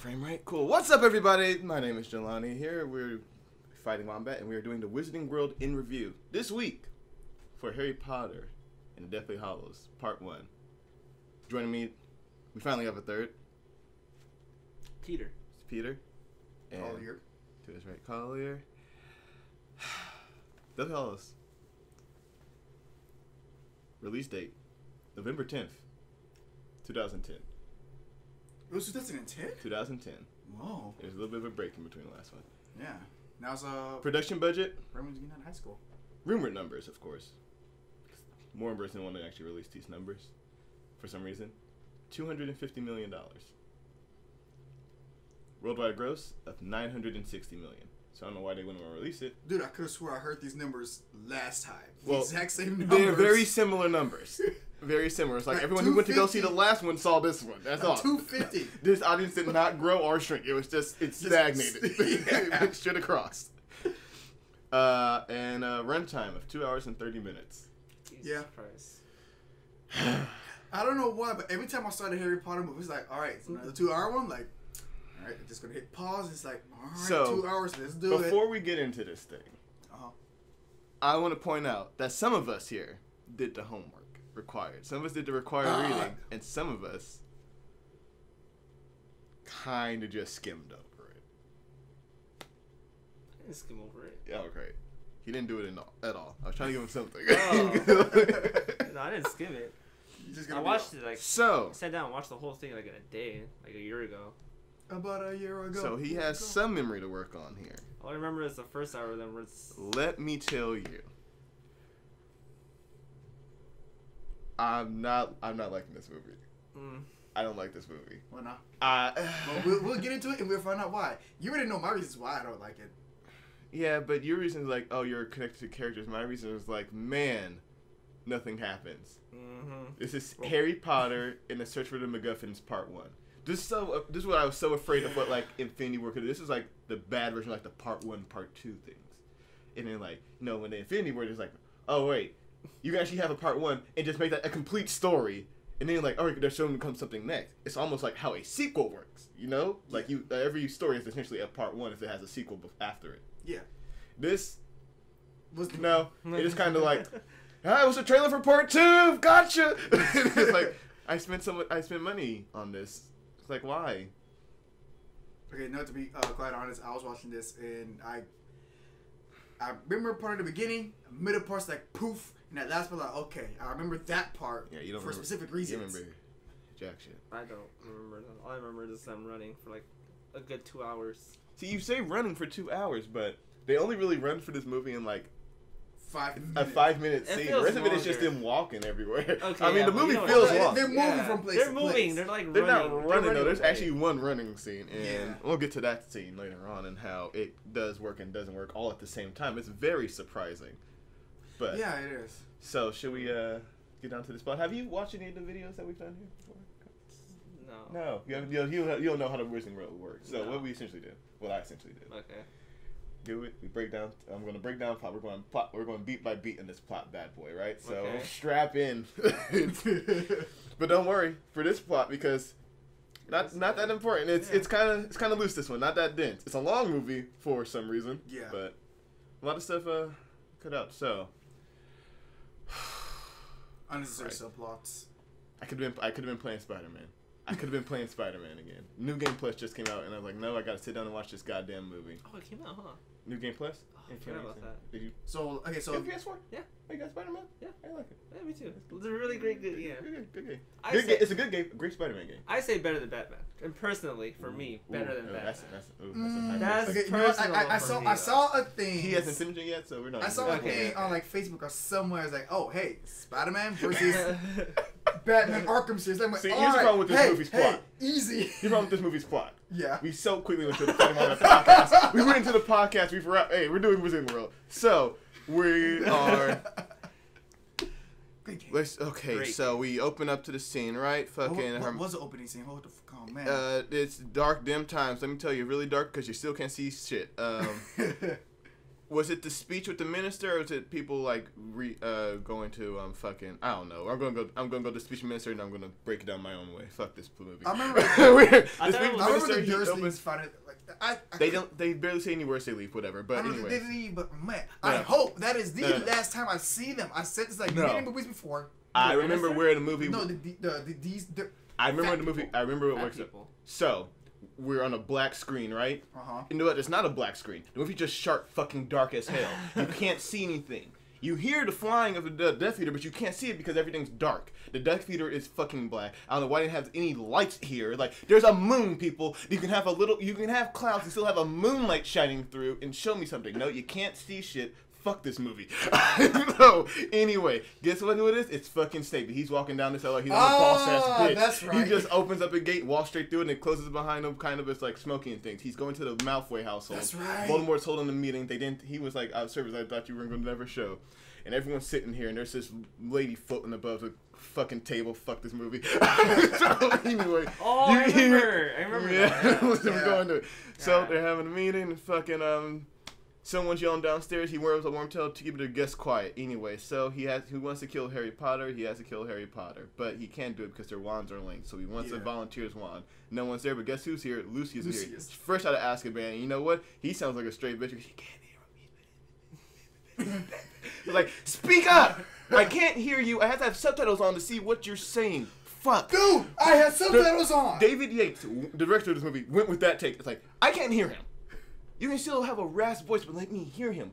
frame right? Cool. What's up, everybody? My name is Jelani here. We're fighting Wombat, and we are doing the Wizarding World in review this week for Harry Potter and the Deathly Hallows, Part 1. Joining me, we finally have a third. Peter. It's Peter. And Collier. to his right, Collier. Deathly Hallows. Release date November 10th, 2010. It was 2010? 2010. Whoa. There's a little bit of a break in between the last one. Yeah. Now's uh Production budget, Raymond's getting out of high school. rumored numbers, of course. Warner Bros. didn't want to actually release these numbers for some reason. $250 million. Worldwide gross of 960 million. So I don't know why they wouldn't want to release it. Dude, I could have swore I heard these numbers last time. The Well, exact same numbers. They're very similar numbers. Very similar. It's like Like everyone who went to go see the last one saw this one. That's all. 250. This audience did not grow or shrink. It was just it Just- stagnated. yeah. it straight across. Uh, and a runtime of two hours and thirty minutes. Jesus Yeah. Christ. I don't know why, but every time I start a Harry Potter movie, it's like, all right, it's another two hour one. Like, all right, just gonna hit pause. It's like, all right, So, two hours. Let's do it. Before we get into this thing, Uh-huh. I want to point out that some of us here did the homework required. Some of us did the required Ah. reading, and some of us kind of just skimmed over it. I didn't skim over it. Yeah, okay. He didn't do it in all, at all. I was trying to give him something. Oh. No, I didn't skim it. Just I watched it like so, I sat down and watched the whole thing like in a day, like a year ago. About a year ago. so he has some memory to work on here. All I remember is the first hour. Then where it's Let me tell you. I'm not. I'm not liking this movie. mm, I don't like this movie. Why not? Uh, Well, we'll, we'll get into it and we'll find out why. You already know my reasons why I don't like it. yeah, but your reason is like, oh, you're connected to characters. My reason is like, man, nothing happens. mm-hmm. This is Harry Potter in the Search for the MacGuffins Part One. This is so. Uh, this is what I was so afraid of. What like Infinity War could do. This is like the bad version, like the Part One, Part Two things. And then like you know when the Infinity War is like, oh wait, you can actually have a Part One and just make that a complete story. And then like, all right, there's to come something next. It's almost like how a sequel works. You know, like you every story is essentially a Part One if it has a sequel after it. Yeah. This Was no, it is kind of like, ah, it was a trailer for part two. Gotcha. it's like I spent so much, I spent money on this. It's like why? Okay, no, to be uh, quite honest, I was watching this and I I remember part of the beginning, middle part's like poof, and that last part like okay, I remember that part Yeah, you don't for remember, specific You reasons. remember jack shit. I don't remember. Them. All I remember is them running for like a good two hours. See, you say running for two hours, but they only really run for this movie in like Five a five minute scene. The feels rest of it is just them walking everywhere. Okay, I mean, yeah, the movie feels what- long. They're moving from place They're to moving. place. They're like They're running. not running though. There's actually one running scene, and Yeah. we'll get to that scene later on and how it does work and doesn't work all at the same time. It's very surprising. But Yeah, it is. so should we uh get down to this plot? Have you watched any of the videos that we've done here before? No. No, you have, you, you, you don't know how the Wizarding World works. So No. what we essentially do, what I essentially do, Okay. do it. We break down. I'm going to break down plot. We're going plot. We're going beat by beat in this plot, bad boy. Right. So Okay. strap in. but don't worry for this plot because not not that important. It's Yeah. it's kind of it's kind of loose. This one, not that dense. It's a long movie for some reason. Yeah. But a lot of stuff uh cut out. So Unnecessary Right. subplots. I could have been I could have been playing Spider Man. I could have been playing Spider Man again. New Game Plus just came out, and I was like, no, I got to sit down and watch this goddamn movie. Oh, it came out, huh? New Game Plus. Oh, I It came about that. Did you? So okay, so you PS4? Yeah. You got Spider Man? Yeah. I like it. Yeah, me too. It's a really great, good. Yeah. Good, good, good game. I Good say- game. It's a good game. Great Spider Man game. I say better than Batman, and personally, for me, better Ooh, than Batman. That's, that's, ooh, that's a Mm, high That's okay, you know what? I, I, I saw for I saw a thing. He hasn't finished it yet, so we're not. I saw a Okay. thing on like Facebook or somewhere. It's like, oh hey, Spider Man versus Batman Arkham series. I'm like, See, here's all the right, problem with this hey, movie's hey, plot. Easy. Here's The problem with this movie's plot. Yeah. We so quickly went to the Fighting Manga podcast. We went into the podcast. We forgot. Hey, we're doing Wizarding World. So we are. Let's okay. Great. So we open up to the scene, right? What, Fucking. what Herm- was the opening scene? What the fuck? Oh man. uh, it's dark, dim times. Let me tell you, really dark because you still can't see shit. Um, Was it the speech with the minister, or was it people like re, uh, going to um fucking I don't know. I'm gonna go. I'm gonna go to the speech minister, and I'm gonna break it down my own way. Fuck this movie. I remember- The I thought speech it with was- I remember the minister, Dursleys opens- found it. Like, I, I, They don't. They barely say any words. They leave. Whatever. But don't know if anyway. they leave, but man, I hope that is the No, no. last time I see them. I said this like No. many movies before. I remember minister? where the movie. No, the, the, the, the these. The, I remember fat the movie. people. I remember what Fat works. people. So we're on a black screen, right? uh huh. You know what? It's not a black screen. The movie just sharp fucking dark as hell. You can't see anything. You hear the flying of the Death Eater, but you can't see it because everything's dark. The Death Eater is fucking black. I don't know why they have any lights here. Like, there's a moon, people. You can have a little, you can have clouds and still have a moonlight shining through and show me something. No, you can't see shit. Fuck this movie. no. Anyway, guess what? Who it is? It's fucking Snape. He's walking down this alley. He's on the boss ass Ah, bitch. that's He just opens up a gate, walks straight through it, and it closes behind him. Kind of it's like smoking things. He's going to the Malfoy household. That's right. Voldemort's holding the meeting. They didn't. He was like, "Out of service. I thought you were going to never show." And everyone's sitting here, and there's this lady floating above the fucking table. Fuck this movie. so anyway, Oh, I you hear- remember. I remember yeah, that. Yeah. going to it. So Yeah. they're having a meeting. And fucking um, someone's yelling downstairs. He wears a Wormtail to keep the guests quiet. Anyway, so he has who wants to kill Harry Potter. He has to kill Harry Potter, but he can't do it because their wands are linked. So he wants to Yeah. volunteer his wand. No one's there, but guess who's here? Lucius, is here. First out of Azkaban. And you know what? He sounds like a straight bitch because he can't hear me. He's like, speak up! I can't hear you. I have to have subtitles on to see what you're saying. Fuck. Dude, I had subtitles on. David Yates, the director of this movie, went with that take. It's like, I can't hear him. You can still have a rasp voice, but let me hear him.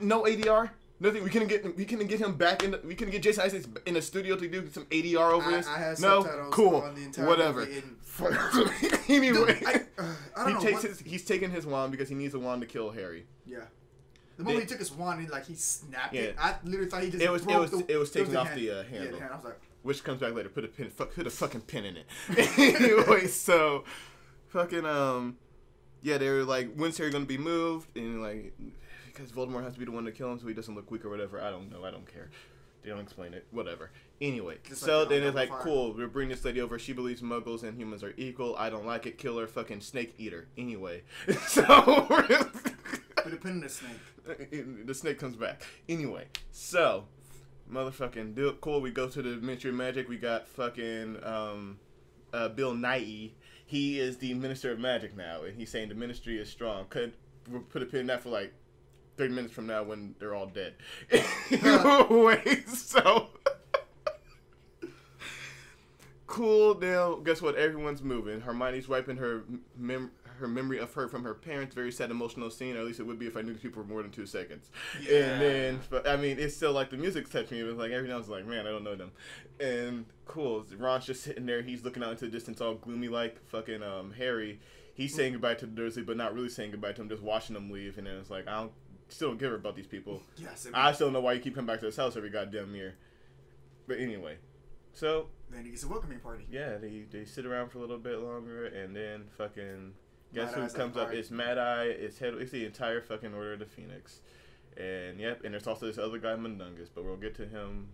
No ADR, nothing. We couldn't get we couldn't get him back in. The, we couldn't get Jason Isaacs in the studio to do some ADR over I- this. I no, cool, on the entire whatever. anyway, Dude, I, uh, I he takes what- his. He's taking his wand because he needs a wand to kill Harry. yeah. The moment They- he took his wand and like he snapped Yeah. it, I literally thought he just It was- it was- the, it was taken off hand. the, uh, Yeah, handle. the hand. I was like, which comes back later. Put a pin, fuck, put a fucking pin in it. anyway, so fucking um, yeah, they were like, when's Harry gonna be moved? And like, because Voldemort has to be the one to kill him, so he doesn't look weak or whatever. I don't know. I don't care. They don't explain it. Whatever. Anyway, Just so like then it's like, Fire. cool. We're bringing this lady over. She believes Muggles and humans are equal. I don't like it. Kill her. Fucking snake eater. Anyway, so put a pin in the snake. the snake comes back. Anyway, so motherfucking do it cool. We go to the Ministry of Magic. We got fucking um, uh, Bill Nighy. He is the Minister of Magic now, and he's saying the Ministry is strong. Could we'll put a pin in that for like thirty minutes from now when they're all dead. so. Cool. Now, guess what? Everyone's moving. Hermione's wiping her mem- her memory of her from her parents. Very sad, emotional scene. Or at least it would be if I knew these people for more than two seconds. Yeah. And then, but I mean, it's still like the music's touching me. It was like every now and then, like, man, I don't know them. And cool. Ron's just sitting there. He's looking out into the distance, all gloomy, like fucking um Harry. He's saying goodbye to Dursley, but not really saying goodbye to him. Just watching them leave. And then it's like, I don't still don't give her about these people. Yes. I still don't know why you keep coming back to this house every goddamn year. But anyway, so then he gets a welcoming party. yeah, they they sit around for a little bit longer, and then fucking guess Mad who Eye's comes up? It's Mad Eye. It's head. It's the entire fucking Order of the Phoenix, and yep. And there's also this other guy Mundungus, but we'll get to him.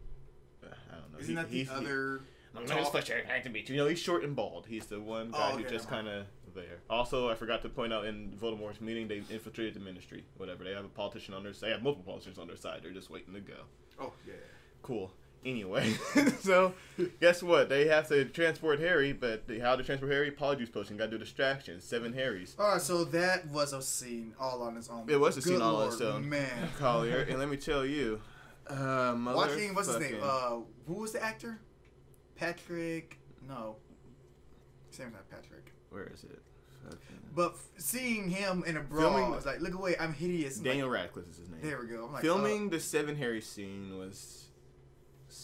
uh, I don't know. Isn't He- that the he's other? Mundungus tall- Fletcher. I to meet you. You know, he's short and bald. He's the one guy Oh, who just kind of there. Also, I forgot to point out in Voldemort's meeting, they infiltrated the Ministry. Whatever. They have a politician on their side. They have multiple politicians on their side. They're just waiting to go. Oh yeah. Cool. Anyway, so guess what? They have to transport Harry, but how to transport Harry? Polyjuice potion. Got to do distractions. Seven Harrys. All right, so that was a scene all on its own. It was a scene Good all on its own. Man. Collier, and let me tell you, uh, Joaquin, what's his name? Uh, who was the actor? Patrick. No. His name's not Patrick. where is it? Fucking- But f- seeing him in a bra, Filming- was like, look away, I'm hideous. Daniel like, Radcliffe is his name. there we go. I'm like, Filming the Seven Harry scene was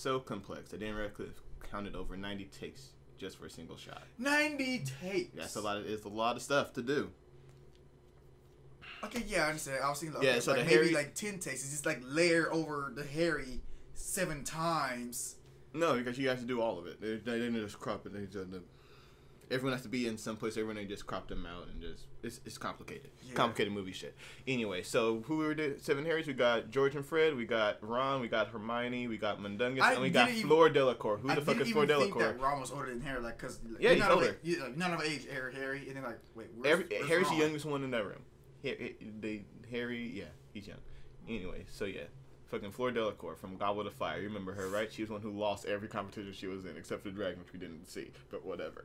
so complex that Daniel Radcliffe counted over ninety takes just for a single shot. uh, 90 takes. That's a lot. Of, it's a lot of stuff to do. Okay, yeah, I understand. I was thinking, Yeah, okay, so like the maybe Harry- like 10 takes. It's just like layer over the Harry seven times. No, because you have to do all of it. They, they didn't just crop it. They just, everyone has to be in some place. Everyone they just crop them out and just it's, it's complicated. Yeah. Complicated movie shit. Anyway, so who were the seven Harrys? We got George and Fred. We got Ron. We got Hermione. We got Mundungus, I and we got even- Fleur Delacour. Who I the fuck is think Delacour? that Ron was older than Harry, like, cause like, Yeah, you're he's not older. Of, age- you're, like, not of age, Harry, Harry, and then like, wait, where's, Every, where's Harry's Ron? the youngest one in that room. They, Harry, yeah, he's young. Anyway, so yeah, fucking Fleur Delacour from Goblet of Fire. You remember her, right? She was one who lost every competition she was in, except for the dragon, which we didn't see. But whatever.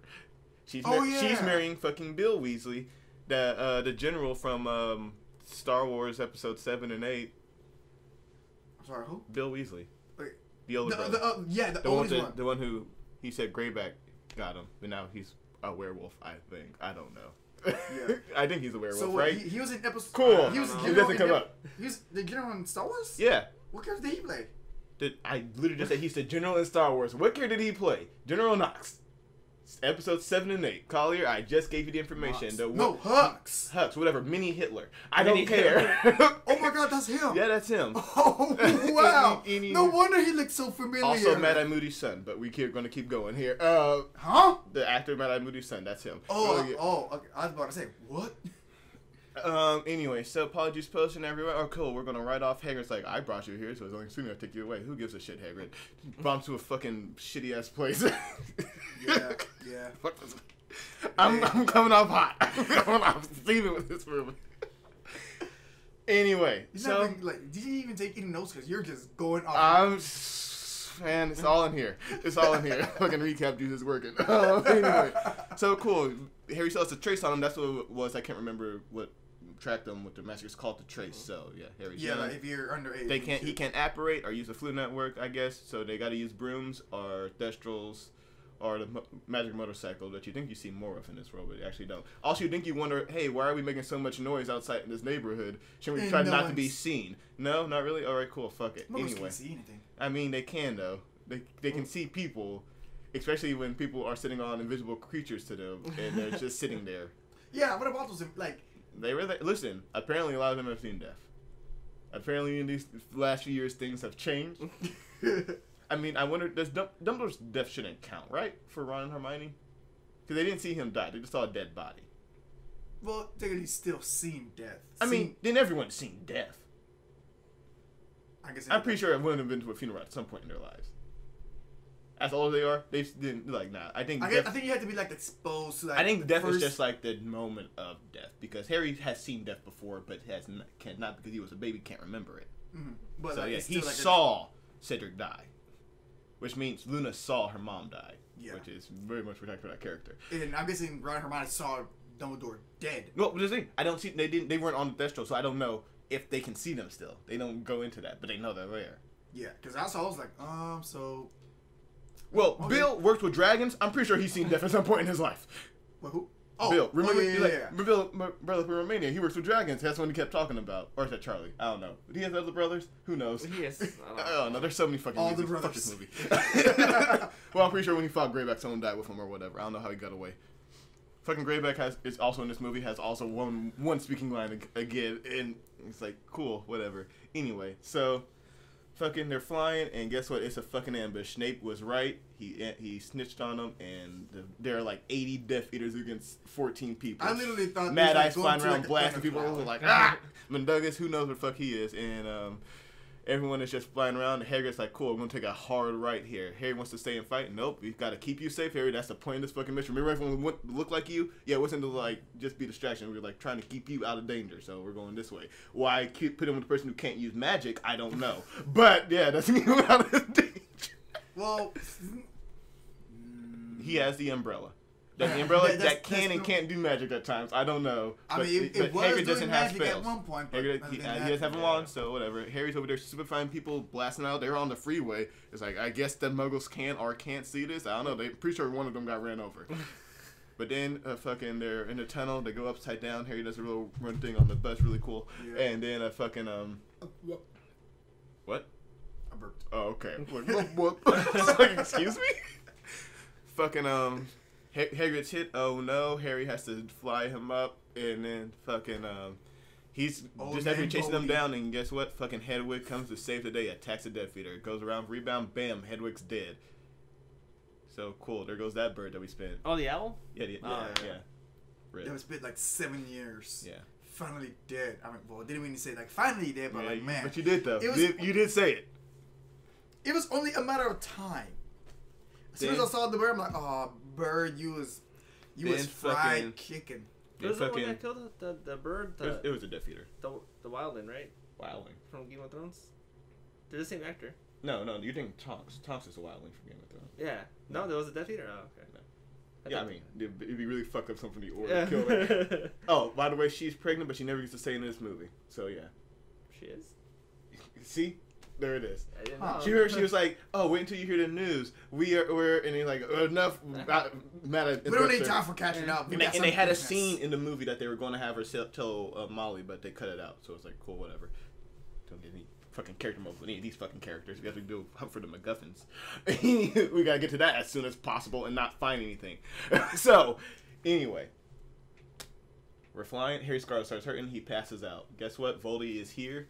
She's Oh, mar- she's marrying fucking Bill Weasley, the uh, the general from um, Star Wars Episode Seven and Eight. I'm sorry, who? Bill Weasley, Wait. the older The, the, uh, yeah, the, the one, that, one. the one who he said Greyback got him, but now he's a werewolf. I think. I don't know. Yeah. I think he's a werewolf, So what, right? he, he was in episode. cool. He was It doesn't come up. He was the general in Star Wars. Yeah. What character did he play? Did I literally just said he's the general in Star Wars? What character did he play? General Knox. Episode seven and eight. Collier, I just gave you the information. Hux. The no, Hux. Hux, whatever. Mini Hitler. I Mini don't care. Oh my God, that's him. yeah, that's him. Oh wow! Any- any- no wonder he looks so familiar. Also, Mad Eye Moody's son, but we keep going to keep going here. Uh, Huh? the actor Mad Eye Moody's son, that's him. Oh, yeah. oh, okay. I was about to say what? Um. Anyway, so apologies posting everywhere. Oh, cool. We're gonna write off Hagrid's like I brought you here, so it's only soon I take you away. Who gives a shit, Hagrid? Bomb to a fucking shitty ass place. Yeah, yeah. Fuck this. I'm, I'm coming off hot. I'm coming off steaming with this movie. Anyway, He's so like, did you even take any notes? Because you're just going off. I'm man, it's all in here. It's all in here. Fucking recap dude is working. Um, anyway, so cool. Harry still has a trace on him. That's what it was. I can't remember what tracked them. What the master's called the trace. So yeah, Harry's yeah, like if you're underage. they can't. He can't apparate or use the Floo network. I guess so. They got to use brooms or thestrals. Or the mo- magic motorcycle that you think you see more of in this world, but you actually don't. Also, you think you wonder, hey, why are we making so much noise outside in this neighborhood? Should we try no not to be seen? No, not really. All right, cool. Fuck it. Anyway, see anything. I mean, they can though. They they can mm. see people, especially when people are sitting on invisible creatures to them, and they're just sitting there. Yeah, what about those? Like, They were there. Listen, apparently a lot of them have seen death. Apparently, in these last few years, things have changed. I mean, I wonder does Dum- Dumbledore's death shouldn't count, right, for Ron and Hermione? Because they didn't see him die; they just saw a dead body. well, technically, still seen death. I mean, Seen- then everyone's seen death. I guess I'm pretty sure everyone have been to a funeral at some point in their lives. As old as they are, they didn't like nah. I think I, death- I think you have to be like exposed to like. I think death first, is just like the moment of death because Harry has seen death before, but has not, can not because he was a baby, can't remember it. Mhm. But so like, yeah, he like a- saw Cedric die, which means Luna saw her mom die, Yeah. which is very much protected for that character. and I'm guessing Ron and Hermione saw Dumbledore dead. Well, the thing I don't see they didn't they weren't on the Destro, so I don't know if they can see them still. They don't go into that, but they know they're there. Yeah, because I saw. I was like, um, so Well, Okay. Bill worked with dragons. I'm pretty sure he's seen death at some point in his life. Wait, who? Oh, Bill, remember? oh, yeah, yeah, like, yeah. Bill, my brother from Romania, he works with dragons. That's what he kept talking about. Or is that Charlie? I don't know. Did he have other brothers? Who knows? Yes. I don't know. Oh, there's so many fucking All the reasons. Fuck this movie. well, I'm pretty sure when he fought Greyback, someone died with him or whatever. I don't know how he got away. Fucking Greyback has is also in this movie has also one one speaking line again, and it's like cool, whatever. Anyway, so fucking they're flying, and guess what? It's a fucking ambush. Snape was right. He he snitched on them, and the, there are like 80 Death Eaters against 14 people. I literally thought Mad Eyes flying around blasting people. Like ah, Mundungus, who knows what the fuck he is, and um, everyone is just flying around. Hagrid's like, "Cool, I'm gonna take a hard right here." Harry wants to stay and fight. Nope, we've gotta keep you safe, Harry. That's the point of this fucking mission. Remember, everyone want to look like you. Yeah, it wasn't to like just be distraction. We were like trying to keep you out of danger, so we're going this way. Why keep put him with a person who can't use magic? I don't know, but yeah, that's him out of danger. Well, He has the umbrella. That the umbrella That- that can and no- can't do magic at times. I don't know. I but- mean, it, but it was Hagrid doesn't have magic at one point. But Hagrid, he, than uh, that, he does have a wand, so whatever. Harry's over there superfine people blasting out. They're on the freeway. It's like I guess the Muggles can or can't see this. I don't know. They pretty sure one of them got ran over. but then uh, fucking they're in the tunnel. They go upside down. Harry does a little run thing on the bus, really cool. Yeah. And then a fucking um what? I burped. Oh, okay. Like, what? what? like, excuse me? fucking, um, ha- Hagrid's hit. Oh no. Harry has to fly him up, and then fucking, um, he's Old just after man chasing them down, and guess what? Fucking Hedwig comes to save the day, attacks the Death Eater. Goes around, rebound, bam, Hedwig's dead. So cool. There goes that bird that we spent. Oh, the owl? Yeah, yeah, Oh, yeah. yeah. yeah. That was been like seven years. Yeah. Finally dead. I mean, well, I didn't mean to say like finally dead, but Yeah, like man, But you did though. It was- you did say it. it was only a matter of time. As soon as I saw the bird, I'm like, oh, bird, you was, you was Then fried fucking- chicken. Who's the one fucking- that killed the, the, the bird? It was, The, it was a Death Eater. the, the wildling, right? Wildling. from Game of Thrones. They're the same actor. No, no, you're thinking Tonks. Tonks is a Wildling from Game of Thrones. Yeah. No, there was a Death Eater. Oh, okay. No. I Yeah, I mean, it'd, it'd be really fucked up something from the order to kill her. Oh, by the way, she's pregnant, but she never gets to say in this movie. So yeah. she is. See, there it is. I didn't Huh. know. She heard. She was like, "Oh, wait until you hear the news. We are, we're," and he's like, "Enough." About, mad We don't need time for catching up. We And they, and they had a scene in the movie that they were going to have her tell, tell uh, Molly, but they cut it out. So it's like, cool, whatever. Don't get any fucking character moments with any of these fucking characters. We have to do hunt for the MacGuffins. we gotta get to that as soon as possible and not find anything. so, anyway, we're flying. Harry Scarlet starts hurting. He passes out. Guess what? Voldy is here,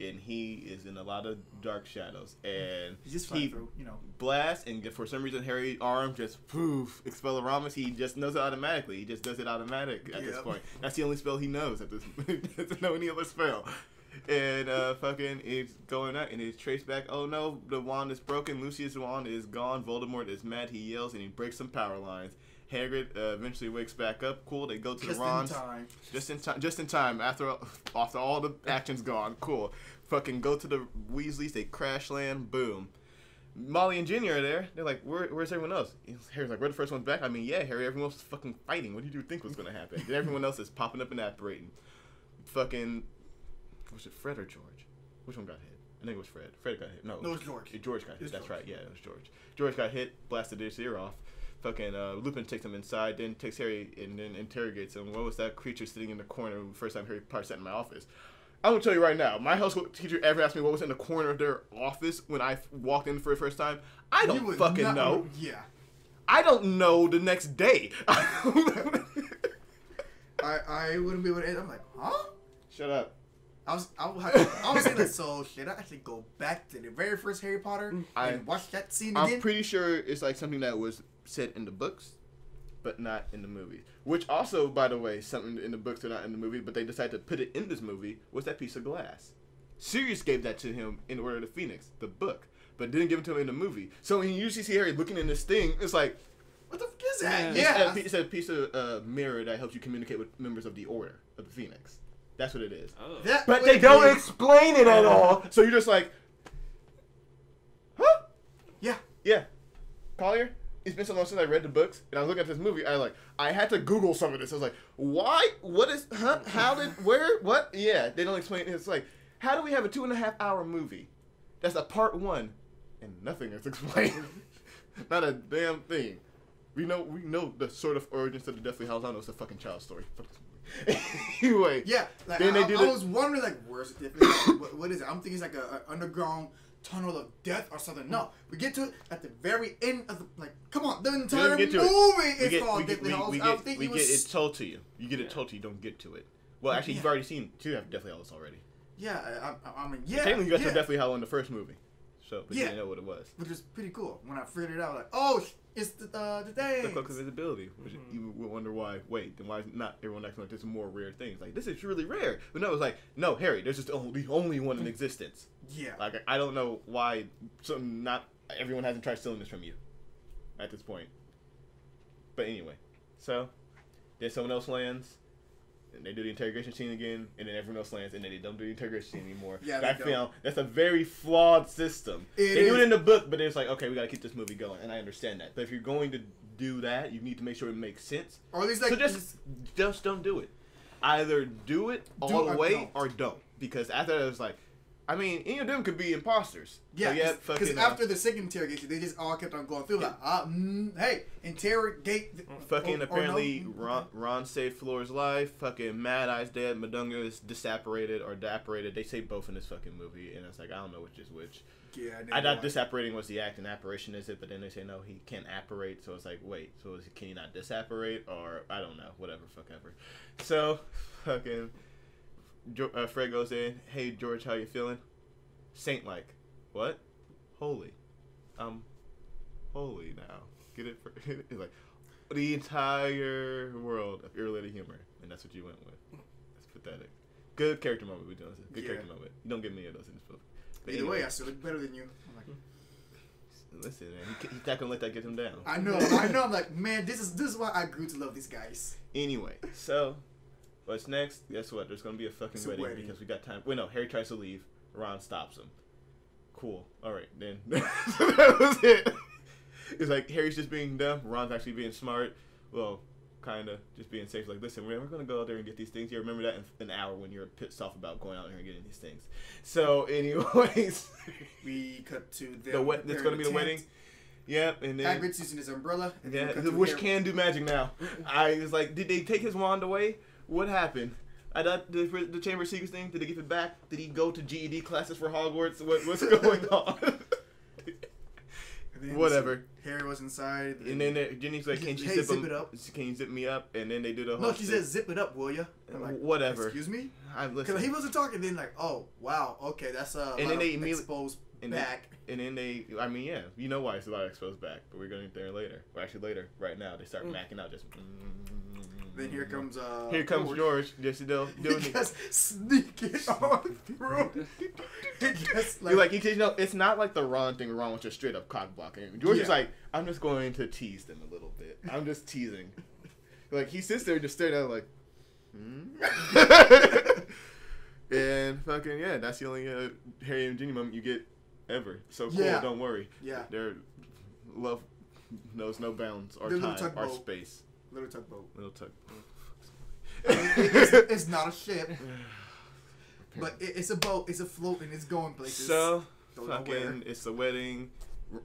and he is in a lot of dark shadows. And He's just he through, you know. blast, and for some reason, Harry's arm just poof, Expelliarmus. He just knows it automatically. He just does it automatic at this point. That's the only spell he knows at this. he doesn't know any other spell. And uh, fucking, it's going up, and it's traced back. Oh no, the wand is broken. Lucius' wand is gone. Voldemort is mad. He yells and he breaks some power lines. Hagrid uh, eventually wakes back up. Cool. They go to Just the in Rons. time. Just in time. Just in time. After all- after all the action's gone. Cool. Fucking go to the Weasleys. They crash land. Boom. Molly and Ginny are there. They're like, Where, "Where's everyone else?" Harry's like, "We're the first ones back." I mean, yeah, Harry. Everyone else is fucking fighting. What do you think was gonna happen? And everyone else is popping up and apparating. Fucking, was it Fred or George? Which one got hit? I think it was Fred. Fred got hit. No, No, it was George. George got hit. That's George. right. Yeah, it was George. George got hit, blasted his ear off. Fucking uh, Lupin takes him inside, then takes Harry and then interrogates him. What was that creature sitting in the corner the first time Harry Potter sat in my office? I'm gonna tell you right now. My high school teacher ever asked me what was in the corner of their office when I f- walked in for the first time. I don't fucking not- know. Yeah. I don't know the next day. I, I wouldn't be able to. I'm like, huh? Shut up. I was I was, I was saying that. So should I actually go back to the very first Harry Potter I- and watch that scene I'm again? pretty sure it's like something that was said in the books, but not in the movies. Which also, by the way, something in the books or not in the movie, but they decided to put it in this movie was that piece of glass. Sirius gave that to him in Order of the Phoenix, the book, but didn't give it to him in the movie. So when you usually see Harry looking in this thing, it's like what the fuck is that? Yeah. Yeah. it's, a, it's a piece of uh, mirror that helps you communicate with members of the Order of the Phoenix. That's what it is. Oh. That But they don't be- explain it at all. So you're just like, huh? Yeah. Yeah. Collier, it's been so long since I read the books, and I was looking at this movie. I like, I had to Google some of this. I was like, why? What is? Huh? How did? Where? What? Yeah, they don't explain. it. It's like, how do we have a two and a half hour movie that's a part one, and nothing is explained? Not a damn thing. We know we know the sort of origins of the Deathly Hallows. I know it's a fucking child story. Fuck this movie. anyway. Yeah. Like Then I, they do I the- was wondering like where's the difference? what, what is it? I'm thinking it's like a, a underground tunnel of death or something. No, we get to it at the very end of the like. Come on, the entire movie is we get, called we get, Deathly Hallows. we I get, we it get it told to you. You get it told to you. Don't get to it. Well, actually, you've already seen two have Deathly Hallows already. yeah. I, I, I mean yeah. Technically, you got yeah. to Deathly Hallow in the first movie, so but you Yeah. didn't know what it was. which is pretty cool. When I figured it out, like, oh, it's the uh, the day. The cloak of invisibility, which Mhm. you would wonder why. Wait, then why is not everyone acting like this is more rare things? Like this is really rare. But no, it was like no, Harry. There's just only the only one in existence. Yeah. Like I don't know why some not everyone hasn't tried stealing this from you at this point. But anyway, so then someone else lands, and they do the interrogation scene again, and then everyone else lands, and then they don't do the interrogation scene anymore. Yeah, I they don't. found that's a very flawed system. It they do it in the book, but it's like okay, we gotta keep this movie going, and I understand that. But if you're going to do that, you need to make sure it makes sense. or at least like so just just don't do it. Either do it all Do the way don't. or don't. Because after that, it was like, I mean, any of them could be imposters. Yeah, So, yeah, because uh, after the second interrogation, they just all kept on going through like, uh, mm, hey, interrogate. The, Fucking or- or apparently no. Ron, Ron saved Flora's life. Fucking Mad Eye's dead. Madunga is disapparated or diapparated. They say both in this fucking movie, and it's like I don't know which is which. Yeah, I thought this. disapparating was the act and apparition is it, but then they say no, he can't apparate. So it's like wait, so is, can he not disapparate or I don't know, whatever, fuck ever. So fucking uh, Fred goes in. Hey George, how you feeling? Saint like, what? Holy, um, holy now. Get it? For, it's like the entire world of irrelated humor, and that's what you went with. That's pathetic. Good character moment we doing this. Good Yeah. character moment. You don't get many of those in this book. But Either anyway. way, I still look better than you. I'm like, Listen, man, he, he's not gonna let that get him down. I know, I know. I'm like, man, this is this is why I grew to love these guys. Anyway, so What's next? Guess what? There's gonna be a fucking wedding, wedding. because we got time. Wait, no. Harry tries to leave. Ron stops him. Cool. All right, then. that was it. It's like Harry's just being dumb. Ron's actually being smart. Well, kind of just being safe. Like, listen, we're, we're gonna go out there and get these things. You remember that in an hour when you're pissed off about going out there and getting these things. So, anyways, We cut to them the wed- It's gonna be the wedding. Yep, and then Hagrid's using his umbrella. And yeah, we which Harry- can do magic now. I was like, did they take his wand away? What happened? I thought the, the Chamber of Secrets thing. Did they give it back? Did he go to GED classes for Hogwarts? What, what's going on? Whatever. Harry was inside. and then uh, Ginny's like, "Can you Hey, zip, zip him- it up. Can you zip me up?" And then they do the whole. No, she shit. said, "Zip it up, will ya?" I'm like, Whatever. Excuse me. I Because he wasn't talking. Then like, oh wow, okay, that's a And lot then they of immediately- exposed and then- back. And then they, I mean, yeah, you know why it's a lot of exposed back, but we're going there later. Or actually later, right now, they start Mm. macking out just. Then here comes uh. Here comes George. Yes, you know, doing He it. just sneaking on through. He just You're like, you know, it's not like the wrong thing wrong with just straight up cock blocking. George is like, I'm just going to tease them a little bit. I'm just teasing. like he sits there and just staring at her like, hmm? and fucking yeah, that's the only uh, Harry and Ginny moment you get ever. So cool, Yeah. don't worry. Yeah, Their love knows no bounds or Their little time or space. Little tugboat. Little tug. it's, it's not a ship, but it, it's a boat. It's a float and it's going places. So Don't fucking, it's a wedding.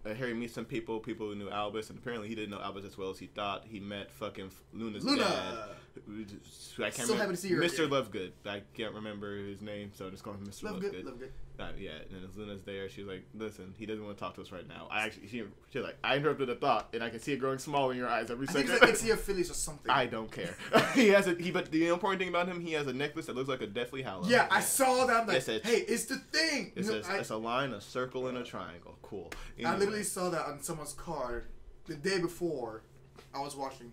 Uh, Harry meets some people, people who knew Albus, and apparently he didn't know Albus as well as he thought. He met fucking Luna's dad. Luna. who I can't So remember. happy to see her Mr. again. Lovegood. I can't remember his name, so I'm just calling him Mr. Love Lovegood. good, love yet. And as Luna's there, she's like, "Listen, he doesn't want to talk to us right now." I actually, she, she's like, "I interrupted a thought, and I can see it growing small in your eyes every I think second." it's like Phillies or something. I don't care. he has a he, but the important thing about him, he has a necklace that looks like a Deathly Hallows. yeah, I saw that. I'm like, It says- hey, it's the thing. It says I, it's a line, a circle, and a triangle. Cool. I literally saw that on someone's card the day before. I was watching.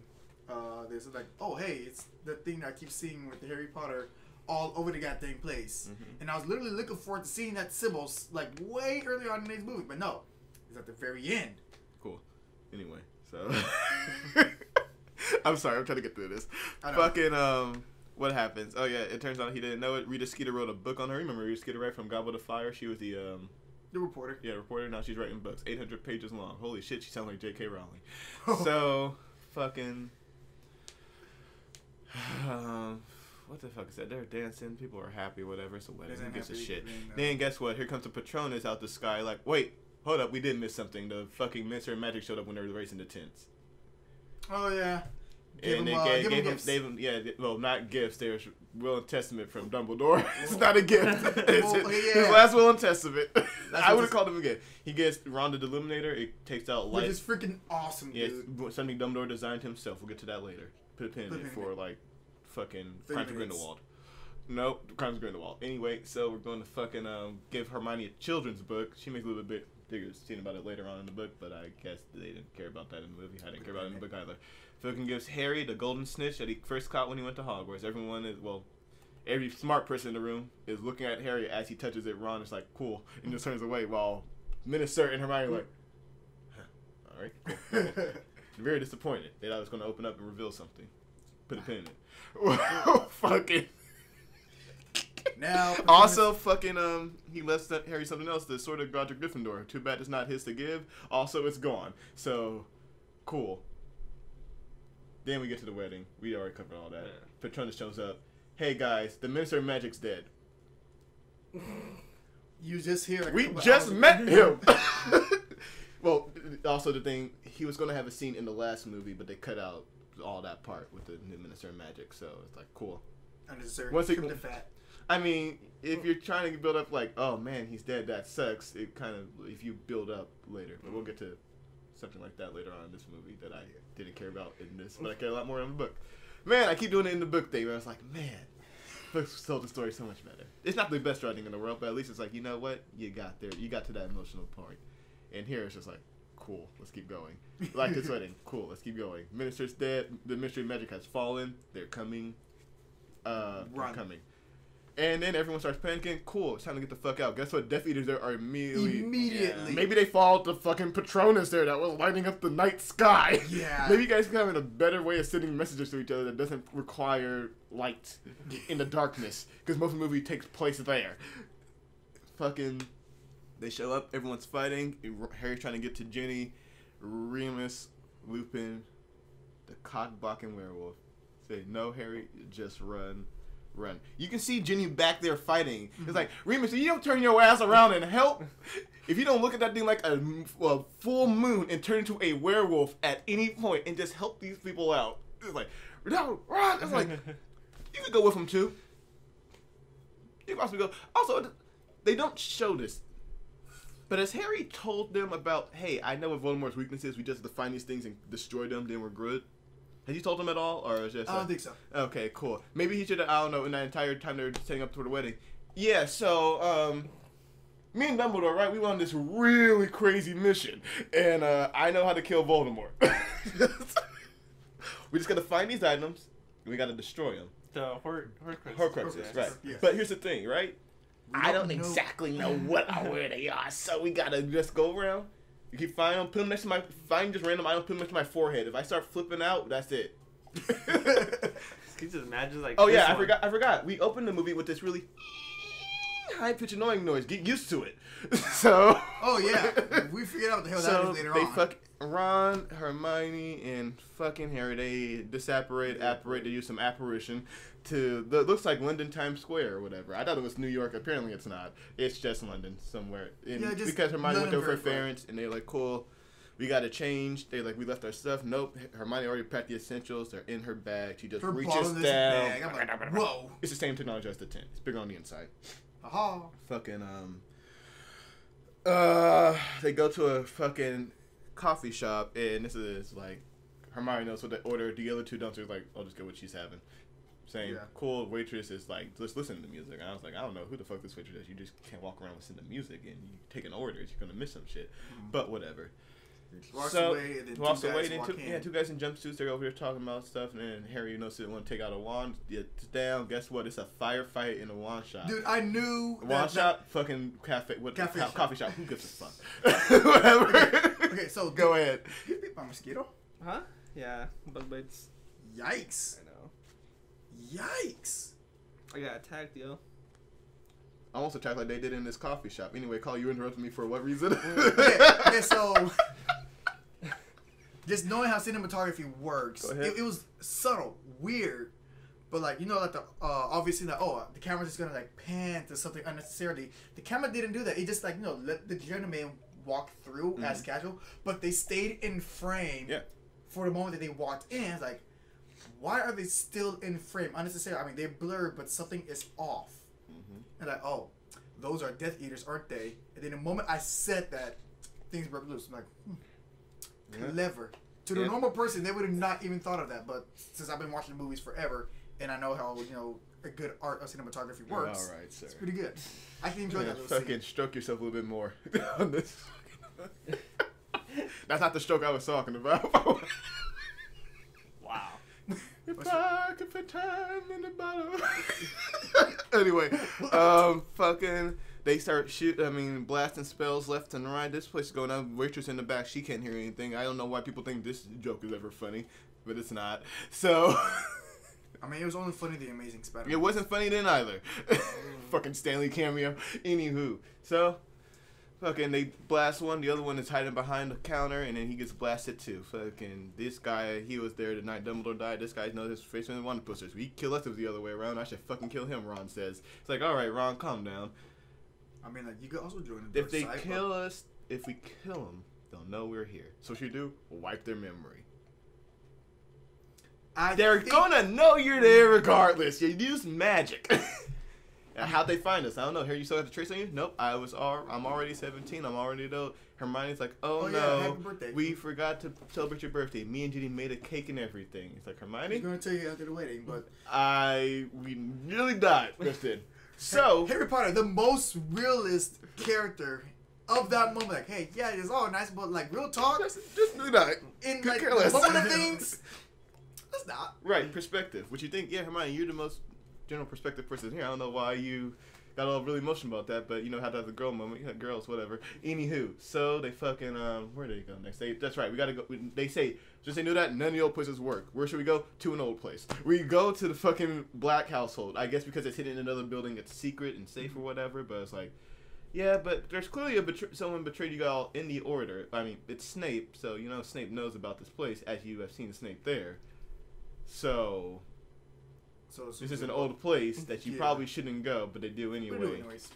Uh, they said like, oh hey, it's the thing I keep seeing with the Harry Potter all over the goddamn place. Mhm. And I was literally looking forward to seeing that symbols like way early on in this movie, but no, it's at the very end. Cool. Anyway, so I'm sorry, I'm trying to get through this. Fucking um, what happens? Oh yeah, it turns out he didn't know it. Rita Skeeter wrote a book on her. Remember Rita Skeeter, right from Goblet of Fire? She was the um, The reporter. yeah, reporter. Now she's writing books, 800 pages long. Holy shit, she sounds like J.K. Rowling. so fucking. Um, what the fuck is that? They're dancing. People are happy. Whatever. It's a wedding. Who gives a have to be shit? Then guess what? Here comes the Patronus out the sky. Like, wait, hold up, we did miss something. The fucking Minister of Magic showed up when they were racing the tents. Oh yeah. Give and him, they uh, gave, give gave him, gave him, yeah, well, not gifts. There's will and testament from Dumbledore. it's not a gift. it's Well, his, yeah. his last will and testament. I would have called him a gift. He gets Ron the Deluminator. It takes out Which light. is freaking awesome, Yeah, dude. something Dumbledore designed himself. We'll get to that later. Put a pin in Put it for like fucking Crimes of. Grindelwald. Nope, Crimes of Grindelwald. Anyway, so we're going to fucking um, give Hermione a children's book. She makes a little bit bigger scene about it later on in the book, but I guess they didn't care about that in the movie. I didn't care about it in the book either. Fucking gives Harry the golden snitch that he first caught when he went to Hogwarts. Everyone is well, every smart person in the room is looking at Harry as he touches it. Ron is like, "Cool," and just turns away while Minister and Hermione are like, huh, "All right." Cool. Very disappointed. They thought it was going to open up and reveal something. Put a pin in it. fucking. Now, Also, fucking um, he left that- Harry something else. The sword of Godric Gryffindor. Too bad it's not his to give. Also, it's gone. So, cool. Then we get to the wedding. We already covered all that. Yeah. Patronus shows up. Hey guys, the Minister of Magic's dead. you just hear. We just met him. well, also the thing he was gonna have a scene in the last movie, but they cut out all that part with the new Minister of Magic. So it's like cool. Unnecessary. Once it- Trim fat. I mean, if you're trying to build up like, oh man, he's dead, that sucks. It kind of if you build up later, but we'll get to something like that later on in this movie that I didn't care about in this, but I care a lot more in the book. Man, I keep doing it in the book thing. Where I was like, man, books told the story so much better. It's not the best writing in the world, but at least it's like, you know what, you got there, you got to that emotional point, and here it's just like, cool, let's keep going. Like this wedding, cool, let's keep going. Minister's dead. The mystery of Magic has fallen. They're coming. Uh, they're Run. coming. And then everyone starts panicking. Cool, it's time to get the fuck out. Guess what? Death Eaters there are immediately. Immediately. Maybe they followed the fucking Patronus there that was lighting up the night sky. Yeah. Maybe you guys can have a better way of sending messages to each other that doesn't require light in the darkness. Because most of the movie takes place there. Fucking. They show up, everyone's fighting. Harry's trying to get to Ginny. Remus, Lupin, the cock-blocking werewolf. Say, no, Harry, just run. Run. You can see Ginny back there fighting. It's mm-hmm. like, Remus, you don't turn your ass around and help, if you don't look at that thing like a, a full moon and turn into a werewolf at any point and just help these people out, it's like, no, run. It's like, you could go with them too. You could possibly go. Also, they don't show this. But as Harry told them about, hey, I know what Voldemort's weakness is. We just define these things and destroy them, then we're good. Has he told them at all, or is just? I don't think so. Okay, cool. Maybe he should have. I don't know. In that entire time they were setting up toward the wedding. Yeah. So, um, me and Dumbledore, right? We went on this really crazy mission, and uh, I know how to kill Voldemort. we just gotta find these items. and We gotta destroy them. The Hor- Horcruxes. Horcruxes, Horcruxes, right? yes. But here's the thing, right? We I don't know- exactly know what or where they are, so we gotta just go around. You keep find them, put them next to my, find just random items, put them next to my forehead. If I start flipping out, that's it. Can you just imagine like? oh yeah, I forgot. I forgot. We opened the movie with this really high pitched annoying noise. Get used to it. so. Oh yeah, we figured out what the hell that So is later they on. fuck Ron, Hermione, and fucking Harry. They disapparate, apparate. They use some apparition to the looks like London Times Square or whatever. I thought it was New York. Apparently, it's not. It's just London somewhere. And Yeah, just because Hermione went with her parents, and they're like, "Cool, we got to change." They like, "We left our stuff." Nope. Hermione already packed the essentials. They're in her bag. She just Her reaches down. like, whoa. It's the same technology as the tent. It's bigger on the inside Aha. fucking um uh they go to a fucking coffee shop and this is like Hermione knows what they order. The other two dumpsters like, I'll just get what she's having. Saying Yeah. cool waitress is like, just listen to the music. And I was like, I don't know who the fuck this waitress is. You just can't walk around listening to music and you taking orders. You're gonna miss some shit. Mm-hmm. But whatever. Walks so away, and then walks two away. guys Then two, in. yeah, two guys in jumpsuits. They're over here talking about stuff, and then Harry, you know, didn't want to take out a wand. It's down. Guess what? It's a firefight in a wand shop. Dude, I knew Wine that- shop, fucking cafe, what Cafe co- shop. coffee shop. Who gives a fuck? Whatever. Okay, so go ahead. You bit by mosquito? Huh? Yeah, bug bites. Yikes! I know. Yikes! I got attacked, yo. I almost attacked like they did in this coffee shop. Anyway, call you interrupted me for what reason? okay, okay, so just knowing how cinematography works, it, it was subtle, weird, but like you know, like the uh, obviously that oh the camera's just gonna like pan to something unnecessarily. The camera didn't do that. It just like you know let the gentleman walk through as casual, but they stayed in frame Mm-hmm. Yeah. for the moment that they walked in. It's like, why are they still in frame? Unnecessarily. I mean, they're blurred, but something is off. Mhm. And like, oh, those are Death Eaters, aren't they? And then the moment I said that, things broke loose. I'm like, hmm, Yeah. clever. To the Yeah. normal person, they would have not even thought of that. But since I've been watching movies forever, and I know how you know a good art of cinematography works, All right, sir. it's pretty good. I can enjoy Yeah, that little fucking scene. stroke yourself a little bit more on this. That's not the stroke I was talking about. If What's I could put time in the bottle. anyway, um, fucking, they start shoot. I mean, blasting spells left and right. This place is going on. Waitress in the back, she can't hear anything. I don't know why people think this joke is ever funny, but it's not. So. I mean, it was only funny the Amazing Spider. It wasn't funny then either. fucking Stan Lee cameo. Anywho, so fucking they blast one, the other one is hiding behind the counter, and then he gets blasted too. Fucking this guy, he was there the night Dumbledore died. This guy knows his face in one posters. We kill us if the other way around. I should fucking kill him. Ron says. It's like, all right, Ron, calm down. I mean, like you could also join the If they side, kill us, if we kill them, they'll know we're here. So what you do? Wipe their memory. I They're think- gonna know you're there regardless. You use magic. And How'd they find us? I don't know. Here, you still have the trace on you? Nope. I was. Al- I'm already 17. I'm already though. Hermione's like, oh, Oh, yeah, no, happy birthday." we forgot to celebrate your birthday. Me and Ginny made a cake and everything. It's like Hermione, gonna tell you after the wedding, but I we nearly died, Kristen. So Harry Potter, the most realist character of that moment. Like, hey, yeah, it's all nice, but like real talk, just, just do that. in like moment of things, that's not. Right, perspective. What you think? Yeah, Hermione, you're the most general perspective person here. I don't know why you got all really emotional about that, but you know how to have the girl moment. You had girls, whatever. Anywho, so they fucking um, where they go next? They that's right. We gotta go. They say just they knew that none of the old places work. Where should we go? To an old place. We go to the fucking black household. I guess because it's hidden in another building, it's secret and safe or whatever. But it's like. Yeah, but there's clearly a betr- someone betrayed you all in the order. I mean, it's Snape, so you know Snape knows about this place, as you have seen Snape there. So So this is an old place that you Yeah. probably shouldn't go, but they do anyway. anyways.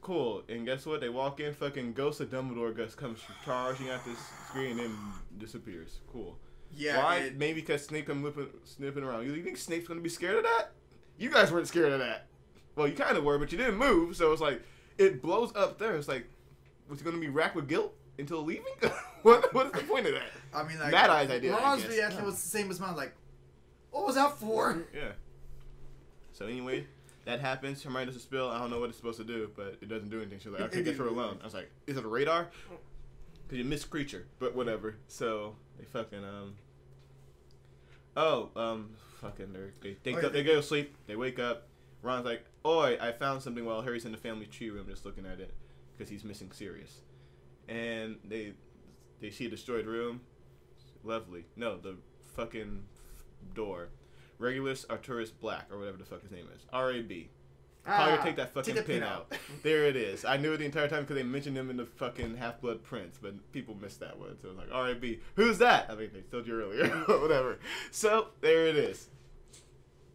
Cool. And guess what? They walk in, fucking Ghost of Dumbledore just comes charging at this screen and disappears. Cool. Yeah. Why? it- Maybe because Snape come whipping, sniffing around. You think Snape's gonna be scared of that? You guys weren't scared of that. Well, you kind of were, but you didn't move. So it's like it blows up there. It's like, was he gonna be racked with guilt until leaving? what? What is the point of that? I mean, like Mad Eye's idea, Ron's reaction was the same as mine. Like, what was that for? Yeah. So anyway, that happens. Hermione does a spill. I don't know what it's supposed to do, but it doesn't do anything. She's like, okay, it get her alone. I was like, is it a radar? Cause you missed Kreacher, but whatever. So they fucking um. Oh um, fucking they they Oh, go they go to sleep. They wake up. Ron's like, "Oi, I found something." While Harry's in the family tree room, just looking at it, because he's missing Sirius. And they they see a destroyed room. Lovely. No, the fucking door. Regulus Arcturus Black, or whatever the fuck his name is. R A B. Collier, Ah, take that fucking pin out. there it is. I knew it the entire time because they mentioned him in the fucking Half Blood Prince, but people missed that one. So I was like, R.A.B. Who's that? I mean, they told you earlier. Whatever. So there it is.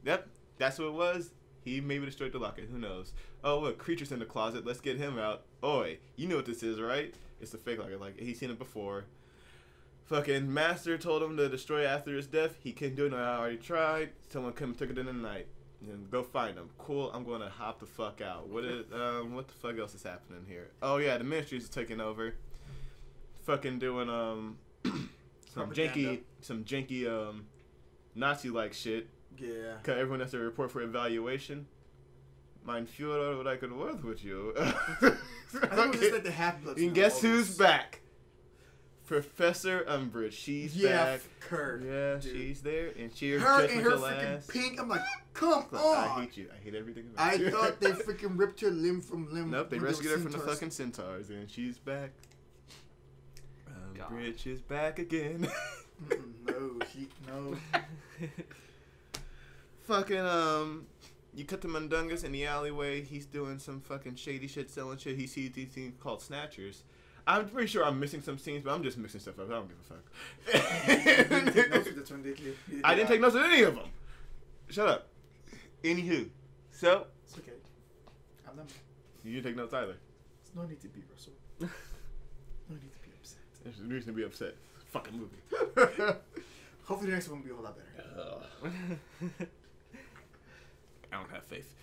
Yep, that's what it was. He maybe destroyed the locket. Who knows? Oh, look, Kreacher's in the closet. Let's get him out. Oi, you know what this is, right? It's the fake locket. Like he's seen it before. Fucking master told him to destroy after his death. He couldn't do it. No, I already tried. Someone come and took it in the night. And go find him. Cool. I'm gonna hop the fuck out. What is um? What the fuck else is happening here? Oh yeah, the ministry's taking over. Fucking doing um some janky some janky um Nazi like shit. Yeah. Cause everyone has to report for evaluation. Mein Führer, what I could work with you. I think it was just like the half and guess who's back? Professor Umbridge. She's Yeah, back. Kurt. Yeah, dude. she's there, and she's Her just and her the freaking last. pink. I'm like, come I on. hate you. I hate everything about I you. thought they freaking ripped her limb from limb. Nope, they when rescued her from the fucking centaurs, and she's back. Umbridge is back again. No, she no. fucking um, you cut the Mundungus in the alleyway. He's doing some fucking shady shit, selling shit. He sees these things called snatchers. I'm pretty sure I'm missing some scenes, but I'm just mixing stuff up. I don't give You didn't take a fuck. of this one, did you? I did didn't take notes of any of them. Shut up. Anywho, so It's okay. I'm not. you didn't take notes either. There's no need to be Russell. no need to be upset. There's a reason to be upset. Fucking movie. Hopefully the next one will be a whole lot better. I don't have faith.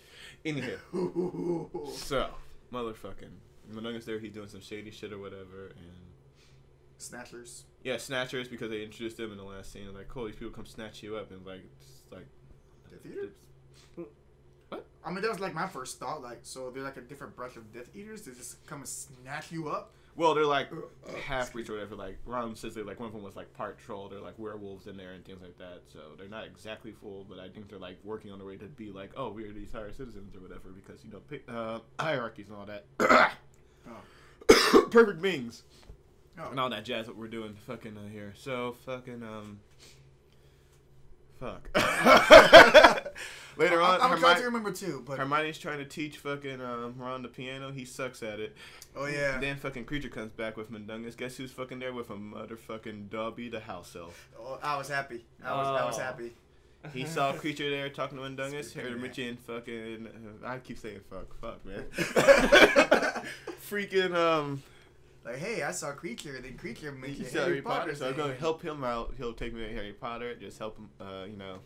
Anywho, so motherfucking Mundungus there. He's doing some shady shit or whatever, and Snatchers. yeah, snatchers because they introduced them in the last scene. Like, cool, these people come snatch you up, and like, it's like, Death Eaters? What? I mean, that was like my first thought. Like, so they're like a different branch of Death Eaters. They just come and snatch you up. well, they're like Uh, uh, half breeds or whatever. Like Ron says, they like one of them was like part troll. They're like werewolves in there and things like that. So they're not exactly full, but I think they're like working on their way to be like, oh, we are these higher citizens or whatever because you know uh, hierarchies and all that. Oh. Perfect beings. Oh. and all that jazz what we're doing fucking uh, here. So fucking um fuck. Later on, I'm, I'm trying to remember too, but Hermione's trying to teach fucking um, Ron the piano. He sucks at it. oh yeah, Then fucking Kreacher comes back with Mundungus. Guess who's fucking there with a motherfucking Dobby the house elf. oh, I was happy. I was, I was Oh. happy. He saw Kreacher there talking to Mundungus. Speaking Heard of Richie and fucking. Uh, I keep saying fuck, fuck, man. Freaking um. Like, hey, I saw Kreacher, and then Kreacher made He you said Harry Potter, so I'm gonna help him out. He'll take me to Harry Potter, just help him, uh, you know.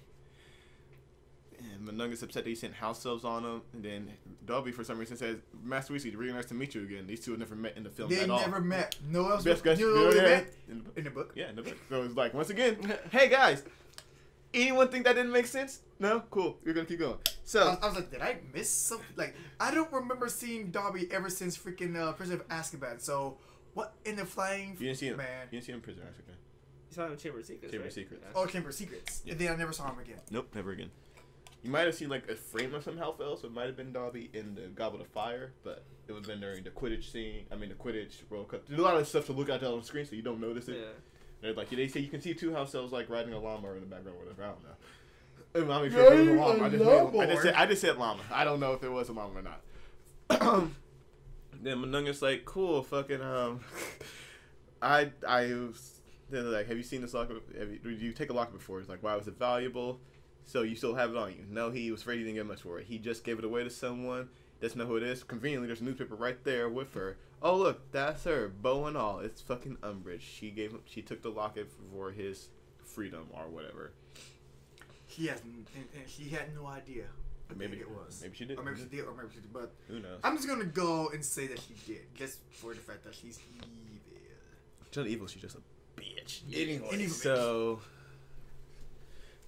And Mundungus upset that he sent house elves on him, and then Dobby for some reason says, "Master Weasley, it's really nice to meet you again." These two have never met in the film They at all. never met. No else. Best guys, you know they met in the book. in the book. Yeah, in the book. So it's like once again, hey guys, anyone think that didn't make sense? No, cool. You're gonna keep going. I So was, I was like, did I miss something? Like, I don't remember seeing Dobby ever since freaking uh, Prison of Azkaban. So, what in the flying you didn't see him. man? You didn't see him in prison. That's okay. You saw him in Chamber of Secrets. Chamber right? of Secrets. Oh, Chamber of Secrets. Yeah. And then I never saw him again. Nope, never again. You might have seen like a frame of some Hellfell, so it might have been Dobby in the Goblet of Fire, but it would have been during the Quidditch scene. I mean, the Quidditch World Cup. There's a lot of stuff to look at on the screen, so you don't notice it. Yeah. They're like they say you can see two house elves like riding a llama in the background, or whatever. I don't know. I'm sure if it was a llama. I just, made, I, just said, I just said llama. I don't know if it was a llama or not. then Manunga's like, cool, fucking um, I I was then they're like, have you seen this locker? Have you, did you take a locker before? He's like, why was it valuable? So you still have it on you? No, he was afraid he didn't get much for it. He just gave it away to someone. Doesn't know who it is. Conveniently, there's a newspaper right there with her. Oh look, that's her, bow and all. It's fucking Umbridge. She gave him. She took the locket for his freedom or whatever. He has, and, and he had no idea. I Maybe think it was. Maybe she did. Or maybe she did, or maybe she did. But Who knows? I'm just gonna go and say that she did, just for the fact that she's evil. She's not evil. She's just a bitch. Anyway, Anyway. so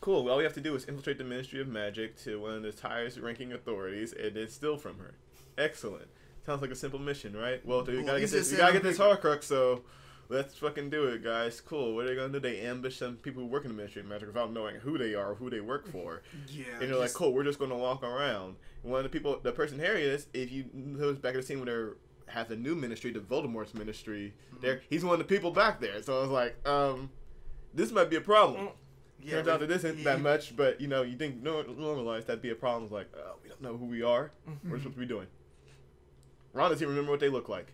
cool. All we have to do is infiltrate the Ministry of Magic to one of the highest ranking authorities and then steal from her. Excellent. Sounds like a simple mission, right? Well, we Well, gotta get this. We gotta get this Horcrux. So let's fucking do it, guys. Cool. What are they gonna do? They ambush some people who work in the Ministry of Magic without knowing who they are or who they work for. Yeah. And you're like, cool, we're just gonna walk around. And one of the people, the person Harry is, if you notice back at the scene when they're has a new ministry, the Voldemort's ministry, Mm-hmm. there he's one of the people back there. So I was like, um, this might be a problem. Yeah, Turns out that this isn't that much, but you know, you think no normalize that'd be a problem. It's like, oh, we don't know who we are. Mm-hmm. What are we supposed to be doing? Ron doesn't even remember what they look like.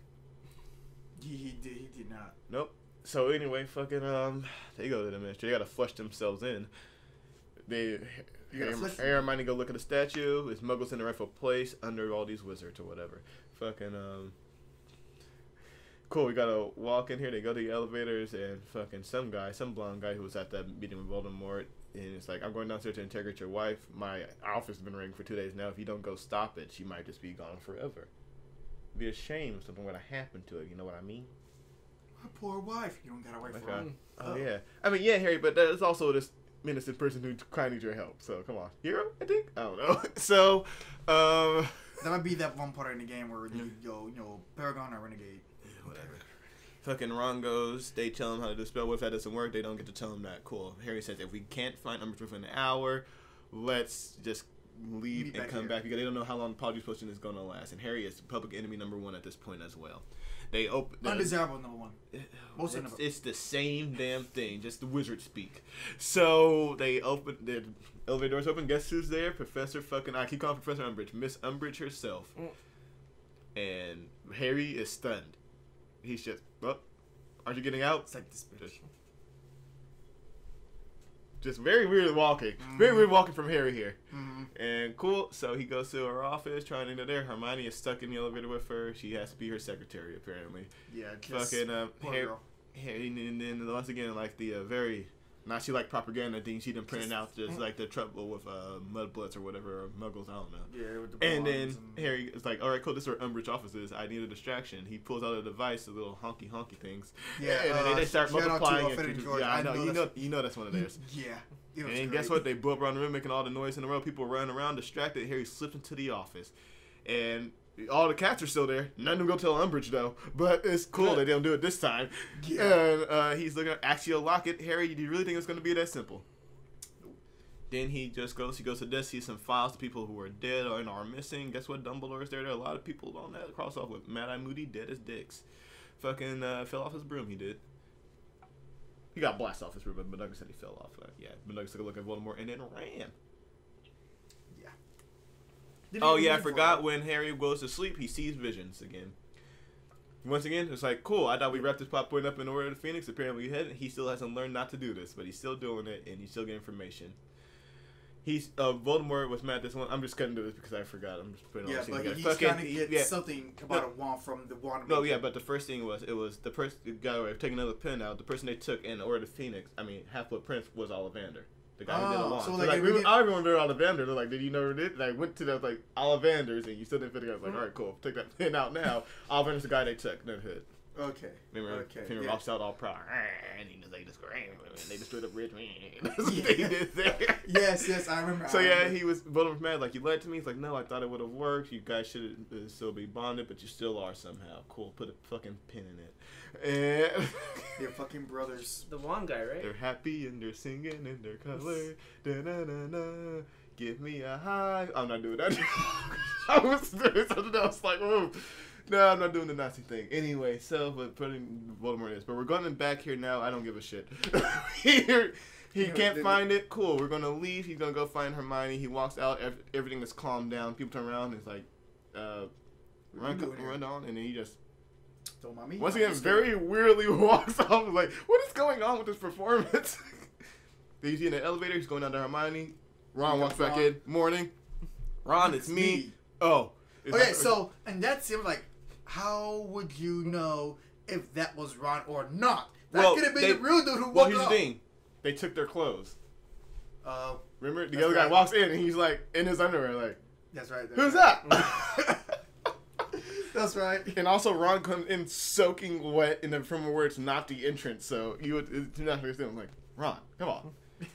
He, he did. He did not. Nope. So anyway, fucking um, they go to the ministry. They gotta flush themselves in. They You gotta Harry, flush- Harry and Hermione go look at the statue. It's Muggles in the rightful place under all these wizards or whatever. Fucking um. Cool. We gotta walk in here. They go to the elevators and fucking some guy, some blonde guy who was at that meeting with Voldemort, and it's like, I'm going downstairs to interrogate your wife. My office has been ringing for two days now. If you don't go stop it, she might just be gone forever. Be ashamed something were to happen to it. You know what I mean? My poor wife. You don't gotta wait for him. Oh yeah. I mean, yeah, Harry, but there's also this innocent person who kind of needs your help. So come on, hero. I think I don't know. so, um, That might be that one part in the game where you go, you know, Paragon or Renegade. whatever. Fucking Ron goes. They tell him how to do spell. What if that doesn't work? They don't get to tell him that. Cool. Harry says, if we can't find Umbridge within an hour, let's just leave Meet and back come here. back because they don't know how long the Polyjuice Potion is going to last. And Harry is public enemy number one at this point as well. They open. the, Undesirable number one. Most it's, of it's the same damn thing, just the wizard speak. So they open the elevator doors open. Guess who's there? Professor fucking I keep calling Professor Umbridge, Miss Umbridge herself. Mm. And Harry is stunned. He's just, well, aren't you getting out? It's like this bitch. Just, just very weird walking. Very Mhm. weird walking from Harry here. Mm-hmm. And cool, so he goes to her office, trying to get there. Hermione is stuck in the elevator with her. She has to be her secretary, apparently. Yeah, just Fucking um, poor Harry, girl. Harry, and then once again, like the uh, very Nazi like propaganda thing, she done printed Just- out just like the trouble with uh, mudbloods or whatever, or muggles, I don't know. Yeah, with the And then blondes Harry is like, all right, cool, this is where Umbridge office is. I need a distraction. He pulls out a device, the little honky honky things. Yeah, and then uh, they start shout to, multiplying uh, it. Yeah, I I know. know You know, that's- you know that's one of theirs. Yeah. And guess what? They blew up around the room, making all the noise in the room. People running around, distracted. Harry slips into the office, and all the cats are still there. None of them go tell Umbridge though, but it's cool they don't do it this time. Yeah. And uh, he's looking at Accio Locket. Harry, do you really think it's going to be that simple? Then he just goes. He goes to desk, sees some files to people who are dead or are missing. Guess what? Dumbledore is there. There are a lot of people on that cross off with Mad Eye Moody dead as dicks. Fucking uh, fell off his broom. He did. He got blasted off his broom, but McNugget said he fell off. Uh, yeah, McNugget took a look at Voldemort and then ran. Oh yeah, I forgot when Harry goes to sleep, he sees visions again. Once again, it's like cool. I thought we wrapped this plot point up in Order of the Phoenix. Apparently, we hadn't. He still hasn't learned not to do this, but he's still doing it, and he's still getting information. He's uh, Voldemort was mad. This one, I'm just cutting to this because I forgot. I'm just putting all Yeah, the scenes but he's Fucking- trying to get yeah. something about a wand from the wand. No, yeah, but the first thing was it was the person the guy who taking another pen out. The person they took in Order of the Phoenix. I mean, Half Blood Prince was Ollivander. The guy who did Oh, the wand. so, So, like, like, we, get- I knew Ollivander. They're like, did you know it? And I went to that like Ollivanders, and you still didn't fit it. I was like, mm-hmm. all right, cool. Take that pen out now. Ollivander's the guy they took. No hood. Okay. Remember, Okay. remember yeah. Ross out all proud. And he just like this and they destroyed up Richmond. That's what they did there. Yes, yes, I remember. So I yeah, remember. he was Voldemort mad. Like you lied to me. He's like, no, I thought it would have worked. You guys should uh, still be bonded, but you still are somehow. Cool. Put a fucking pin in it. And They're fucking brothers. The one guy, right? they're happy and they're singing in their color. Da-na-na-na. give me a high. I'm not doing that. I was doing something else like, oh, no, I'm not doing the Nazi thing. Anyway, so but putting Voldemort is, but we're going back here now. I don't give a shit. here, he can't find it. Cool. We're gonna leave. He's gonna go find Hermione. He walks out. ev- Everything is calmed down. People turn around. It's like, uh, run, run on, and then he just me. once again very weirdly walks off. Like, what is going on with this performance? see in the elevator. He's going down to Hermione. Ron walks back Ron. in. Morning. Ron, it's me. Oh. It's Okay, not- so and that seems like, how would you know if that was Ron or not? That Well, could have been they- the real dude who Well, walked here's the up. thing. They took their clothes. Uh, Remember, the other guy walks in and he's like in his underwear, like, that's right. That's "Who's right. that?" That's right. and also, Ron comes in soaking wet in the, from where it's not the entrance, so you would it's not understand. I'm like, Ron, come on.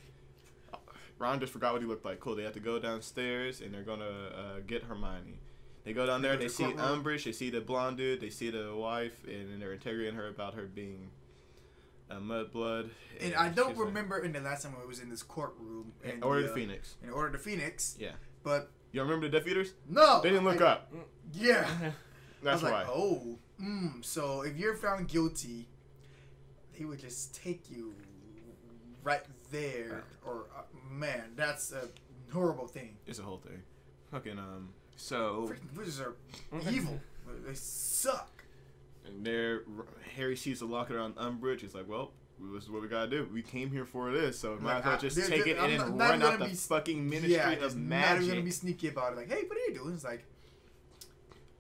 Ron just forgot what he looked like. Cool. They have to go downstairs and they're gonna uh, get Hermione. They go down there. go They see courtroom. Umbridge. They see the blonde dude. They see the wife, and they're interrogating her about her being a mudblood. And I don't she's like- remember in the last time I was in this courtroom. In in Order the, to uh, Phoenix. In Order to Phoenix. Yeah. But You remember the Death Eaters? no. They didn't look I- up. Yeah. That's I was why. like, oh, mm, so if you're found guilty, they would just take you right there. Or uh, man, that's a horrible thing. It's a whole thing. Fucking um. So Freaking wizards are evil. They suck. and there, Harry sees the locket on Umbridge. He's like, well. This is what we gotta do. We came here for this, so might Like, as well ah, just they're- take it they're- in I'm and not run out the be- fucking Ministry yeah, of not Magic. even gonna be sneaky about it. Like, hey, what are you doing? It's like,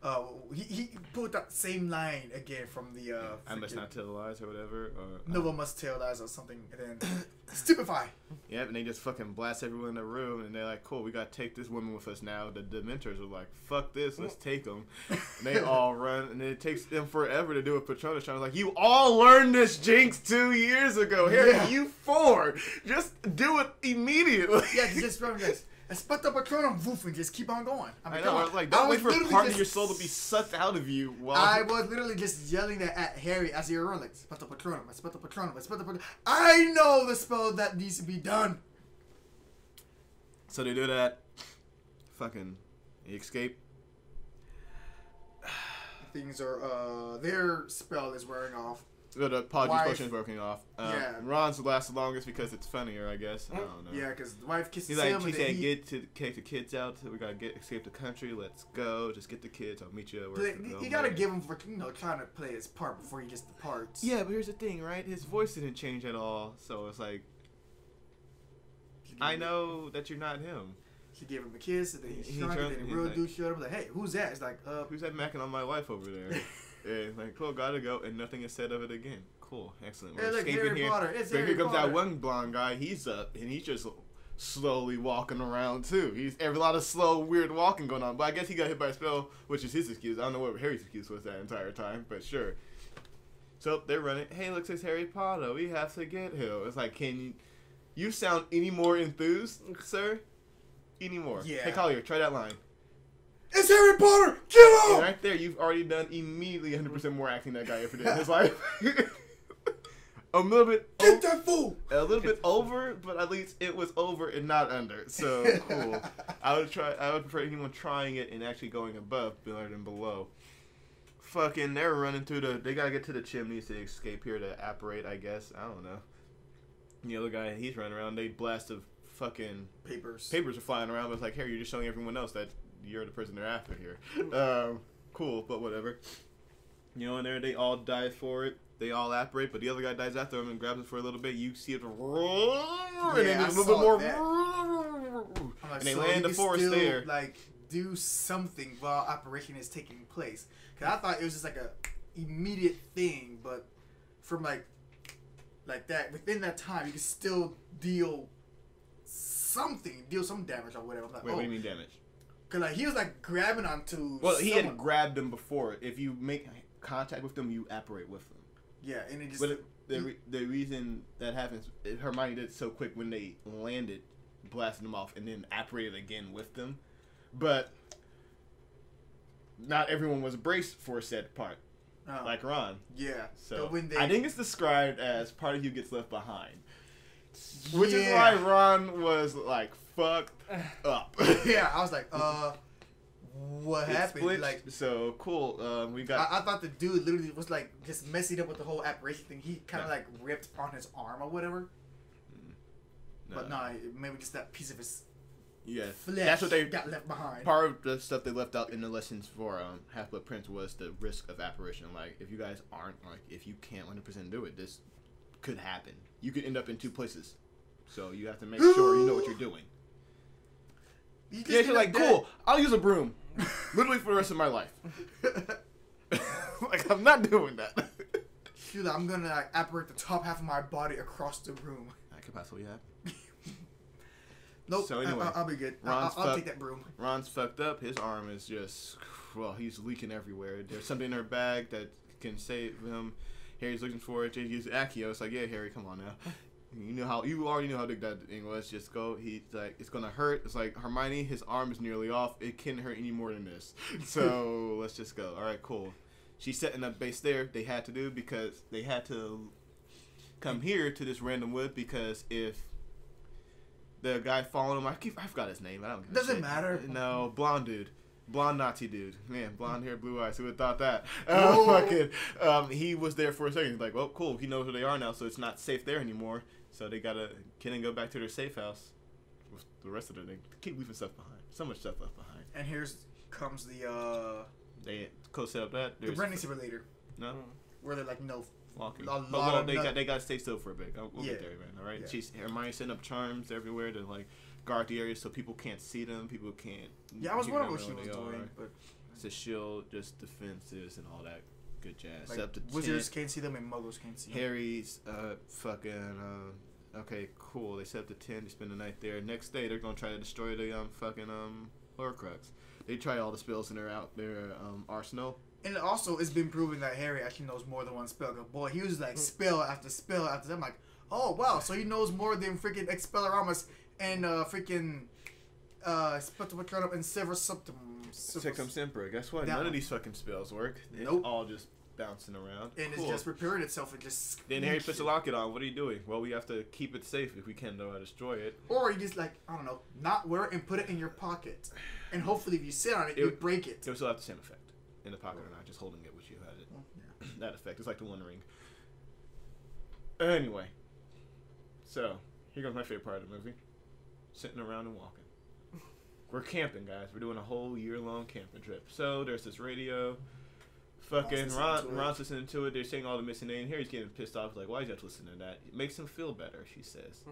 uh, he, he pulled that same line again from the uh. I must not tell lies or whatever. Or, No one must tell lies or something, and then stupefy. Yep, and they just fucking blast everyone in the room, and they're like, "Cool, we gotta take this woman with us now." The Dementors are like, "Fuck this, let's take them." And they all run, and it takes them forever to do a Patronus shot. Like, you all learned this jinx two years ago. Here, Yeah. you four, just do it immediately. Yeah, just just run this. Expecto Patronum, woof, and just keep on going. I, I mean, know. I was like, don't wait for literally part of your soul to be sucked out of you. While I was literally just yelling that at Harry as he ran like Expecto Patronum, Expecto Patronum, Expecto Patronum. I know the spell that needs to be done. So they do that. Fucking, they escape. Things are uh their spell is wearing off. The, the Polyjuice Wife. is working off. Uh, Yeah. Ron's lasts the longest because it's funnier, I guess. I don't know. Yeah, because the wife kisses He's like, she and said, he, get to take the kids out. We gotta get escape the country. Let's go. Just get the kids. I'll meet you at work. But No you gotta give him for you know trying to play his part before he just departs. Yeah, but here's the thing, right? His voice didn't change at all, so it's like I know that you're not him. She gave him a kiss and then he, He shrunk and then the real like- dude showed up like, hey, who's that? It's like, uh, Who's that macking on my wife over there? and like, cool, gotta go, and nothing is said of it again. Cool, excellent. We're Hey, look, escaping Harry here. Potter. It's Harry here comes Potter. that one blonde guy. He's up, and he's just slowly walking around too. He's every lot of slow, weird walking going on. But I guess he got hit by a spell, which is his excuse. I don't know what Harry's excuse was that entire time, but sure. So they're running. Hey, looks it's Harry Potter. We have to get him. It's like, can you? You sound any more enthused, sir? Any more? Yeah. Hey, Collier, try that line. It's Harry Potter. Get And him! right there, you've already done immediately 100% more acting than that guy ever did in his life. a little bit, Get that fool! a little bit over, but at least it was over and not under. So cool. I would try. I would prefer anyone trying it and actually going above rather than below. Fucking, they're running through the. They gotta get to the chimneys to escape here to apparate. I guess I don't know. The other guy, he's running around. They blast the fucking Papers. papers are flying around, but it's like, hey, you're just showing everyone else that you're the person they're after here. um, cool, but whatever. You know, and there, they all die for it. They all apparate, but the other guy dies after him and grabs it for a little bit. You see it roar, and then Yeah, there's a little bit more. roar, like, and they so land you the can forest still, there. Like, do something while operation is taking place. Cause I thought it was just like a immediate thing, but from like, like that within that time, you can still deal something, deal some damage or whatever. I'm like, Wait, oh, what do you mean damage? Cause like he was like grabbing onto. Well, he someone. had grabbed them before. If you make contact with them, you apparate with them. Yeah, and it just. But it, the re- the reason that happens, Hermione did it so quick when they landed, blasting them off, and then apparated again with them. But not everyone was braced for said part, uh, like Ron. yeah. So they, I think it's described as part of you gets left behind, which is why Ron was like, fucked up. yeah, I was like, uh, what It happened? split, Like, so cool. Um, we got I, I thought the dude literally was like just messing up with the whole apparition thing. He kind of Yeah. like ripped on his arm or whatever. But no. no, maybe just that piece of his yeah, flesh that's what they got left behind. part of the stuff they left out in the lessons for um, Half Blood Prince was the risk of apparition. Like, if you guys aren't like, if you can't 100 percent do it, this could happen. You could end up in two places, so you have to make sure you know what you're doing. You just Yeah, she's like, dead. cool. I'll use a broom, literally for the rest of my life. like, I'm not doing that. Shoot, I'm gonna like apparate the top half of my body across the room. That could possibly happen. Nope. So I- anyway, I, will be good. I- Ron's I'll, I'll fuck- take that broom. Ron's fucked up. His arm is just, well, he's leaking everywhere. There's something in her bag that can save him. Harry's looking for it. They use Accio. It's like, yeah, Harry, come on now. You know how you already know how big that thing was. Just go. He's like, it's gonna hurt. It's like Hermione. His arm is nearly off. It can't hurt any more than this. So let's just go. All right, cool. She's setting up base there. They had to do because they had to come here to this random wood because if the guy following him, I keep I forgot his name. I don't. Doesn't matter. No, blonde dude. Blonde Nazi dude, man, blonde hair, blue eyes. Who would have thought that? Oh, fucking, um, he was there for a second. He's like, well, cool. He knows who they are now, so it's not safe there anymore. So they gotta can and go back to their safe house. With the rest of the thing, keep leaving stuff behind. So much stuff left behind. And here's comes the uh They co set up that. the There's Brendan simulator no where they're like no walking. A lot well, of they nut- got they gotta stay still for a bit. We'll Yeah. get there, man. All right. Yeah. She's Hermione setting up charms everywhere to like guard the area so people can't see them. People can't. yeah I was hear wondering them what she where was doing are. but It's a shield, just defenses and all that good jazz. like Up to wizards 10. can't see them and muggles can't see them. Harry's uh fucking uh okay cool. They set up to ten. They spend the night there. Next day they're gonna try to destroy the um fucking um Horcrux. They try all the spells in their out their um arsenal. And also, it's been proven that Harry actually knows more than one spell. 'Cause, boy, he was like spell after spell after that. I'm like, oh wow, so he knows more than freaking Expelliarmus and uh freaking uh Spectrum and Silver Septum. Sectum Sempra. Guess what? That None one. of these fucking spells work. It's Nope. all just bouncing around. And Cool. it's just preparing itself and just. Then Harry puts a locket on. What are you doing? Well, we have to keep it safe if we can, though, I destroy it. Or you just like I don't know, not wear it and put it in your pocket, and hopefully if you sit on it, It- you break it. It will still have the same effect in the pocket or not, just holding it with you had it. Oh, yeah. that effect. It's like the One Ring. Anyway, so here goes my favorite part of the movie: sitting around and walking. We're camping, guys. We're doing a whole year-long camping trip. So there's this radio. Fucking Ron. Ron's listening to it. They're saying all the missing names. Harry's getting pissed off. Like, why is you have to listen to that? It makes him feel better, she says. Hmm.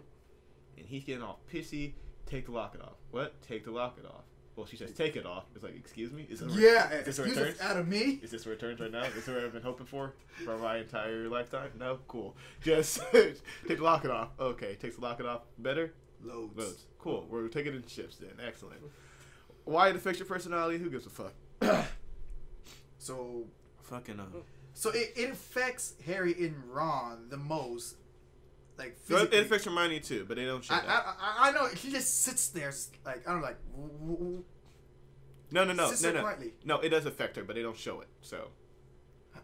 And he's getting all pissy. Take the locket off. What? Take the locket off. Well, she says, take it off. It's like, excuse me? Is this Yeah, is this where it excuse turns? out of me. Is this where it turns right now? Is this what I've been hoping for for my entire lifetime? No? Cool. Just take the locket off. Okay, takes the locket off. Better? Loads. Loads. Cool. We're taking it in shifts then. Excellent. Why it affects your personality? Who gives a fuck? So Fucking um. So it, it affects Harry and Ron the most, like physically. It affects Hermione too, but they don't show I, that. I, I, I know he just sits there, like I don't know, like w- w- w- no, no, no, no, no. quietly. No, it does affect her, but they don't show it. So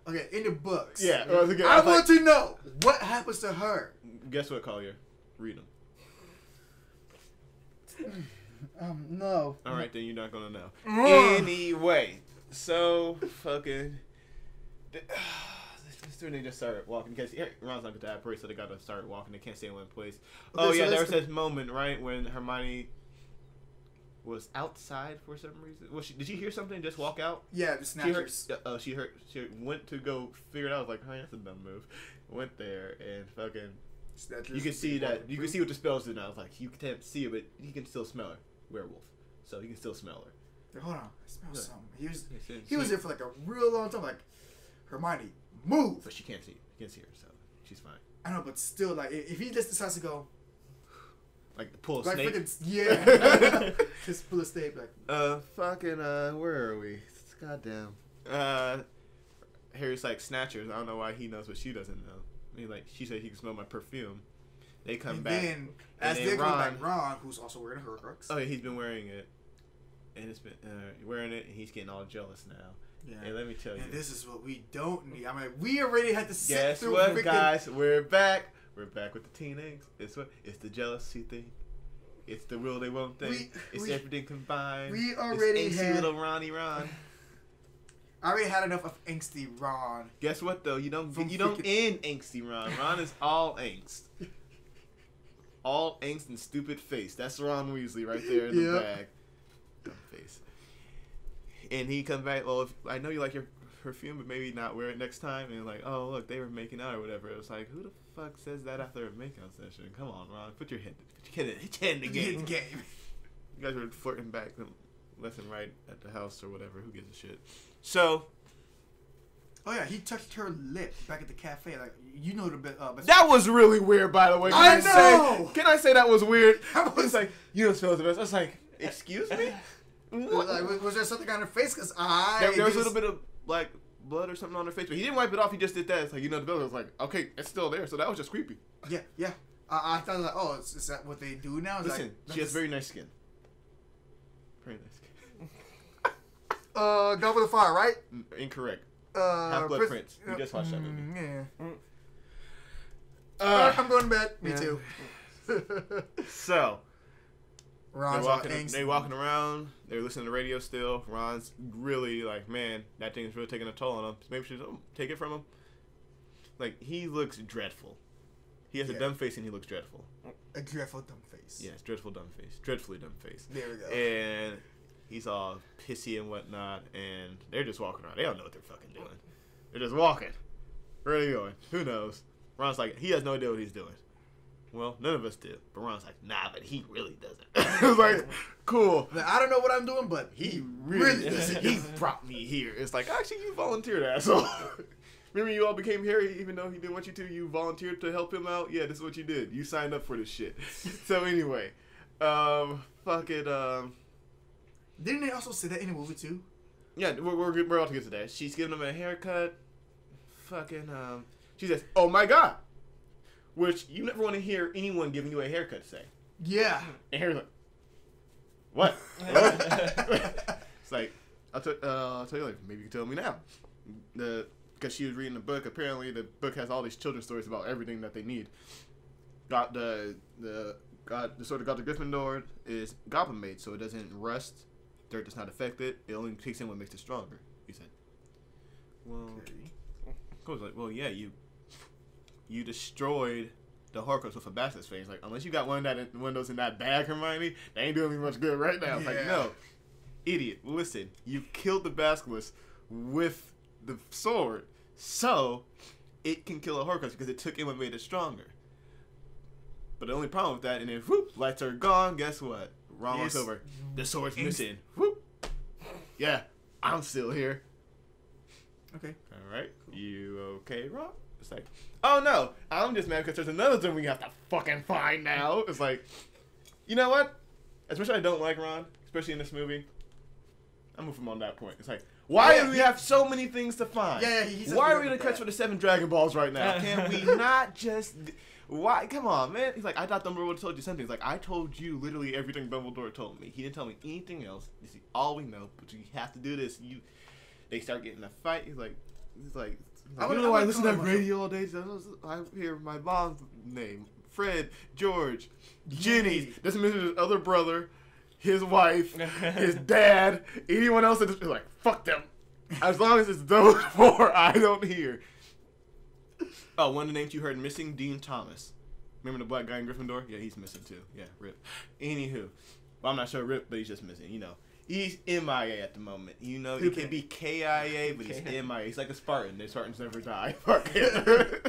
Okay, in the books. Yeah, well, I I was want to know what happens to her. guess what, Collier? Read them. Um, no. All right, then you're not gonna know. Anyway, so fucking. This dude they just started walking because yeah, Ron's not gonna die so they gotta start walking. They can't stay in one place. Okay, oh so yeah, there was that's this moment right when Hermione was outside for some reason. Was she, did you hear something? Just walk out. Yeah, the She heard. snatchers. Uh, she heard. She went to go figure it out. I was like, hey, that's a dumb move. Went there and fucking. Snatchers You can see that. You can see what the spells do now. It's like you can't see it, but you can still smell her. Werewolf. So you can still smell her. Hold on, I smell Yeah. something. He was Yes, yes, he was there for like a real long time. Like Hermione, move. But she can't see. You can't see her, so she's fine. I know, but still, like if if he just decides to go, Like pull a like snake. freaking yeah, just pull a snake, like Uh, fucking, uh, where are we? Goddamn. Uh, Harry's like snatchers. I don't know why he knows what she doesn't know. Like she said he can smell my perfume. They come back and back. then as then they come Ron- back, Ron, who's also wearing a Horcrux. oh, yeah, he's been wearing it, and it's been uh, wearing it, and he's getting all jealous now. yeah. And let me tell you, And this is what we don't need. I mean, we already had to sit guess through what, freaking. guys? We're back. We're back with the teen angst. It's what? It's the jealousy thing. It's the will they won't thing. We- it's we- everything combined. we It's already angsty had- little Ronnie Ron. I already had enough of angsty Ron. Guess what though? You don't From you don't freaking- end angsty Ron. Ron is all angst. All angst and stupid face. That's Ron Weasley right there in the Yep. bag. Dumb face. And he comes back. Well, if, I know you like your perfume, but maybe not wear it next time. And like, oh look, they were making out or whatever. It was like, who the fuck says that after a makeout session? Come on, Ron, put your head, put your head, in- your head in the game. game. You guys were flirting back left and right at the house or whatever. Who gives a shit? So Oh yeah, he touched her lip back at the cafe. Like you know the bit. Uh, best- That was really weird, by the way. Can I I, know! say? Can I say that was weird? That was- like you know smells the best. I was like, excuse me. What? Like, was- was there something on her face? Cause I there, there was a little bit of like blood or something on her face, but he didn't wipe it off. He just did that. It's like you know the bill was like, okay, it's still there. So that was just creepy. Yeah, yeah. I, I thought like, oh, is, is that what they do now? It's Listen, like, she has very nice skin. Very nice skin. Uh Goblet of Fire, right? Mm, Incorrect. Uh, Half-Blood Pris- Prince. We just watched that movie. mm, Yeah. Uh, I'm going to bed. Me yeah. too. so Ron's they're walking. angsty. They walking around. They're listening to the radio still. Ron's really like, man, that thing's really taking a toll on him. Maybe we should oh, take it from him. Like he looks dreadful. He has Yeah. a dumb face and he looks dreadful. A dreadful dumb face. Yes, dreadful dumb face. Dreadfully dumb face. There we go. And he's all pissy and whatnot, and they're just walking around. They don't know what they're fucking doing. They're just walking. Where are they going? Who knows? Ron's like, he has no idea what he's doing. Well, none of us do. But Ron's like, nah, but he really doesn't. it's like, cool. I don't know what I'm doing, but He really, doesn't. he brought me here. It's like, actually, you volunteered, asshole. Remember, you all became here, even though he didn't want you to. You volunteered to help him out. Yeah, this is what you did. You signed up for this shit. so anyway, um, fuck it. Um, Didn't they also say that in the movie too? yeah, we're we're, we're all to get to that. She's giving him a haircut. Fucking um, she says, "Oh my god," which you never want to hear anyone giving you a haircut say. Yeah. And Harry's like, "What?" it's like, I'll, t- uh, I'll tell you later. Maybe you can tell me now. The because she was reading the book. Apparently, the book has all these children's stories about everything that they need. Got the the God the sword of God the Gryffindor is goblin made, so it doesn't rust. Dirt does not affect it. It only takes in what makes it stronger. He said. Well, I was like, well, yeah, you you destroyed the Horcrux with a basilisk face. Like, unless you got one of that one of those in that bag, Hermione, they ain't doing me much good right now. It's like, no, idiot. Listen, you killed the basilisk with the sword, so it can kill a Horcrux because it took in what made it stronger. But the only problem with that, and then whoop, lights are gone. Guess what? Ron walks Yes. over. The sword's Inst- missing. Whoop. Yeah, I'm still here. Okay. All right. You okay, Rob? It's like, oh no, I'm just mad because there's another thing we have to fucking find now. It's like, you know what? As much as I don't like Ron, especially in this movie, I'm moving on that point. It's like, why Yeah, do we he- have so many things to find? Yeah, yeah, he's why are we gonna catch for the seven Dragon Balls right now? Can we not just? Why? Come on, man. He's like, I thought Dumbledore would have told you something. He's like, I told you literally everything Dumbledore told me. He didn't tell me anything else. This is all we know. But you have to do this. You. They start getting a fight. He's like, he's like, I don't know why I listen to that radio all day. I hear my mom's name, Fred, George, Ginny. Doesn't mention his other brother, his wife, his dad, anyone else. That is like, fuck them. As long as it's those four, I don't hear. Oh, one of the names you heard missing, Dean Thomas. Remember the black guy in Gryffindor? Yeah, he's missing too. Yeah, Rip. Anywho, well, I'm not sure Rip, but he's just missing. You know, he's MIA at the moment. You know, he can be KIA, but he's MIA. He's like a Spartan. The Spartans never die.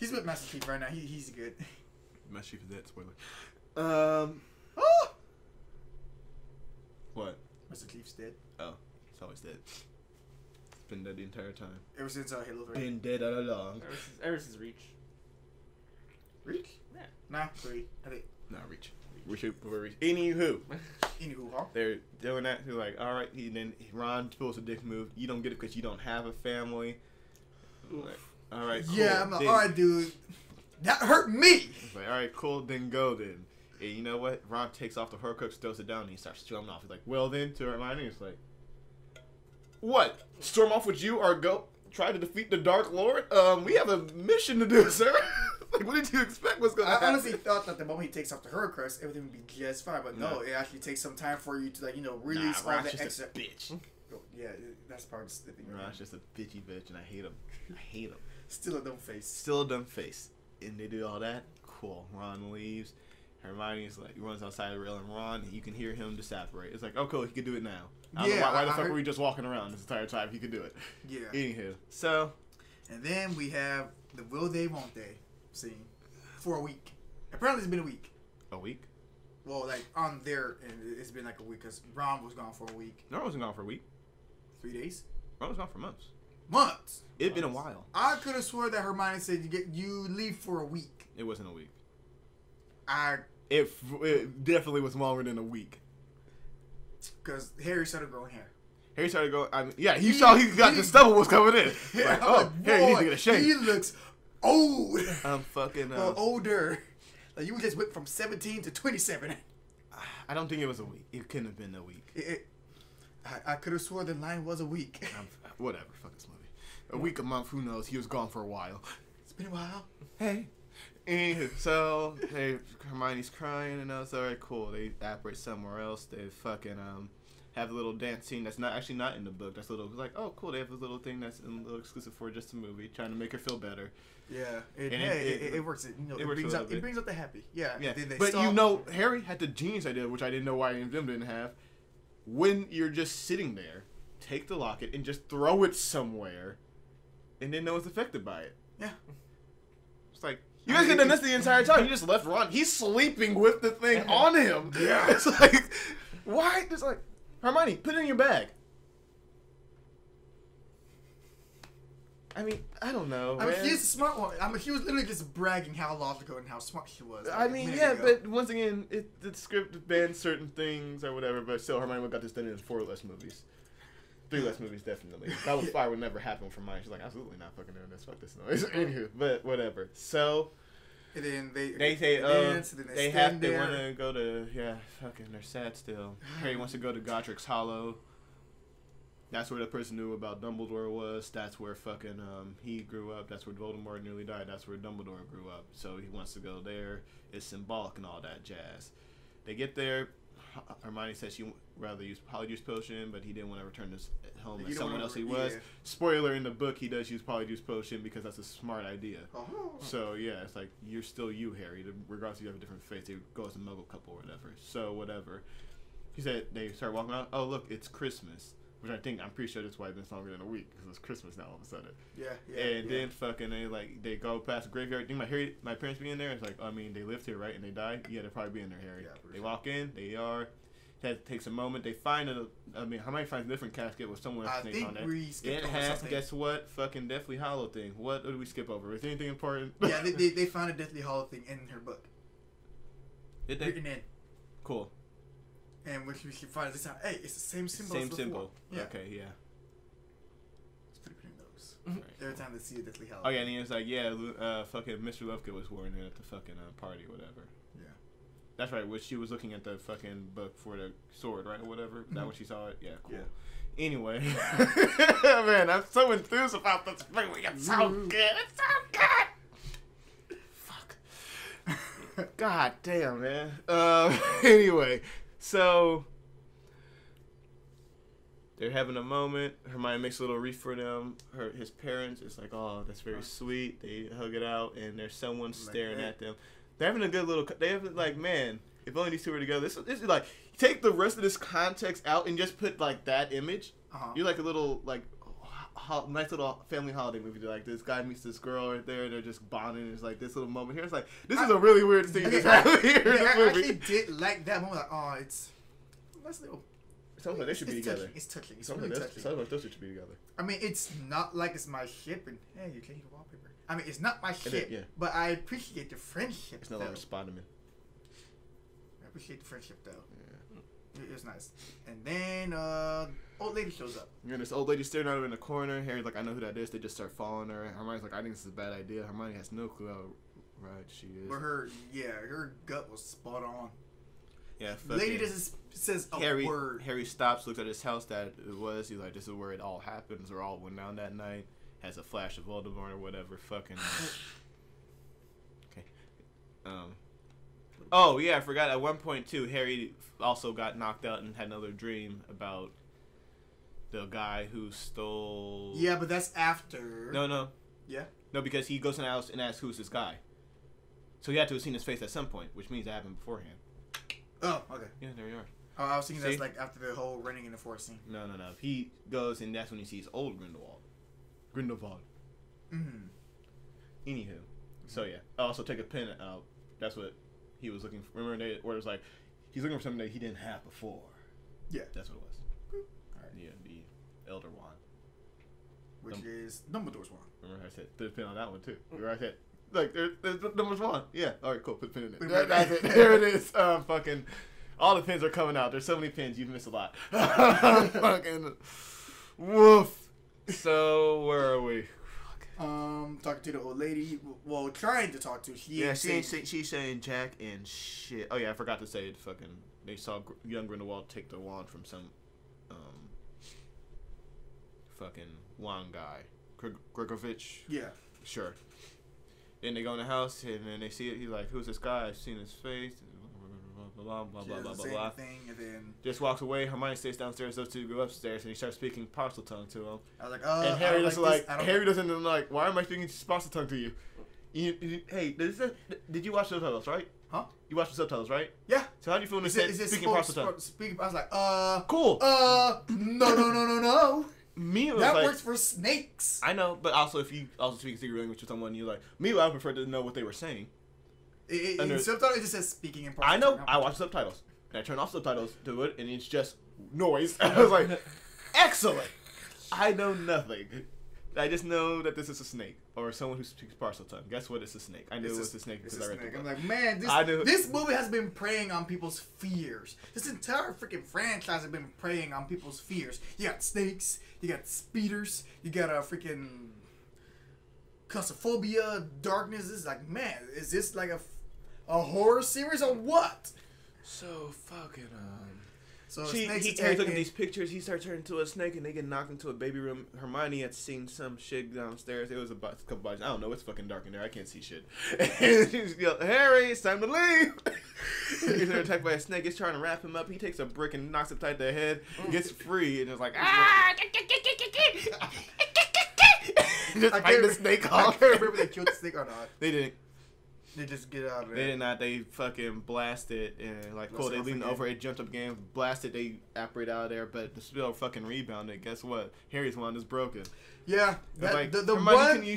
He's with Master Chief right now. He, he's good. Master Chief is dead. Spoiler. Um. Oh! What? Master Chief's dead. Oh, he's always dead. Been dead the entire time. Ever since uh, Halo 3. Been dead all along. Ever since, ever since Reach. Reach? Yeah. Nah, 3. I think. Not reach. We should. We're reach. Anywho. Anywho, huh? they're doing that. They're like, all right. He, then Ron pulls a dick move. You don't get it because you don't have a family. Like, all right. Cool. Yeah, I'm like, Then- alright, dude. That hurt me! It's like, all right, cool. Then go then. And you know what? Ron takes off the Horcrux, throws it down, and he starts storming off. He's like, well then, to Hermione, it's like, what? Storm off with you or go try to defeat the Dark Lord? Um, we have a mission to do, sir. like, what did you expect was gonna I happen? honestly thought that the moment he takes off the Horcrux, everything would be just fine. But no, No. it actually takes some time for you to like you know nah, all Ron's the just extra. a bitch. Oh, yeah, that's part of the thing. Ron's just a bitchy bitch, and I hate him. I hate him. Still a dumb face. Still a dumb face. And they do all that. Cool. Ron leaves. Hermione's like runs outside the rail, and Ron, you can hear him disapparate. It's like, oh, cool, he could do it now. I Yeah, why, why the I fuck heard- were we just walking around this entire time? He could do it. Yeah. Anywho, so And then we have the will they won't they scene for a week. Apparently, it's been a week. a week. Well, like on there, and it's been like a week because Ron was gone for a week, No, I wasn't gone for a week. three days, I was gone for months. months. It'd been a while. I could have swore that Hermione said you get you leave for a week. It wasn't a week. I It, it definitely was longer than a week. Because Harry started growing hair. Harry started going. I mean, yeah, he, saw he got the stubble was coming in. Like, oh, like, Harry to get a shave. He looks old. I'm fucking. Uh, older. Like you just went from seventeen to twenty-seven. I don't think it was a week. It couldn't have been a week. It, it, I, I could have swore the line was a week. I'm, whatever. Fuck this movie. A week, a month, who knows? He was gone for a while. It's been a while. Hey. Anywho, so they Hermione's crying and I was alright, cool. They operate somewhere else. They fucking um have a little dance scene that's not actually not in the book. That's a little like, oh cool, they have a little thing that's a little exclusive for just a movie, trying to make her feel better. Yeah, it, And yeah, it- it, it- it, works. It, you know, it brings up it brings up the happy. Yeah, Yeah, but you know, Harry had the genius idea, which I didn't know why them didn't have. When you're just sitting there, take the locket and just throw it somewhere, and then no one's affected by it. Yeah. You guys could have this the entire time. You just left Ron. He's sleeping with the thing on him. Yeah. It's like, why? It's like, Hermione, put it in your bag. I mean, I don't know. I mean, he's a smart one. I mean, he was literally just bragging how logical and how smart he was. like, I mean, yeah, ago. but once again, it, the script bans certain things or whatever. But still, Hermione got this done in four less movies, three less movies definitely. That was fire would never happen for mine. She's like, absolutely not fucking doing this. Fuck this noise. Anywho, but whatever. So And then they they say, they dance, then they stand have they want to go to yeah, fucking they're sad still. Harry wants to go to Godric's Hollow. That's where the person knew about Dumbledore was. That's where fucking um, he grew up. That's where Voldemort nearly died. That's where Dumbledore grew up. So he wants to go there. It's symbolic and all that jazz. They get there. Hermione says she rather use Polyjuice Potion, but he didn't want to return this home as someone else he was. yeah. Spoiler in the book, he does use Polyjuice Potion because that's a smart idea. Oh. So yeah, it's like you're still you, Harry. Regardless, if you have a different face. They go as a Muggle couple or whatever. So whatever. He said they start walking out. Oh look, it's Christmas, which I think I'm pretty sure that's why it's been longer than a week because it's Christmas now all of a sudden. Yeah, yeah. and yeah. then fucking they like they go past the graveyard. Think my Harry, my parents being there. It's like I mean they lived here right and they died. Yeah, they're probably being there, Harry. Yeah, they sure. walk in. They are. That takes a moment. They find a. I mean, how many finds a different casket with someone I else's name on it. It has. something. Guess what? Fucking Deathly Hallow thing. What did we skip over? Is there anything important? yeah, they, they, they found a Deathly Hallow thing in her book. Did they? Written in. Cool. And when she, she finds this out, hey, it's the same symbol as Same before. symbol. Yeah. Okay, yeah. It's pretty pretty nose. Right. Every time they see a Deathly Hallow. Oh yeah, and he was like, yeah, Lu- uh, fucking Mr. Lovegood was wearing it at the fucking uh, party, or whatever. Yeah. That's right. Which she was looking at the fucking book for the sword, right, or whatever. Is that when she saw it? Yeah, cool. Yeah. Anyway, man, I'm so enthused about this movie. It's so good. It's so good. Fuck. God damn, man. Uh, anyway, so they're having a moment. Hermione makes a little wreath for them. Her his parents. It's like, oh, that's very sweet. They hug it out, and there's someone Like staring that. at them. They're having a good little. They have like, man, if only these two were together. This, this is like take the rest of this context out and just put like that image. Uh-huh. You're like a little like ho- nice little family holiday movie. Like this guy meets this girl right there, and they're just bonding. And it's like this little moment here. It's like this is a really weird scene Okay, that's happening here yeah, in I movie. actually did like that moment. Like, oh, it's nice little. Sounds like they should be it's together. Touching. It's touching. It's Sounds really like, touching. sounds like those two should be together. I mean, it's not like it's my ship, and hey, you the wallpaper. I mean, it's not my ship, yeah. but I appreciate the friendship. It's not though. longer Spider-Man. I appreciate the friendship though. It, it was nice. And then uh, old lady shows up. And this old lady staring at her in the corner. Harry's like, I know who that is. They just start following her. Hermione's like, I think this is a bad idea. Hermione has no clue how right she is. Where her, yeah, her gut was spot on. yeah, Lady doesn't says a Harry word. Harry stops, looks at his house that it was. He's like, "This is where it all happens, or all went down that night." Has a flash of Voldemort or whatever. Fucking. okay, Um. Oh yeah, I forgot. At one point too, Harry also got knocked out and had another dream about the guy who stole. Yeah, but that's after. No, no, Yeah. no, because he goes in the house and asks who's this guy. So he had to have seen his face at some point, which means that happened beforehand. Oh, okay. Yeah, there you are. Oh, I was thinking See? that's like after the whole running in the forest scene. No, no, no. He goes and that's when he sees old Grindelwald. Grindelwald. Mm-hmm. Anywho, so yeah. Also take a pen out. That's what he was looking for. Remember they, where it was like he's looking for something that he didn't have before. Yeah. That's what it was. Alright. Yeah, the Elder Wand. Which Dum- is Dumbledore's wand. Remember I said put a pin on that one too. Remember I said like there, there's the numbers one. Yeah. All right. Cool. Put a pin in it. That- that's it. There it is. Um, fucking. All the pins are coming out. There's so many pins. You've missed a lot. fucking. Woof. So where are we? Um, talking to the old lady. Well, trying to talk to. She Yeah, she ain't saying- she's saying Jack and shit. Oh yeah, I forgot to say it. Fucking, they saw Gr- young Grindelwald take the wand from some, um, fucking wand guy, Grig- Grigovich. Yeah. Sure. Then they go in the house and then they see it. He's like, "Who's this guy? I've seen his face." Blah blah blah blah blah blah blah. anything, and then Just walks away. Hermione stays downstairs. Those two go upstairs and he starts speaking Parseltongue to him. I was like, uh, and Harry doesn't like, like. this. I don't Harry doesn't even like. Why am I speaking Parseltongue to you? You, you- hey, did, this, did you watch the subtitles, right? Huh? You watched the subtitles, right? Yeah. So how do you feel when they said speaking Parseltongue? speaking? I was like, uh, Cool. uh, no, no, no, no, no. Me, it was That like, works for snakes. I know, but also if you also speak secret language to someone, you're like me. I would prefer to know what they were saying. It, it, Under- subtitle, it just says speaking in. I know. I watch subtitles. And I turn off subtitles to it, and it's just noise. I was like, excellent. I know nothing. I just know that this is a snake or someone who speaks Parseltongue. Guess what? It's a snake. I knew It's it was a snake because I read snake. the I'm like, man, this I knew- this movie has been preying on people's fears. This entire freaking franchise has been preying on people's fears. You got snakes, you got speeders, you got a freaking claustrophobia, darkness. Is like, man, is this like a, a horror series or what? So fucking um. So She, snakes he, Harry's looking at these pictures. He starts turning into a snake, and they get knocked into a baby room. Hermione had seen some shit downstairs. It was a, bu- a couple bodies. I don't know. It's fucking dark in there. I can't see shit. And she's yelling, "Harry, it's time to leave!" He's attacked by a snake. He's trying to wrap him up. He takes a brick and knocks it tight to the head. Gets free and is like, "Ah!" Just I can't, the snake I can't remember if they killed the snake or not. They didn't. They just get out of there. They did not. They fucking blasted and like cool. They leaned over. It jumped up game. Blasted. They operate out of there, but the spell fucking rebounded. Guess what? Harry's wand is broken. Yeah, that, like, the, the one thing,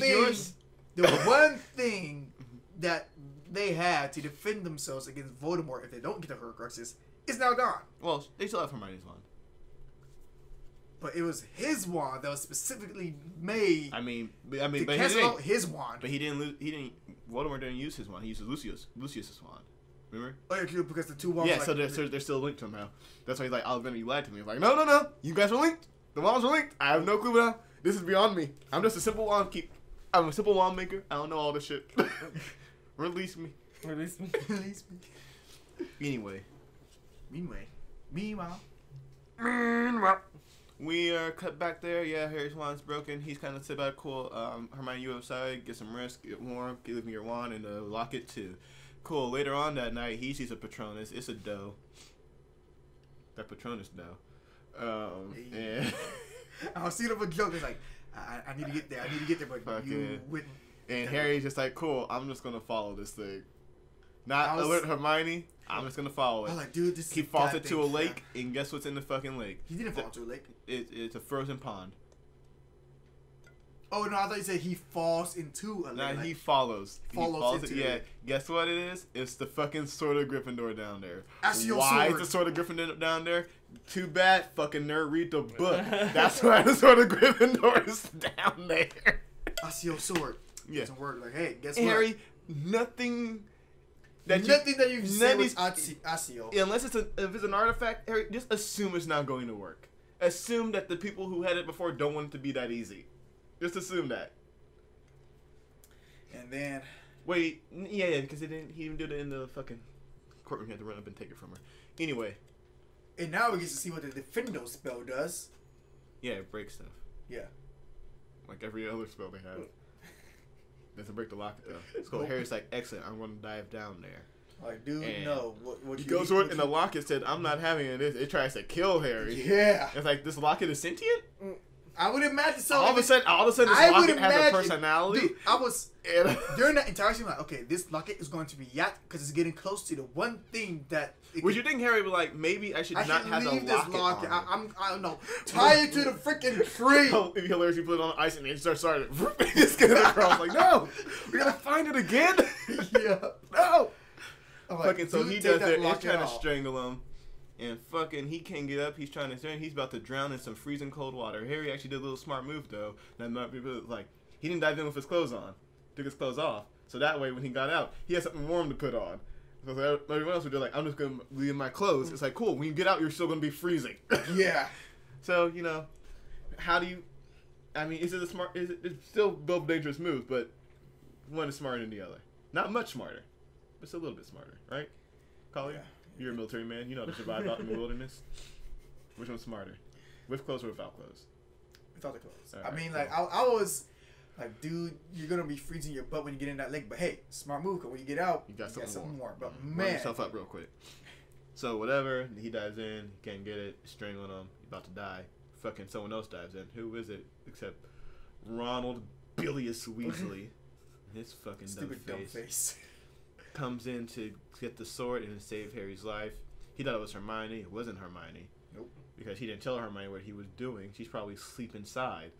the one thing that they had to defend themselves against Voldemort if they don't get the Horcruxes is now gone. Well, they still have Hermione's wand. But it was his wand that was specifically made I mean, I mean, but he cancel out didn't. his wand. But he didn't. Lose, he didn't. Voldemort didn't use his wand. He uses Lucius. Lucius's wand. Remember? oh, yeah, because the two wands. yeah. were so like, they're, so they're still linked somehow. That's why he's like, oh, Ollivander, you lied to me. He's like, no, no, no. You guys were linked. The wands were linked. I have no clue now. This is beyond me. I'm just a simple wand keep. I'm a simple wand maker. I don't know all this shit. Release me. Release me. Release me. Anyway. Meanwhile. Meanwhile, meanwhile, We are cut back there. Yeah, Harry's wand's broken. He's kind of cool. Um, Hermione, you outside, get some rest, get warm, give me your wand, and uh, lock it too. Cool. Later on that night, he sees a Patronus. It's a doe. That Patronus doe. Um, Hey. and, I was seeing a joke. It's like, I, I need to get there. I need to get there, but you wouldn't. and Harry's just like, cool. I'm just gonna follow this thing. Not was- alert Hermione. I'm just gonna follow I it. like, dude, this. He is falls into a crap. lake, and guess what's in the fucking lake? He didn't fall into a lake. It, it's a frozen pond. Oh no, I thought you said he falls into a lake. Now like- he follows. follows he follows into it. Yeah. Guess what it is? It's the fucking sword of Gryffindor down there. Accio Why sword. is the sword of Gryffindor down there? Too bad. Fucking nerd, read the book. That's why the sword of Gryffindor is down there. I see your sword. Yeah. Doesn't work. Like, hey, guess Harry, what? That you- Nothing that you can say none was is-. Accio. unless it's a, if it's an artifact, just assume it's not going to work. Assume that the people who had it before don't want it to be that easy. Just assume that. And then Wait, yeah, yeah, because he didn't. He didn't do it in the fucking courtroom. He had to run up and take it from her. Anyway, and now we get to see what the Diffindo spell does. yeah, it breaks stuff Yeah. like every other spell they have. Doesn't break the locket though. So Harry's like, excellent. I'm going to dive down there. Like, dude, And no. What, what He you goes what for it, and the you- locket said, "I'm not having it." It, it tries to kill Harry. Yeah. It's like this locket is sentient. Mm. I would imagine so. all of a sudden, all of a sudden, this I would locket has a imagine- personality. Dude, I was during that entire scene like, okay, this locket is going to be yacked because it's getting close to the one thing that. Would you think Harry would like maybe I should I not should have leave the this locket, locket. on? I, I'm, I don't know. Tie it to the freaking tree. It'd be hilarious if you put it on ice and it starts starting just get it across. Like, no, we gotta find it again. yeah. no. I'm like, fucking so he does that. He's locket trying to strangle him, and fucking he can't get up. He's trying to swim. He's about to drown in some freezing cold water. Harry actually did a little smart move though. That might be like he didn't dive in with his clothes on. Took his clothes off. So that way, when he got out, he had something warm to put on. So everyone else would be like, I'm just gonna leave my clothes. It's like cool. When you get out, you're still gonna be freezing. Yeah. So you know, how do you? I mean, is it a smart? Is it it's still both dangerous moves, but one is smarter than the other. Not much smarter, but still a little bit smarter, right? Collier, Yeah. You're a military man. You know how to survive out in the wilderness. Which one's smarter, with clothes or without clothes? Without the clothes. I mean, like, I, I was like, dude, you're gonna be freezing your butt when you get in that lake. But hey, smart move. Cause when you get out, You got something, more. But mm-hmm. Warm man, yourself up real quick. So whatever, he dives in, he can't get it, strangling him, about to die. Fucking someone else dives in. Who is it? Except Ronald Bilius Weasley. His fucking stupid dumb dumb face. Comes in to get the sword and save Harry's life. He thought it was Hermione. It wasn't Hermione. Nope. Because he didn't tell Hermione what he was doing. She's probably asleep inside.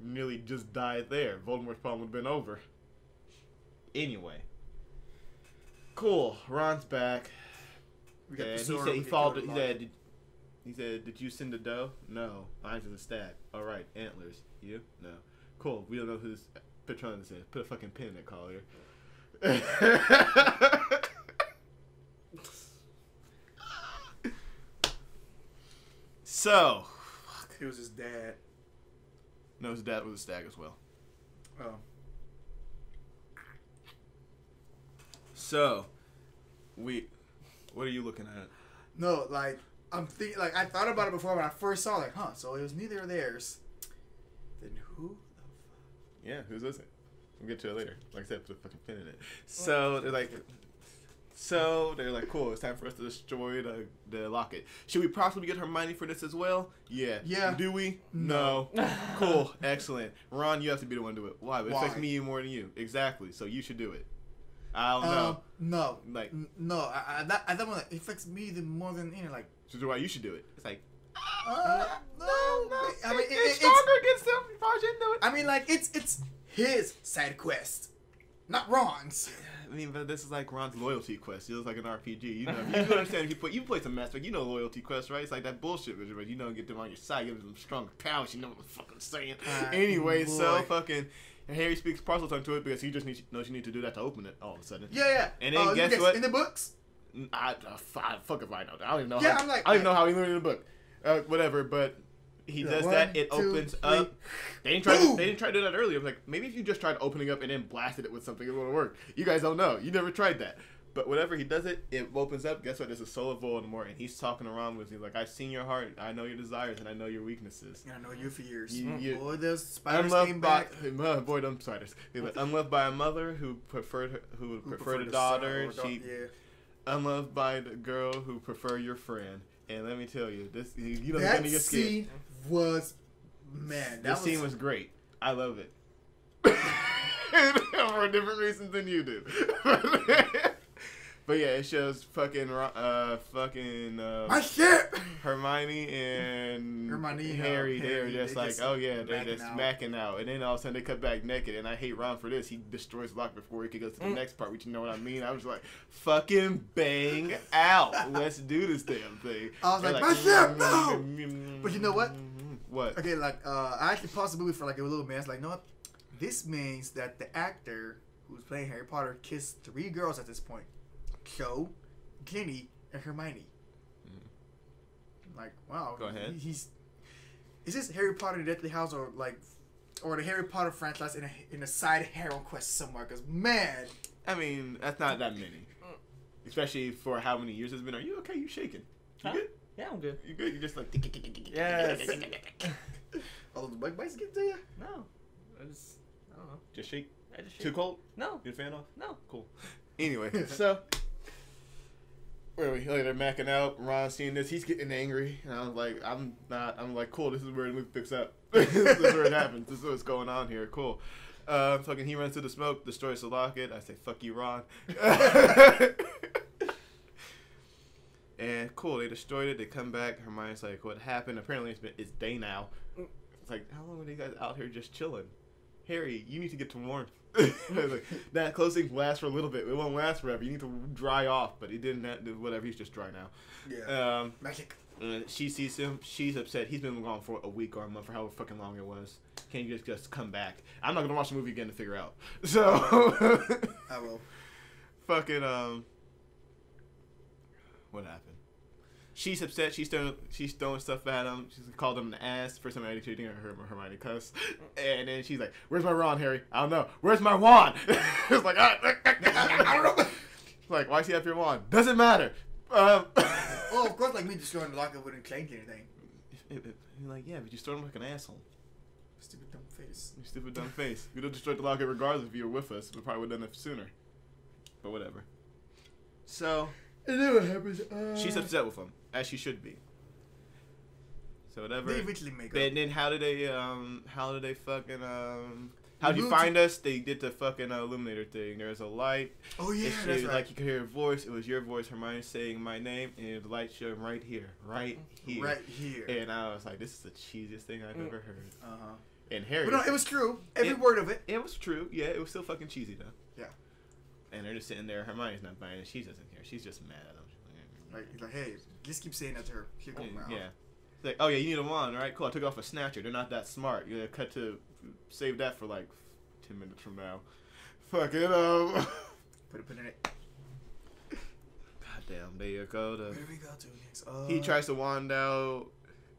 Nearly just died there. Voldemort's problem would have been over. Anyway. Cool. Ron's back. We got And the he said he followed. He said, did, he said, "Did you send the doe? No, mine's in the stab. All right, antlers. You? No. Cool. We don't know whose Patronus is. Put a fucking pin in it, Collier. so, It was his dad. no, his dad was a stag as well. Oh. So, we, what are you looking at? No, like I'm thinking, like I thought about it before when I first saw, it, like, huh? So it was neither of theirs. Then who? Yeah, whose is it? We'll get to it later. Like I said, put a fucking pin in it. So they're like, so they're like, cool. It's time for us to destroy the the locket. Should we possibly get Hermione for this as well? Yeah. Yeah. Do we? No. No. cool. Excellent. Ron, you have to be the one to do it. Why? It affects me more than you. Exactly. So you should do it. I don't Um, know. no, Like, no. I, I that I that one it affects me the more than you know, like. so why you should do it? It's like, Uh, no, I mean, it, it's it- stronger it's. against them. You probably shouldn't do it. I mean, like it's it's his side quest, not Ron's. I mean, but this is like Ron's loyalty quest. It was like an RPG. You know, you understand if you play, you play some Mass Effect, you know loyalty quest, right? It's like that bullshit, but you know, get them on your side, give them some strong powers. You know what I'm fucking saying. Ah, anyway, so boy. fucking Harry speaks Parseltongue to it because he just needs, knows you need to do that to open it. All of a sudden, Yeah, yeah. And then Uh, guess yes, what? In the books, I, I, I fuck if I know. I don't even know. Yeah, how, I'm like- I don't even know how he learned in the book. Uh, whatever, but. He Yeah, does one, that. It two, opens three. up. They didn't try. To, they didn't try to do that earlier. I'm like, maybe if you just tried opening up and then blasted it with something, it would have worked. You guys don't know. You never tried that. But whatever he does it, it opens up. Guess what? There's a soul of Voldemort, and he's talking around with you like, I've seen your heart. I know your desires, and I know your weaknesses. I know you for years. You- you- Boy, the spiders Unloved came by back. uh, boy, them spiders. He's like, unloved by a mother who preferred her, who, Who preferred a the daughter. or da- She yeah. unloved by the girl who prefer your friend. And let me tell you, this you you don't That get your skin. Was, man. That was, scene was great. I love it. For different reasons than you do. but yeah, it shows fucking uh fucking uh, my shit. Hermione and Hermione, Harry. They're just they like, just oh yeah, they're just smacking out, and then all of a sudden they cut back naked, and I hate Ron for this. He destroys Locke before he can go to the Mm. next part, which you know what I mean. I was like, fucking bang out. Let's do this damn thing. I was They're like, "My shit, no!" "Mm, But you know what? What? Okay, like uh, I actually paused the movie for like a little minute. I was like, no. This means that the actor who's playing Harry Potter kissed three girls at this point: Cho, Ginny, and Hermione. Like, wow. Go ahead. he- he's is this Harry Potter and the Deathly House or like, or the Harry Potter franchise in a in a side Hero Quest somewhere? Because man, I mean, that's not that many. Especially for how many years it's been. Are you okay? You shaking? You Huh? good? Yeah, I'm good. You good? You just like Yes. all those bug bites get to you. No, I just I don't know. Just shake. I just Too cold? No, You a fan of? no. Cool. Anyway, so where are we? Like they're macking out. Ron seeing this, he's getting angry. And I was like, I'm not. I'm like, cool. This is where the movie picks up. this is where it happens. This is what's going on here. Cool. Uh, fucking, he runs through the smoke, destroys the locket. I say, fuck you, Ron. And cool, they destroyed it. They come back. Hermione's like, what happened? Apparently, it's been it's day now. It's like, how long are you guys out here just chilling? Harry, you need to get to warmth. like, that closing lasts for a little bit. It won't last forever. You need to dry off. But he didn't. Have, whatever. He's just dry now. Yeah. Um, Magic. uh, she sees him. She's upset. He's been gone for a week or a month, or however fucking long it was. Can you just just come back? I'm not gonna watch the movie again to figure out. So, I will. fucking um, what happened? She's upset. She's throwing she's throwing stuff at him. She's called him an ass. First time I actually heard Hermione cuss. And then she's like, "Where's my Ron, Harry? I don't know. Where's my wand?" it's like, I, I don't know. like, why is he have your wand? Doesn't matter. Um, Well, of course, like me destroying the locker wouldn't clank anything. You're like, yeah, but you throw him like an asshole. Stupid dumb face. You stupid dumb face. We'd have destroyed the locker regardless if you were with us. We probably would have done it sooner. But whatever. So And then what happens? Uh, she's upset with him, as she should be. So whatever. They eventually make up. And then how did they um how did they fucking um how would you find us? They did the fucking uh, illuminator thing. There was a light. oh yeah, It that's showed, right. Like you could hear a voice. It was your voice, Hermione, saying my name, and the light showed right here, right here. Right here. And I was like, this is the cheesiest thing I've Mm. ever heard. Uh huh. And Harry. But no, it was true. Every It- word of it. It was true. Yeah, it was still fucking cheesy though. Yeah. And they're just sitting there. Hermione's not buying it. She doesn't care. She's just mad at him. She's Like, he's like, hey, just keep saying that to her. She'll go yeah. around. yeah. It's like, oh yeah, you need a wand, right? Cool. I took off a snatcher. They're not that smart. You gotta cut to save that for like ten minutes from now. Put it, put it in it. Goddamn. There you go. Where do we go to next? Uh, he tries to wand out.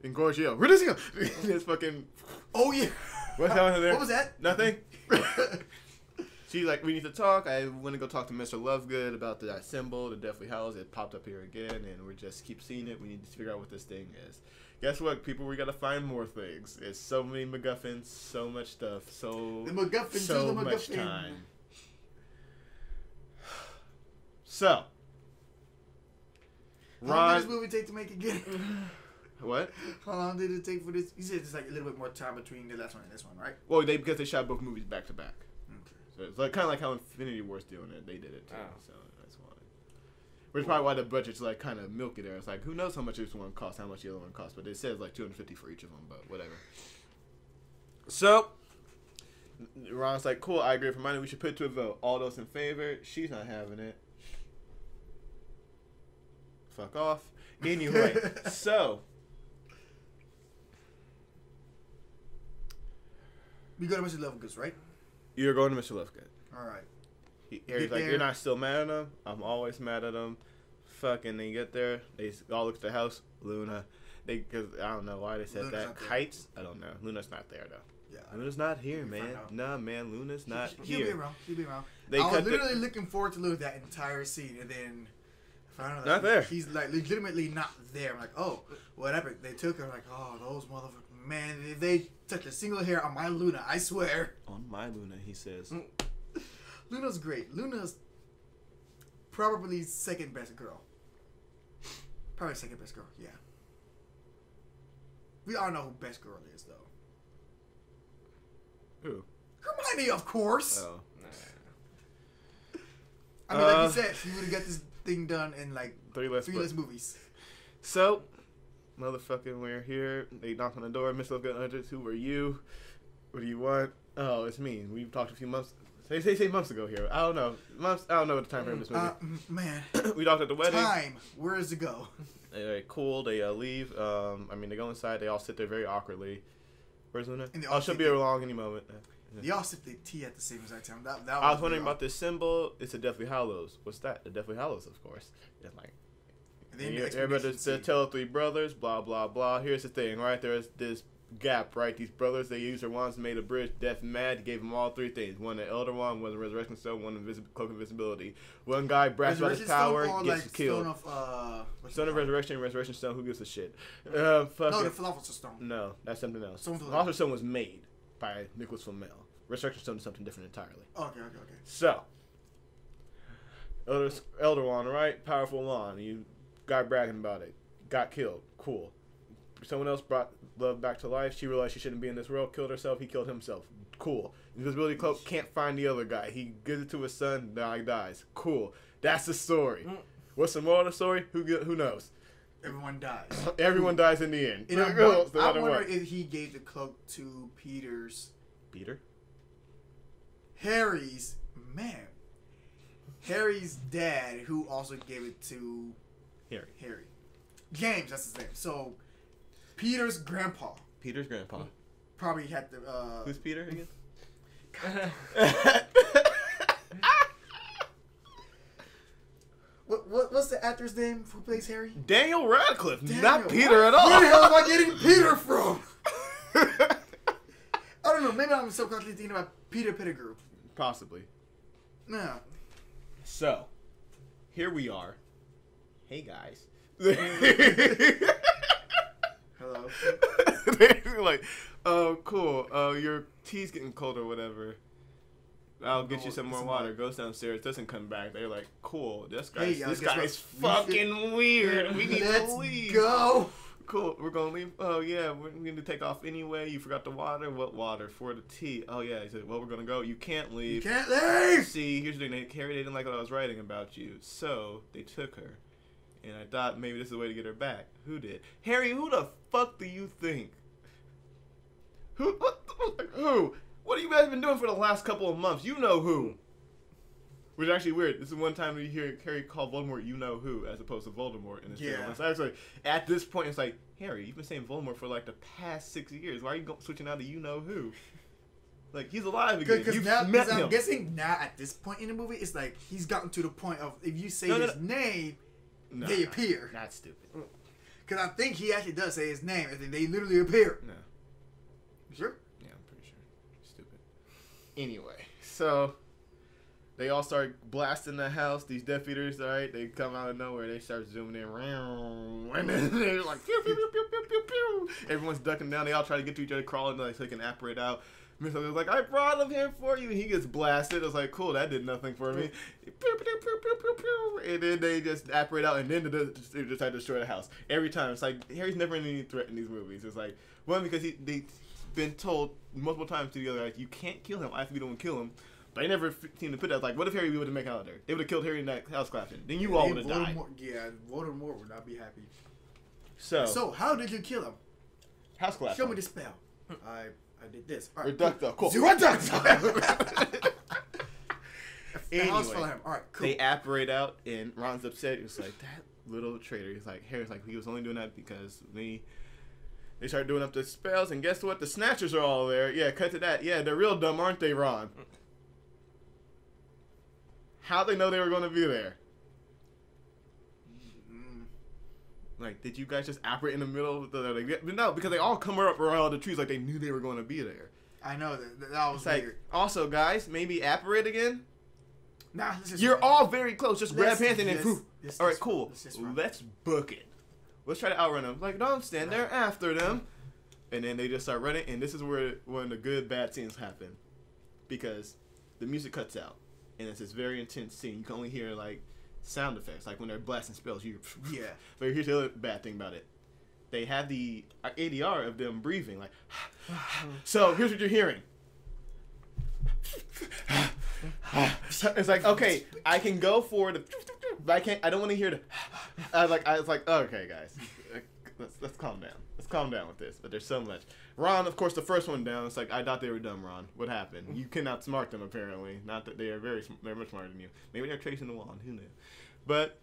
And Gorgio, Renizio! It's fucking. Oh yeah. What's happening there? What was that? Nothing. She's like, we need to talk. I want to go talk to Mr. Lovegood about that symbol, the Deathly Hallows. It popped up here again, and we just keep seeing it. We need to figure out what this thing is. Guess what, people? We gotta find more things. It's so many MacGuffins, so much stuff, so The MacGuffin so the much MacGuffin. time. So, How long did this movie take to make again? what? How long did it take for this? You said it's like a little bit more time between the last one and this one, right? Well, they because they shot both movies back to back. Okay. So it's like kind of like how Infinity War's doing it. They did it too. Oh. So that's why. Which is probably why the budget's like kind of milky there. It's like who knows how much this one costs, how much the other one costs, but it says like 250 for each of them. But whatever. So Ron's like, cool. I agree. For money, we should put it to a vote. All those in favor. She's not having it. Fuck off. Anyway, so We got a bunch of Mr. Lovegood's, right? You're going to Mr. Lovegood. All right. He, Harry's Get like, there. you're not still mad at him? I'm always mad at him. Fucking, they get there. They all look at the house. Luna. They, cause I don't know why they said Luna's that. Kites? I don't know. Luna's not there though. Yeah. Luna's not here, man. Nah, man. Luna's not She- She'll be here. around. She'll be around. They I was cut the- literally looking forward to Lou that entire scene, and then I found out Not that there. He's like legitimately not there. I'm like, oh, what happened? They took her. Like, oh, those motherfuckers. Man, if they touch a single hair on my Luna, I swear. On my Luna, he says. Mm. Luna's great. Luna's probably second best girl. Probably second best girl. Yeah. We all know who best girl is, though. Who? Hermione, of course. Oh. I mean, like Uh, you said, she would have got this thing done in like Three less. three less movies. So, motherfucking, we're here. They knock on the door. Miss Lovegood enters. Who are you? What do you want? Oh, it's me. We've talked a few months. Say, say, say months ago here. I don't know. Months. I don't know what the time frame is. Uh, man, we talked at the wedding. time. Where does it go? They're cool. They uh, leave. Um, I mean, they go inside. They all sit there very awkwardly. Where's Luna? And Oh, she'll be along any moment. They all sip the tea at the same exact time. That, that I was wondering about this symbol. It's a Deathly Hallows. What's that? The Deathly Hallows, of course. It's like And then the everybody the tell three brothers. Blah blah blah. Here's the thing, right? There's this gap, right? These brothers they used their wands, made a bridge. Death mad gave them all three things: one the Elder Wand, one the Resurrection Stone, one the invisi- Cloak of Invisibility. One guy brags about his power, Stone gets like, killed. Stone of, uh, Stone of? Resurrection, Resurrection Stone. Who gives a shit? Uh, No, the Philosopher's Stone. no, that's something else. Stone Philosopher's Stone was made by Nicholas Flamel. Resurrection Stone is something different entirely. Okay, okay, okay. So, Elder Elder Wand, right? Powerful wand. You guy bragging about it. Got killed. Cool. Someone else brought love back to life. She realized she shouldn't be in this world. Killed herself. He killed himself. Cool. Invisibility cloak can't find the other guy. He gives it to his son. Now he dies. Cool. That's the story. Mm. What's the moral of the story? Who who knows? Everyone dies. Everyone dies in the end. And I, No won- I matter wonder what. if he gave the cloak to Peter's, Peter. Harry's man, Harry's dad, who also gave it to Harry. Harry. James, that's his name. So, Peter's grandpa Peter's grandpa. probably had the. Uh, Who's Peter again? what, what what's the actor's name who plays Harry? Daniel Radcliffe, Daniel. not Peter Where- at all. Where the hell am I getting Peter from? I don't know. Maybe I'm subconsciously thinking about Peter Pettigrew. Possibly. No. So, here we are. Hey guys. Hello. They're like, oh, cool. Uh, your tea's getting cold or whatever. I'll get you some more water. water. Goes downstairs, doesn't come back. They're like, cool. This Hey, guy's y'all, this guy's? We fucking weird. We need Let's to leave. go. Cool. We're gonna leave. Oh yeah, we're going to take off anyway. You forgot the water. What water for the tea? Oh yeah. He said, well, we're gonna go. You can't leave. You can't leave. See, here's the thing. They, Harry, they didn't like what I was writing about you, so they took her. And I thought maybe this is a way to get her back. Who did? Harry, who the fuck do you think? Who? What? the- Who? What have you guys been doing for the last couple of months? You know who. Which is actually weird. This is one time you hear Harry call Voldemort "you know who" as opposed to Voldemort in this Yeah. film. It's actually at this point, it's like Harry, you've been saying Voldemort for like the past six years. Why are you switching out to "you know who"? Like he's alive again. Because You've now, cause I'm guessing now at this point in the movie, it's like he's gotten to the point of if you say No, no, his name, No, they appear. That's stupid. Because I think he actually does say his name, and then they literally appear. No. Sure. Yeah, I'm pretty sure. Stupid. Anyway, so they all start blasting the house. These Death Eaters, all right, they come out of nowhere. They start zooming in, and then they're like, pew, pew, pew, pew, pew, pew, pew. Everyone's ducking down. They all try to get to each other, crawling like so they can apparate out. Mr. was like, I brought him here for you. He gets blasted. I was like, cool, that did nothing for me. And then they just apparate out, and then they just to destroy the house. Every time. It's like, Harry's never in any threat in these movies. It's like, one, because he, they've been told multiple times to the other, like, you can't kill him. I have to be the one to kill him. But they never f- seem to put that. Like, what if Harry would have make out there? They would have killed Harry in that house clapping. Then you all would have died. Yeah, Voldemort would not be happy. So, So, how did you kill him? house clapping. Show me the spell. I I did this. All right. Reducto. Cool. The house Anyway. All right, cool. They apparate out, and Ron's upset. He's like, that little traitor. He's like, Harry's like, he was only doing that because me. they start doing up the spells, and guess what? The Snatchers are all there. Yeah, cut to that. Yeah, they're real dumb, aren't they, Ron? How they know they were going to be there? Mm. Like, did you guys just apparate in the middle of the? Like, no, because they all come up around all the trees like they knew they were going to be there. I know that that, was It's like, also, guys, maybe apparate again. Nah, You're run. all very close. Just grab Let's hands and then. let's All right, cool. Let's. Let's book it. Let's try to outrun them. Like, don't stand there after them. And then they just start running, and this is where one of the good bad scenes happen, because the music cuts out, and it's this very intense scene. You can only hear like sound effects, like when they're blasting spells. You Yeah. But here's the other bad thing about it. They have the uh, ADR of them breathing, like. so here's what you're hearing. it's like okay, I can go for the, but I can't. I don't want to hear the. I was uh, like I was like okay, guys, let's let's calm down. Let's calm down with this. But there's so much. Ron, of course, the first one down. It's like I thought they were dumb. Ron, what happened? You cannot smart them apparently. Not that they are very. They're much smarter than you. Maybe they're tracing the wand. Who knew? But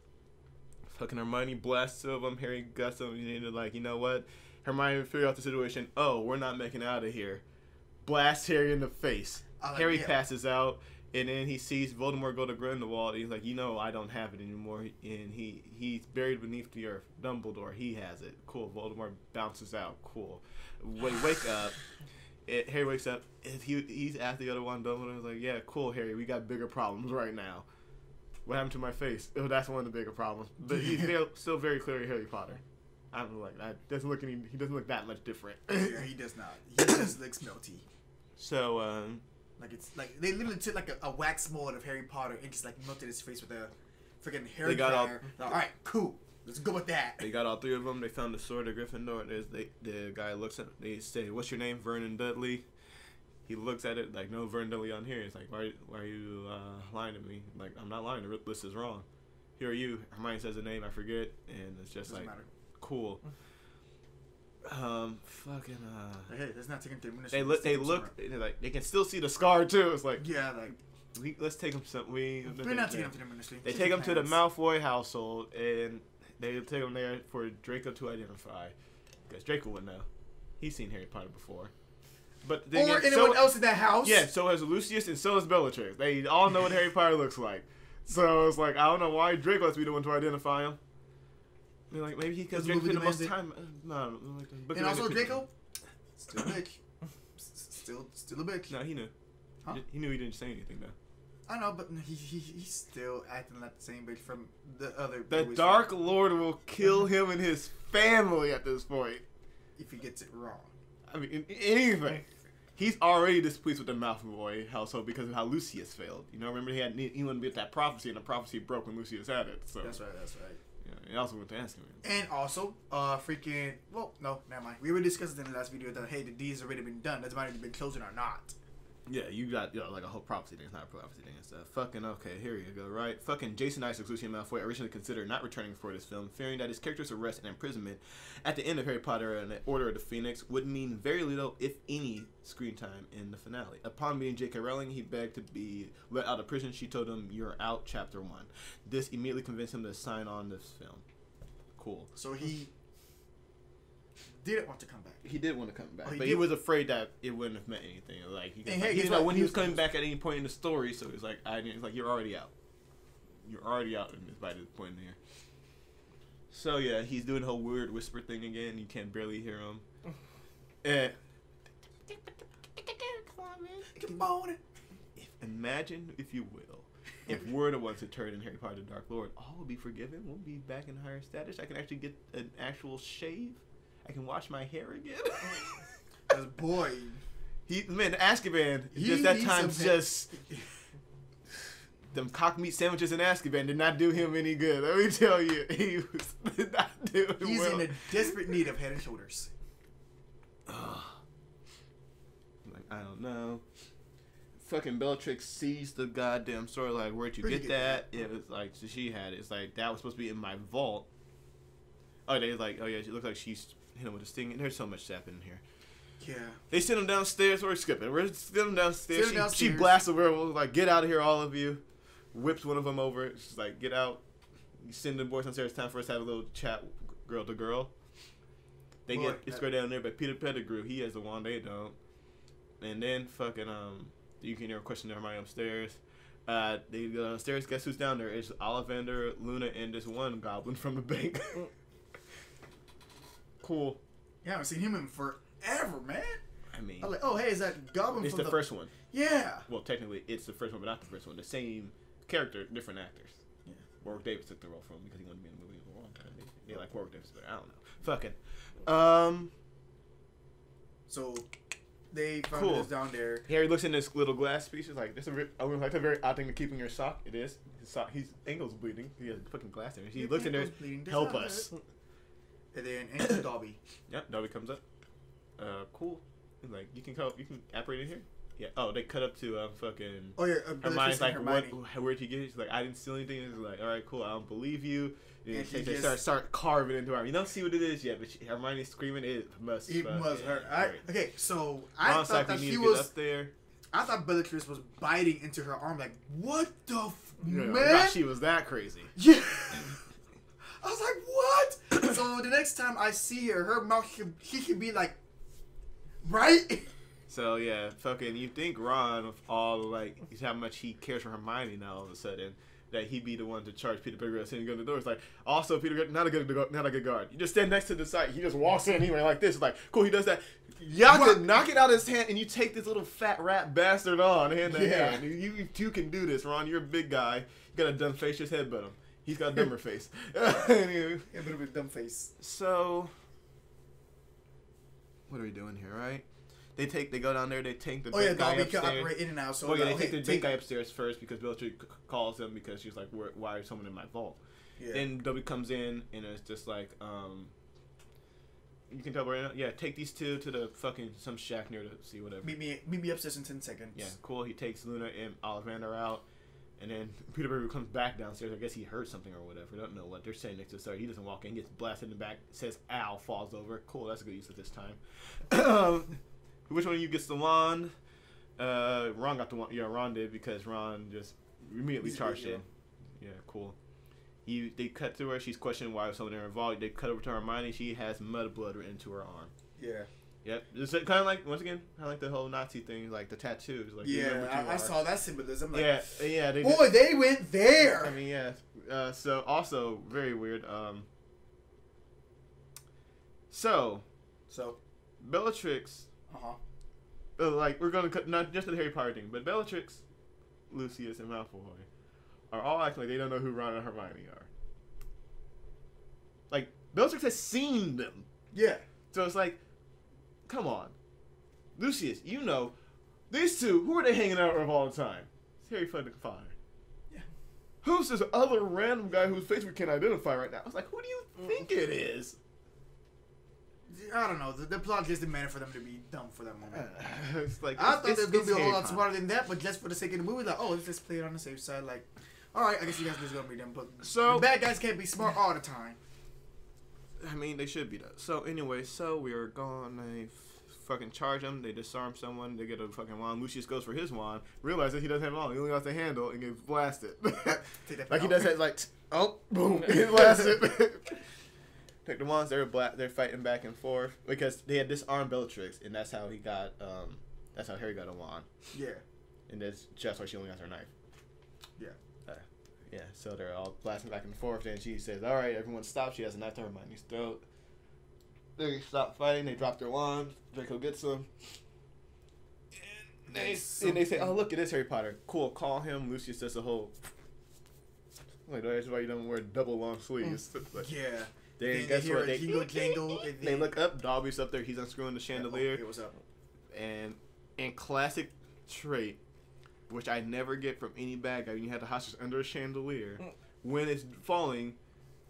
fucking Hermione blasts two of them. Harry guts them. You need to like, you know what? Hermione figure out the situation. Oh, we're not making it out of here. Blast Harry in the face. Like- Harry yeah. passes out, and then he sees Voldemort go to Grindelwald. And he's like, you know, I don't have it anymore. And he he's buried beneath the earth. Dumbledore, he has it. Cool. Voldemort bounces out. Cool. Wait, wake up. It, Harry wakes up. And he he's at the other one. Dumbledore's like, yeah, cool, Harry. We got bigger problems right now. What happened to my face? Oh, that's one of the bigger problems. But he's still, still very clearly Harry Potter. I'm like that doesn't look any. He doesn't look that much different. yeah, he does not. He just looks melty. so um, Like it's like they literally took like a, a wax mold of Harry Potter and just like melted his face with a freaking hair They got all-. All right, cool. Let's go with that. They got all three of them. They found the sword of Gryffindor. There's they, the guy looks at. They say, "What's your name?" Vernon Dudley. He looks at it like, "No, Vernon Dudley on here." He's like, "Why? Why are you uh, lying to me?" I'm like, I'm not lying. The list is wrong. Here are you. Hermione says the name. I forget, and it's just Doesn't like matter. cool. Um, fucking. Uh, Like, hey, let's not take him to administration. they look. They look. they're Like they can still see the scar too. It's like Yeah, like we, let's take him some. We. we're not taking him to the ministry. They take him to the. Malfoy household, and they take him there for Draco to identify, because Draco would know. He's seen Harry Potter before. But then Or again, anyone so, else in that house. yeah, so has Lucius and so has Bellatrix. They all know what Harry Potter looks like. So it's like I don't know why Draco has to be the one to identify him. I mean, like maybe he because Because the Draco movie spent the most demands time. uh, No, like And also. Draco, still a bitch. Still, still a bitch. No, he knew. Huh? He knew he didn't say anything though. I know, but he, he he's still acting like the same bitch from the other. The movies. Dark Lord will kill him and his family at this point. if he gets it wrong. I mean, in- anything. He's already displeased with the Malfoy household because of how Lucius failed. You know, remember he had he wanted to get that prophecy, and the prophecy broke when Lucius had it. So That's right. That's right. He also. And also, uh, freaking. Well, no, never mind. We already discussed it in the last video that hey, the deed's already been done. Doesn't matter if it's been chosen or not. Yeah, you got you know, like a whole prophecy thing. It's not a prophecy thing and stuff. Uh, fucking okay, here you go. Right, fucking Jason Isaacs, Lucius Malfoy originally considered not returning for this film, fearing that his character's arrest and imprisonment at the end of Harry Potter and the Order of the Phoenix would mean very little, if any, screen time in the finale. Upon meeting J.K. Rowling, he begged to be let out of prison. She told him, "You're out." Chapter one. This immediately convinced him to sign on this film. Cool. So he didn't want to come back. He did want to come back, Oh, he but he was afraid that it wouldn't have meant anything. Like he, like, hey, he didn't know what? when He was was- coming back at any point in the story. So he's like, I didn't. It's like you're already out. You're already out in this by this point in here. So yeah, he's doing the whole weird whisper thing again. You can't barely hear him. and eh. Come on. if, imagine, if you will, if we're the ones that turned in Harry Potter: The Dark Lord, all will be forgiven. We'll be back in higher status. I can actually get an actual shave. I can wash my hair again. Cause boy, He man, Azkaban. He just that time, just them cock meat sandwiches in Azkaban did not do him any good. Let me tell you, he was did not do he's well. in a desperate need of head and shoulders. Ugh. like I don't know. Fucking Bellatrix sees the goddamn story. Like, where'd you Where'd get you get that? It was like so she had it. It's like that was supposed to be in my vault. Oh, they was like, oh yeah, it looks like she's hit him with a sting. And there's so much sap in here. Yeah. They send him downstairs. We're skipping. We're sending him downstairs. Send him she, downstairs. she blasts the werewolf. Like, get out of here, all of you. Whips one of them over. She's like, get out. You send the boys downstairs. Time for us to have a little chat, girl to girl. They Boy, get it's that- go down there, but Peter Pettigrew, he has the wand. They don't. And then fucking um, you can hear a question to Hermione upstairs. Uh, they go downstairs. Guess who's down there? It's Ollivander, Luna, and this one goblin from the bank. Cool. Yeah, I haven't seen him in forever, man. I mean, I was like, oh hey, is that Goblin it's from the first one. Yeah. Well, technically, it's the first one, but not the first one. The same character, different actors. Yeah. Warwick Davis took the role from him because he wanted to be in the movie for a long time. They, they like Warwick Davis, but I don't know. Fucking. Um, So they found Cool. this down there. Harry looks in this little glass piece. He's like, "This is a, re- I would like a very odd thing to keep in your sock." It is. His sock. His ankle's bleeding. He has fucking glass in it. He Your looks in there. Help us. And then enter Dobby. Yep. Dobby comes up. Uh, cool. He's like, "You can come. You can operate in here." Yeah. Oh, they cut up to um fucking. Oh yeah, uh, Hermione's like, Hermione. what? Where'd you get it? She's like, I didn't steal anything. He's like, all right, cool. I don't believe you. And, And they, just- start start carving into her. You don't see what it is yet, but she, Hermione's screaming, it must. It fucking must hurt. I, hurt." okay, so I Ron's thought like, that she was. up there. I thought Bellatrix was biting into her arm. Like, what the f- know, man? she was that crazy. Yeah. I was like, what? so the next time I see her, her mouth, should, she should be like, right? So yeah, fucking. You think Ron, of all like how much he cares for Hermione now, all of a sudden. That he'd be the one to charge Peter Pettigrew go to the door. It's like also Peter, not a good, not a good guard. You just stand next to the side. He just walks in anyway like this. It's like cool. He does that. Y'all What? can knock it out of his hand, and you take this little fat rat bastard on hand to Yeah. hand. You, you two can do this, Ron. You're a big guy. You got a dumb face. Just headbutt him. He's got a dumber face. Anyway, A little bit dumb face. so, what are we doing here, right? they take they go down there, they take the Oh yeah, big guy Dobby can upstairs. operate in and out. So well, yeah, they take the big guy upstairs first because Bellatrix c- calls him because she's like, "Why is someone in my vault?" Yeah. Then Dobby comes in and it's just like, um, you can tell right now. Yeah, take these two to the fucking some shack near to see whatever. meet me, meet me upstairs in ten seconds. Yeah, cool. He takes Luna and Ollivander out, and then Peter Parker comes back downstairs. I guess he heard something or whatever. I don't know what. They're standing next to the start. He doesn't walk in, gets blasted in the back, says "ow," falls over. Cool, that's a good use of this time. which one of you gets the wand? Uh, Ron got the wand. Yeah, Ron did because Ron just immediately He's charged in. Yeah, cool. He, they cut to her. She's questioning why someone they're involved. They cut over to Hermione. She has Mudblood written into her arm. Yeah. Yep. It's kind of like once again, kind of like the whole Nazi thing, like the tattoos. Like Yeah, I, I saw that symbolism. Like, yeah, yeah. They did- boy, they went there. I mean, yeah. Uh, so also very weird. Um. So so, Bellatrix, uh huh. uh, like we're gonna cut not just the Harry Potter thing, but Bellatrix, Lucius, and Malfoy are all acting like they don't know who Ron and Hermione are. Like Bellatrix has seen them. Yeah. So it's like, come on, Lucius, you know, these two, who are they hanging out with all the time? It's Harry fucking Potter. Yeah. Who's this other random guy whose face we can't identify right now? I was like, who do you think it is? I don't know. The, the plot just demanded for them to be dumb for that moment. it's like I it's- thought it's- were gonna be a whole lot smarter than that, but just for the sake of the movie, like, oh, let's just play it on the safe side. Like, all right, I guess you guys are just gonna be them, but So- bad guys can't be smart all the time. I mean, they should be that. So anyway, so we are gone. They f- fucking charge him. They disarm someone. They get a fucking wand. Lucius goes for his wand. Realizes he doesn't have it on. He only got the handle and gets blasted. Take that like he does that. Like oh, boom, he blasted. Take the wands. They're black. They're fighting back and forth because they had disarmed Bellatrix, and that's how he got. Um, that's how Harry got a wand, Yeah. and that's just why she only got her knife. Yeah. So they're all blasting back and forth. Then she says, "All right, everyone, stop." She has a knife to her Hermione's throat. They stop fighting. They drop their wands. Draco gets them. And they, and they say, "Oh, look, it is Harry Potter. Cool. Call him." Lucius does the whole. Like that's why you don't wear double long sleeves. Mm. Like, Yeah. Then Then guess you what? They jingle jangle, and They look up. Dobby's up there. He's unscrewing the oh, chandelier. Oh, what's up? And in classic trait, which I never get from any bad guy, when you have the hostage under a chandelier, when it's falling,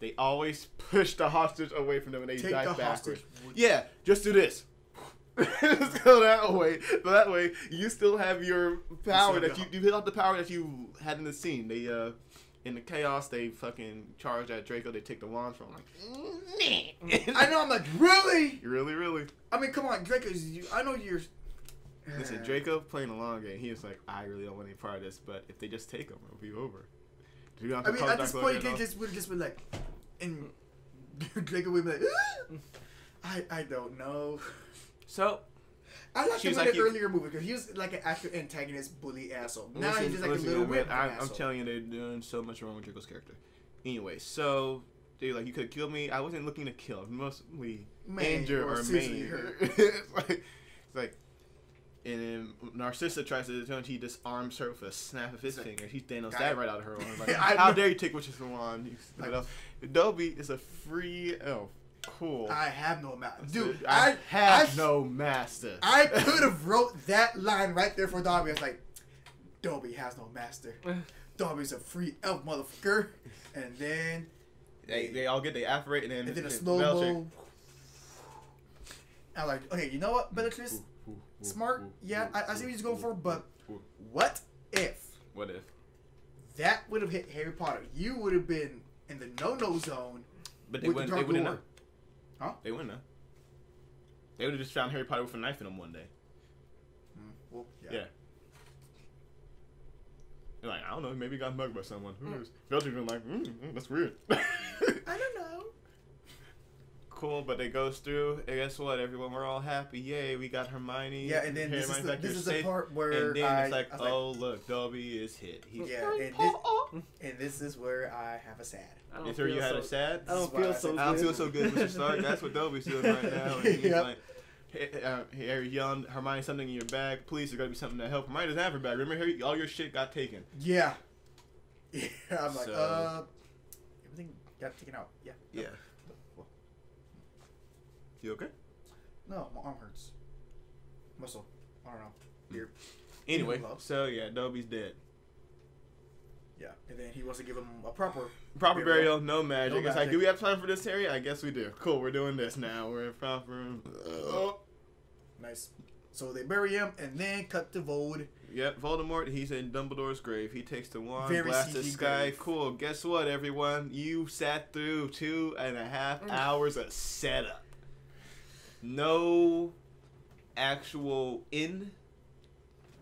they always push the hostage away from them and they Take dive the backwards. hostage. Yeah, just do this. just go that way. So that way, you still have your power that you you hit off the power that you had in the scene. They uh. In the chaos, they fucking charge at Draco. They take the wand from him, like. I know. I'm like, really? Really, really. I mean, come on, Draco. You, I know you're. Listen, uh. Draco playing a long game. He was like, I really don't want any part of this, but if they just take him, it'll be over. Do you have I mean, at this point, you again, could just would have just been like, and Draco would be like, I I don't know. So I liked She him in like the earlier movie because he was like an actual antagonist, bully asshole. Now listen, he's just like listen, a little man, weird I'm, asshole. I'm telling you, they're doing so much wrong with Draco's character. Anyway, so they're like you could kill me. I wasn't looking to kill. Mostly Maim injure or or maim. it's like, it's like, and then Narcissa tries to do it. He disarms her with a snap of his like, finger. He Thanos that right out of her arm. Like, how know. dare you take which is the wand? You stupid Like- Dobby is a free elf. Cool. I have no master. Dude. I, I have I, no master. I could have wrote that line right there for Dobby. I was like, Dobby has no master. Dobby's a free elf motherfucker. And then They, they all get they apparate and then and then a slow mo. I'm like, okay, you know what, Bellatrix? Smart, yeah, I, I see what you're going for, but what if what if? that would have hit Harry Potter? You would have been in the no-no zone. But they wouldn't. They wouldn't know. Huh? They wouldn't know. They would have just found Harry Potter with a knife in him one day. Well, Yeah. They're like, I don't know, maybe he got mugged by someone. Who knows? Bellatrix been like, mm, mm, that's weird. I don't know. Cool, but it goes through. And guess what? Everyone, we're all happy. Yay, we got Hermione. Yeah, and then this is the, back this here is the part where And then I, it's like, I was oh look, Dobby is hit. He's Yeah, and this- and this is where I have a sad. I don't Is where feel you had so, a sad? I don't This is why feel so good. I don't feel so good, Mr. Stark. That's what Dobby's doing right now. And he's Yep. like, hey, uh, Harry, young Hermione, something in your bag. Please, there's got to be something to help. Hermione doesn't have her bag. Remember, Harry, all your shit got taken. Yeah. Yeah, I'm like, So- uh, everything got taken out. Yeah. Yeah. You okay? No, my arm hurts. muscle. I don't know. Hmm. Weird. Anyway, so yeah, Dobby's dead. Yeah, and then he wants to give him a proper. Proper Burial. no magic. No It's like, do we have time for this, Harry? I guess we do. Cool, we're doing this now. We're in proper. Oh, nice. So they bury him and then cut to Vold. Yep, Voldemort. He's in Dumbledore's grave. He takes the wand, Very blasts the sky. grave. Cool. Guess what, everyone? You sat through two and a half mm. hours of setup. No actual in.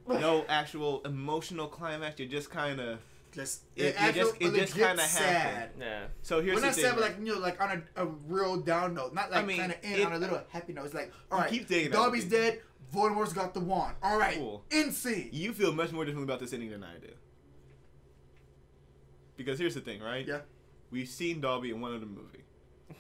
No actual emotional climax. You're just kind of. Just It- it just- it just kinda sad. happened. Yeah. So here's We're the not thing. sad, but right? like you know, like on a, a real down note, not like I mean, kind of in on a little happy note. It's like, all right, keep digging at Dobby's me. dead. Voldemort's got the wand. All right, Cool. in scene. You feel much more differently about this ending than I do. Because here's the thing, right? Yeah. We've seen Dobby in one of the movie,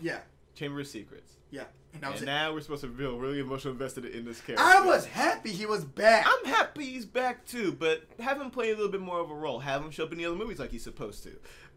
Yeah, Chamber of Secrets. yeah, and and now we're supposed to feel really emotional invested in this character. I was happy he was back. I'm happy he's back too, but have him play a little bit more of a role. Have him show up in the other movies like he's supposed to,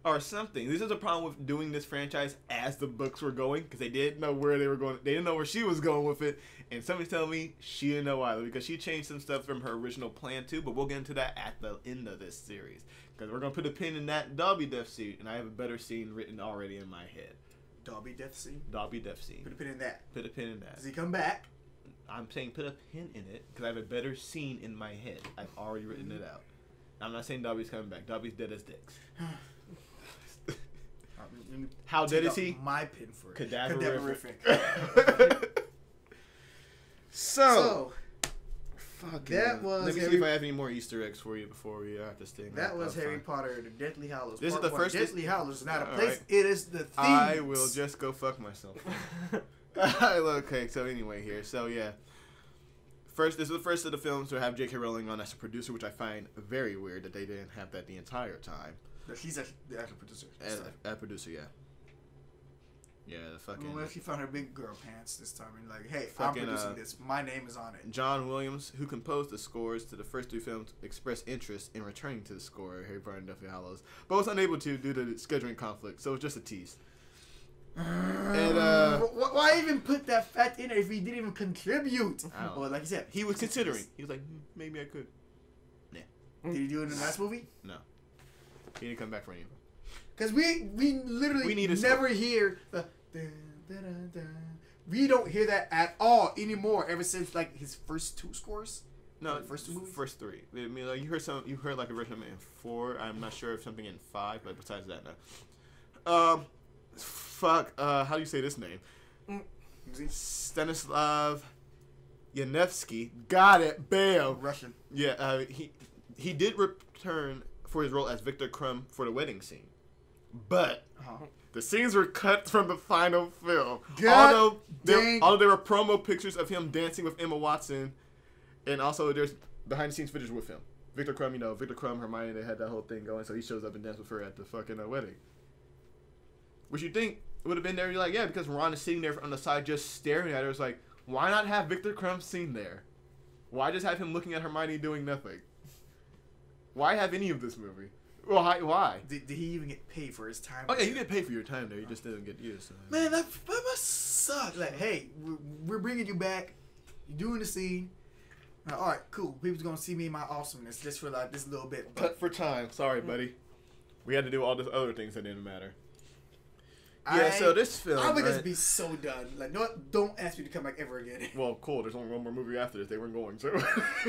or something. This is a problem with doing this franchise as the books were going because they didn't know where they were going. They didn't know where she was going with it, and somebody's telling me she didn't know either because she changed some stuff from her original plan too. But we'll get into that at the end of this series because we're gonna put a pin in that Dobby death scene, and I have a better scene written already in my head. Dobby death scene. Dobby death scene. Put a pin in that. Put a pin in that. Does he come back? I'm saying put a pin in it because I have a better scene in my head. I've already written it out. I'm not saying Dobby's coming back. Dobby's dead as dicks. How dead is he? My pin for it. Cadaverific. Cadaverific. so, so fuck that it. was Let me see if I have any more Easter eggs for you before we uh, have this thing. that was Oh, Harry fine. Potter: The Deathly Hallows. This is Part the one. first- Deathly Hallows is not a place. right. It is the theme. I will just go fuck myself. okay, so anyway, here, so yeah. First, this is the first of the films to have J.K. Rowling on as a producer, which I find very weird that they didn't have that the entire time. He's a, the actual producer. As a, a producer, yeah. Yeah, the fucking. Well, she found her big girl pants this time and like, hey, Fucking, I'm producing uh, this. My name is on it. John Williams, who composed the scores to the first three films, expressed interest in returning to the score of Harry Potter and Deathly Hallows, but was unable to due to the scheduling conflict, so it's just a tease. And, uh, why even put that fact in there if he didn't even contribute? I don't Well, like you said, He was considering. He was like, hmm, maybe I could. Yeah. Did he do it in the last movie? No. He didn't come back for any of them. Because we we literally We never hear the. dun, dun, dun, dun. We don't hear that at all anymore. Ever since like his first two scores. No, The first two movies? First three. I mean, like, you heard some. You heard like a version in four. I'm not sure if something in five, but besides that, no. Um, fuck. Uh, how do you say this name? Stanislav Ianevski. Got it. Bam. Russian. Yeah. Uh, he he did return for his role as Victor Krum for the wedding scene, but the scenes were cut from the final film. God although there, although there were promo pictures of him dancing with Emma Watson, and also there's behind the scenes footage with him. Victor Krum, you know, Victor Krum, Hermione, they had that whole thing going, so he shows up and dances with her at the fucking uh, wedding. Which you think would have been there? You're like, yeah, because Ron is sitting there on the side just staring at her. It's like, why not have Victor Krum seen there? Why just have him looking at Hermione doing nothing? Why have any of this movie? Why? Why? Did, did he even get paid for his time? Oh yeah, you get paid for your time there. You just didn't get used. So. Man, that, that must suck. Like, hey, we're, we're bringing you back. You're doing the scene. Now, all right, cool. People's gonna see me in my awesomeness just for like this little bit. But Cut for time. Sorry, hmm. buddy. We had to do all these other things that didn't matter. I, Yeah. so this film. I would right? just be so done. Like, no, don't ask me to come back ever again. Well, cool. There's only one more movie after this. They weren't going to.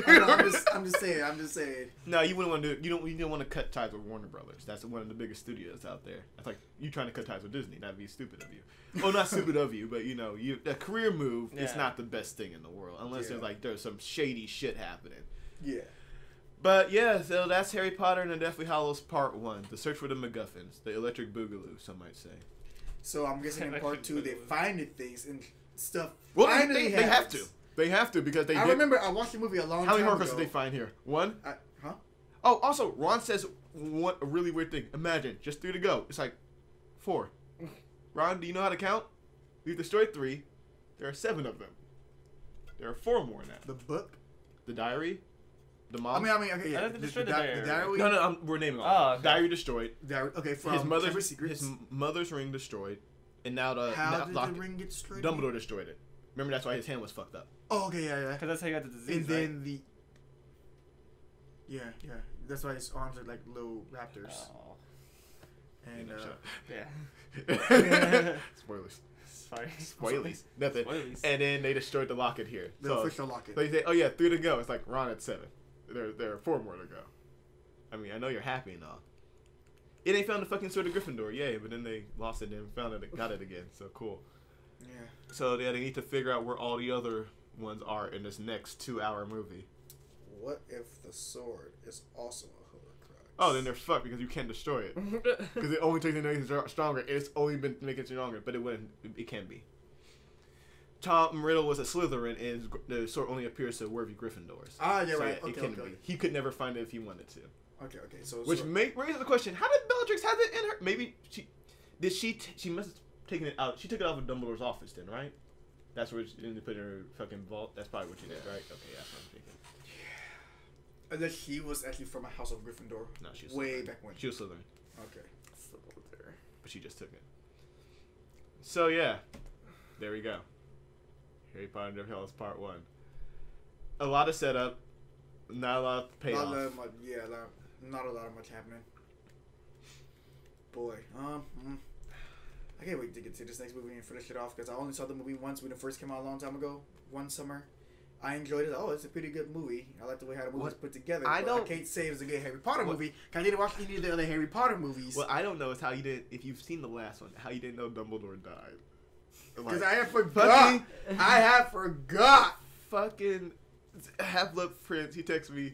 I know, I'm just, I'm just saying. I'm just saying. no, you wouldn't want to. Do, you don't. You don't want to cut ties with Warner Brothers. That's one of the biggest studios out there. That's like you trying to cut ties with Disney. That'd be stupid of you. Well, not stupid of you, but you know, you a career move is not the best thing in the world unless Yeah. there's like there's some shady shit happening. Yeah. But yeah, so that's Harry Potter and the Deathly Hallows Part One: The Search for the MacGuffins, the Electric Boogaloo, some might say. So I'm guessing in part two they finding things and stuff. Well, they, they, they have to. They have to because they I did. remember I watched the movie a long time. ago. How many time Horcruxes did they find here? One. I, huh? Oh, also, Ron says one a really weird thing. Imagine just three to go. It's like four. Ron, do you know how to count? We've destroyed three. There are seven of them. There are four more now. The book. The diary, the mom. I mean, I mean, okay, I yeah. thought they the, destroyed the, the di- the diary. diary. no, no, I'm, we're naming all. Oh, of them. okay. Diary destroyed. Diary. Okay, from his Chamber mother's Secrets. his mother's ring destroyed, and now the How now did lock- the ring get destroyed? Dumbledore destroyed it. Remember that's why his hand was fucked up. Oh, okay, yeah, yeah. Because that's how you got the disease. And right? then the. Yeah, yeah. That's why his arms are like little raptors. Oh, And Yeah, uh, yeah. Spoilers. Sorry. Spoilies. Nothing. Spoilies. And then they destroyed the locket here. the So official locket. they say, "Oh yeah, three to go." It's like Ron at seven. There, there are four more to go. I mean, I know you're happy and all. Yeah, they found the fucking sword of Gryffindor, yay! But then they lost it and found it, got it again. So cool. yeah. So yeah, they need to figure out where all the other ones are in this next two-hour movie. What if the sword is also a Horcrux? Oh, then they're fucked because you can't destroy it because it only takes it to make it stronger. It's only been to make it stronger, but it wouldn't. It can be. Tom Riddle was a Slytherin, and the sword only appears to worthy Gryffindors. Ah, yeah, So, right. it Okay, couldn't okay. be. He could never find it if he wanted to. Okay, okay. So, Which so make, raises the question: How did Bellatrix have it in her? Maybe she did. She t- she must have taken it out. She took it out of Dumbledore's office, then, right? That's where she didn't put in her fucking vault. That's probably what she did, right? Okay, yeah, that's what I'm thinking. unless he was actually from a house of Gryffindor. No, she was way Slytherin. back when. She was Slytherin, Okay. Slytherin. but she just took it. So yeah, there we go. Harry Potter and the Hell is Part One. A lot of setup, not a lot of payoff. Not a lot, much, yeah, not, not a lot of much happening. Boy, um, mm, I can't wait to get to this next movie and finish it off because I only saw the movie once when it first came out a long time ago, one summer. I enjoyed it. Oh, it's a pretty good movie. I like the way how the movie was put together. I but don't- I can't say it was a good Harry Potter What- movie. 'cause I didn't watch any of the other Harry Potter movies. What I don't know is how you did. If you've seen the last one, how you didn't know Dumbledore died. Because Like, I have forgot. fucking- I have forgot. fucking half blood prince. He texts me,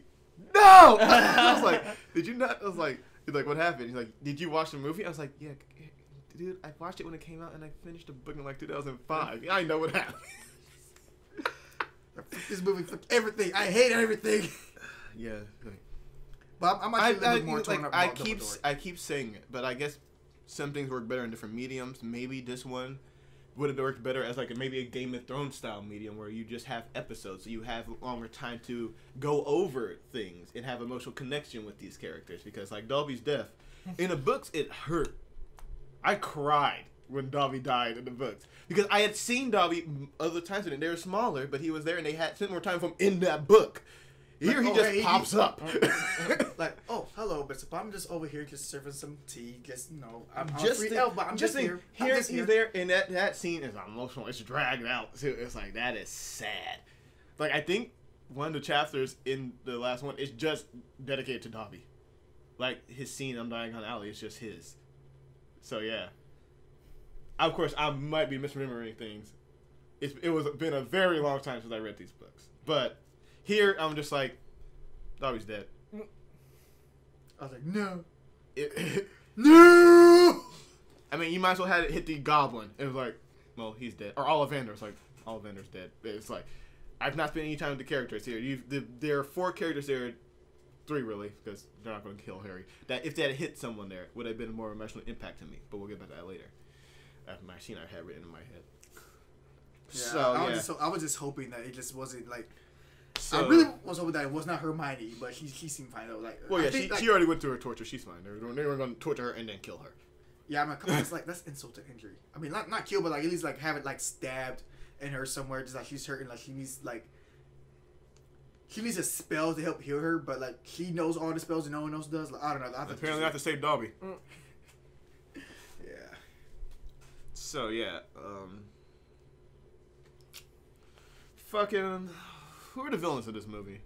no. I was like, did you not? I was like, he's like, what happened? He's like, did you watch the movie? I was like, yeah, dude, I watched it when it came out, and I finished the book in like 2005. I know what happened. This movie fucked everything. I hate everything. yeah. But I'm, I'm actually a little I, bit more like, up I keep I keep saying it, but I guess some things work better in different mediums. Maybe this one would have worked better as like maybe a Game of Thrones style medium where you just have episodes, so you have longer time to go over things and have emotional connection with these characters. Because like Dobby's death in the books, it hurt. I cried when Dobby died in the books because I had seen Dobby other times and they were smaller, but he was there and they had spent more time from in that book. Here Like, he oh, just hey, he- pops up. Oh, like, oh, hello, Bishop. I'm just over here just serving some tea. Just, you know, I'm, just free the- elf, but I'm just saying, here. I'm Here just he's here. there, and that that scene is emotional. It's dragged out. too. It's like that is sad. Like I think one of the chapters in the last one is just dedicated to Dobby. Like his scene I'm dying on Alley is just his. So yeah. Of course, I might be misremembering things. It's, it was been a very long time since I read these books, but here I'm just like, Dobby's dead. I was like, no. It, No! I mean, you might as well had it hit the goblin. It was like, well, he's dead. Or Ollivander's like, Ollivander's dead. It's like, I've not spent any time with the characters here. You've, the, there are four characters there, three really, because they're not going to kill Harry. That if they had hit someone there, would have been a more emotional impact to me. But we'll get back to that later. After my scene I had written in my head. Yeah, so I, yeah. was just, I was just hoping that it just wasn't like. So, I really was hoping that it was not Hermione, but she, she seemed fine though. Like, Well, yeah, think, she, like, she already went through her torture. She's fine. They were, they were going to torture her and then kill her. Yeah, I'm like, come on, it's like that's insult to injury. I mean, not not kill, but like at least like have it like stabbed in her somewhere, just like she's hurting, like she needs like she needs a spell to help heal her, but like she knows all the spells and no one else does. Like, I don't know. I Apparently, I have to save Dobby. yeah. So yeah, um, fucking, who are the villains of this movie?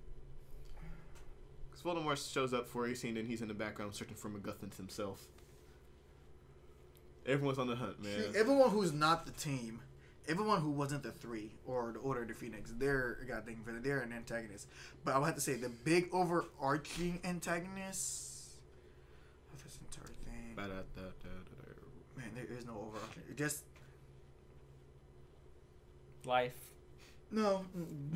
Because Voldemort shows up for a scene and he's in the background searching for MacGuffins himself. Everyone's on the hunt, man. See, everyone who's not the team, everyone who wasn't the three or the Order of the Phoenix, they're a goddamn villain. They're an antagonist. But I would have to say the big overarching antagonist of this entire thing. Ba-da-da-da-da-da. Man, there is no overarching. Just Life. No.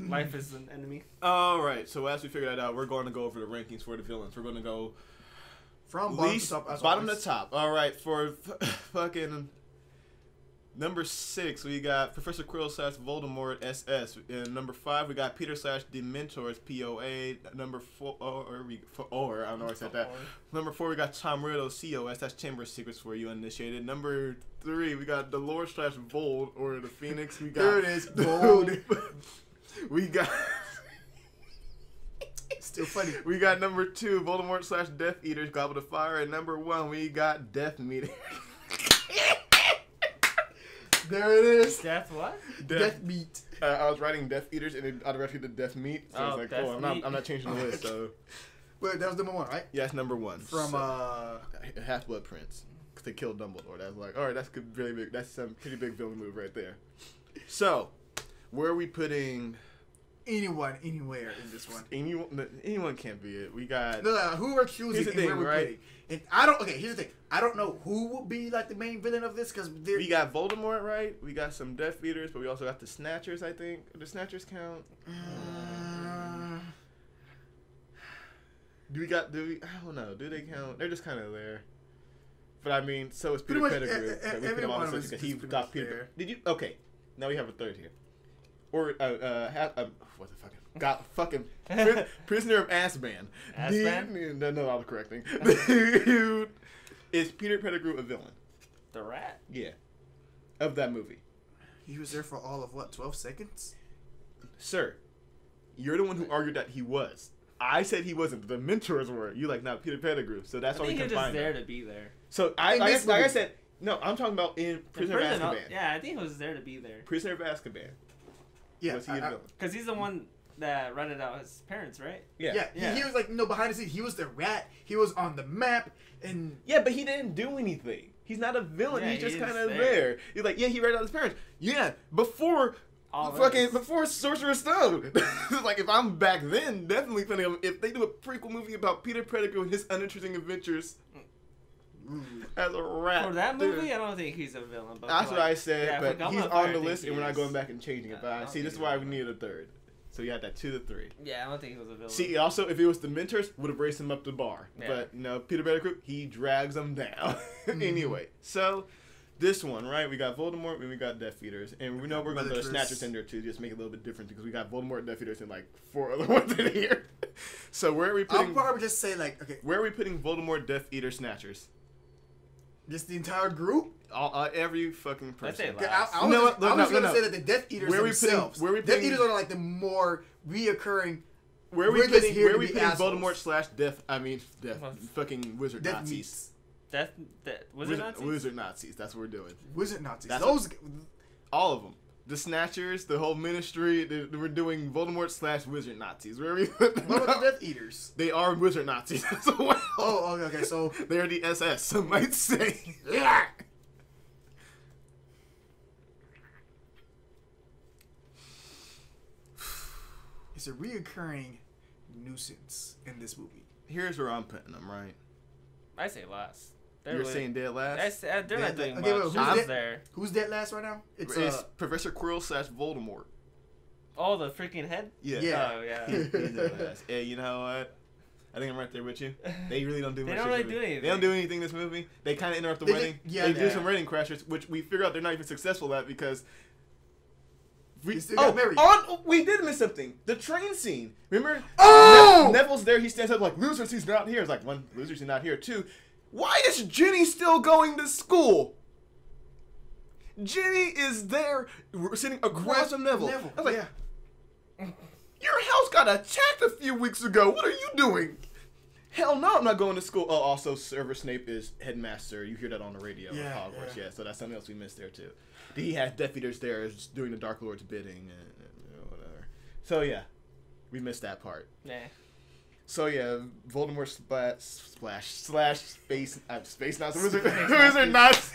Life is an enemy. All right, so as we figure that out, we're going to go over the rankings for the villains. We're going to go from bottom least to top. As bottom always. to top. All right, for f- fucking Number six, we got Professor Quirrell slash Voldemort SS. And number five, we got Peter slash Dementors POA. Number four, oh, or we for or I don't know why I said that. Number four, we got Tom Riddle COS. That's Chamber of Secrets for you uninitiated. Number three, we got Dolores slash Vold or the Phoenix. We got There it is, Vold. we got. Still funny. We got number two, Voldemort slash Death Eaters, Goblet of Fire, and number one, we got Death Meter. There it is. Death what? Death meat. Uh, I was writing Death Eaters and it automatically did Death Meat, so I Oh, was like, Death oh, I'm not, I'm not changing the list. So Wait, that was number one, right? yeah, it's number one From So, uh, Half Blood Prince, because they killed Dumbledore. That's like, all right, that's good, really big. That's some pretty big villain move right there. So, where are we putting anyone, anywhere in this one. anyone? Anyone can't be it. We got No, no, who we're choosing Here's the and thing, right? And I don't. Okay, here's the thing. I don't know who will be like the main villain of this because we got Voldemort, right? We got some Death Eaters, but we also got the Snatchers. I think the Snatchers count. Uh, Do we got? Do we? I don't know. Do they count? They're just kind of there. But I mean, so is Peter Pretty much Pettigrew. e- but we every put him on the of because he got much Peter. Did you? Okay. Now we have a third here. Or uh uh ha, um, what the fucking got fucking pri- prisoner of Azkaban. Azkaban? The- No, no, I'm correcting. Dude, is Peter Pettigrew a villain? The rat. Yeah. Of that movie, he was there for all of what, twelve seconds? sir. You're the one who argued that he was. I said he wasn't. The Dementors were. You like not Peter Pettigrew. So that's I why we he was can just find there him. to be there. So I, In like, I- like I said, no, I'm talking about in The Prisoner of prison- Azkaban. Yeah, I think he was there to be there. Prisoner of Azkaban. Yeah, was he I- a I- villain? Cause he's the one that rented out his parents, right? Yeah. yeah, Yeah. He, he was like no behind the scenes. He was the rat. He was on the map, and Yeah, but he didn't do anything. He's not a villain. Yeah, He's just he kind of there. there. He's like, yeah, he read out his parents. Yeah, before All fucking this. before Sorcerer's Stone. like if I'm back then, definitely putting him. If they do a prequel movie about Peter Pettigrew and his uninteresting adventures as a rat, For that dude. movie, I don't think he's a villain. But That's for, what I said, yeah, but Goblet he's of Fire, I on the list, and we're not going back and changing it. But I I see, this is why we villain. needed a third. So you had that two to three. Yeah, I don't think he was a villain. See, also, if it was the Dementors, would have raised him up the bar. Yeah. But no, know, Peter Pettigrew, he drags them down. Mm-hmm. anyway, so this one, right? We got Voldemort and we got Death Eaters, and we know we're gonna put Bellatrix. Snatchers in there too, just make it a little bit different because we got Voldemort, Death Eaters, and like four other ones in here. so where are we Putting, I'll putting? probably just say like, okay, Where are we putting Voldemort, Death Eater, Snatchers? Just the entire group. All, uh, every fucking person. like- Yeah, I, I You was, know just, what? I was No, just gonna no. say that the Death Eaters Where we putting- themselves. where we Death putting- Eaters are like the more reoccurring. Where are we We're putting? here Where are we be putting assholes. Voldemort slash Death? I mean, Death, Well, fucking wizard Death Nazis. meets Death, that was it Wizard, Nazis? wizard Nazis. That's what we're doing. wizard Nazis. That's Those All of them. The Snatchers, the whole ministry. The, we're doing Voldemort slash wizard Nazis. Where are we? what about the Death Eaters? they are wizard Nazis as well. Oh, okay, okay. So They're the SS. Some might say. Yeah. it's a reoccurring nuisance in this movie. Here's where I'm putting them. Right. I say last. They're You're really- saying dead last. say- uh, they're Yeah, not doing okay, much. wait, who's I'm dead? there. Who's dead last right now? It's It's, uh, Professor Quirrell slash Voldemort. Oh, the freaking head. Yeah. Yeah. Oh yeah. He's, he's dead last. Hey, you know what? I think I'm right there with you. They really don't do They much. They don't really movie. do anything. They don't do anything this movie. They kind of interrupt the They wedding. did- yeah, they do some wedding crashers, which we figure out they're not even successful at because. We, still oh, got married. on, we did miss something. The train scene. Remember? Oh! Ne- Neville's there. He stands up like, losers, he's not here. It's like, one, losers, he's not here. Two, why is Ginny still going to school? Ginny is there r- sitting across from Neville. Neville. I was like, yeah. your house got attacked a few weeks ago. What are you doing? Hell no, I'm not going to school. Oh, also, Severus Snape is headmaster. You hear that on the radio Yeah, at Hogwarts. yeah. Yeah. so that's something else we missed there too. He has Death Eaters there is doing the Dark Lord's bidding and, and whatever. So yeah, we missed that part. Nah. So yeah, Voldemort splash, splash slash space uh, space Nazi wizard Space wizard Nazi.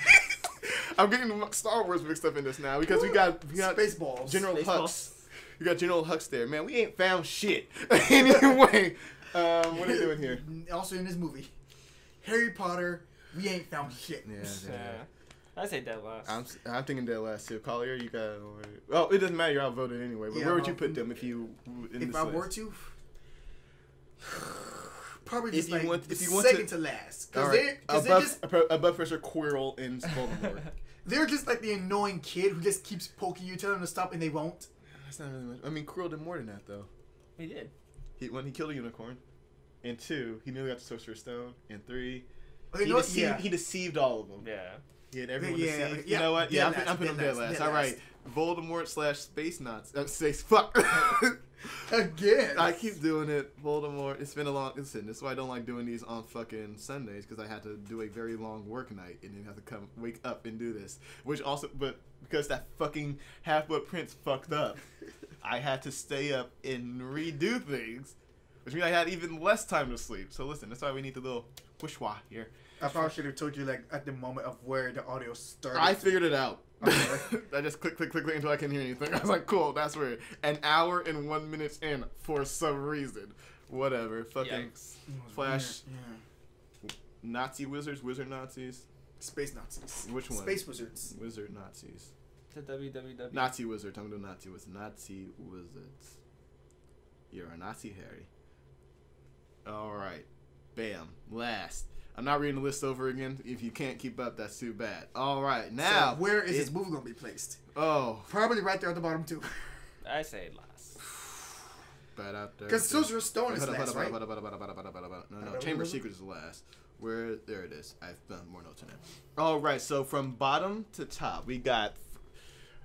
I'm getting Star Wars mixed up in this now because we got we got Spaceballs. General Spaceballs. Hux. We got General Hux there, man. We ain't found shit. anyway, um, what are you doing here? Also in this movie, Harry Potter. We ain't found shit. Yeah, Yeah. I say dead last. I'm I'm thinking dead last too. Collier, you got. Oh, it doesn't matter. You're outvoted anyway. But Yeah, where would I'm you put them if you? In If this I list? were to, probably If just you like want- if you want second to, last because All they right. because they're above, just above, above Professor Quirrell in Voldemort. they're just like the annoying kid who just keeps poking you, telling them to stop, and they won't. That's not really much. I mean, Quirrell did more than that though. He did. He when he killed a unicorn. And two, he nearly got the Sorcerer's Stone. And three, oh, Okay, he, you deceived, Yeah. he deceived all of them. Yeah. He had everyone Yeah, yeah, deceived. yeah. You know what? Yeah, I'm, Dead I'm last, putting him dead dead last, last. All right. Voldemort slash Space Nazis. Uh, space fuck. Again. I keep doing it. Voldemort. It's been a long. Listen, this is why I don't like doing these on fucking Sundays because I had to do a very long work night and then have to come wake up and do this. Which also, but because that fucking Half Blood Prince fucked up, I had to stay up and redo things, which means I had even less time to sleep. So listen, that's why we need the little wishwa here. I probably should have told you like at the moment of where the audio started. I figured it out. Okay. I just click, click, click, click until I can hear anything. I was like, cool, that's weird. An hour and one minutes in for some reason. Whatever. Fucking Yikes. Flash. Yeah. Nazi wizards, wizard Nazis. Space Nazis. Which one? Space wizards. Wizard Nazis. To www. Nazi wizards. I'm doing Nazi wizards. Nazi wizards. You're a Nazi, Harry. All right. Bam. Last. I'm not reading the list over again. If you can't keep up, that's too bad. All right. Now. so where is it- this movie gonna be placed? Oh. Probably right there at the bottom too. I say last. Bad out there. Because Sorcerer's Stone is hold last, right? No, no, Chamber hold up. Secrets is last. Where there it is. I've done more notes on it. All right, so from bottom to top, we got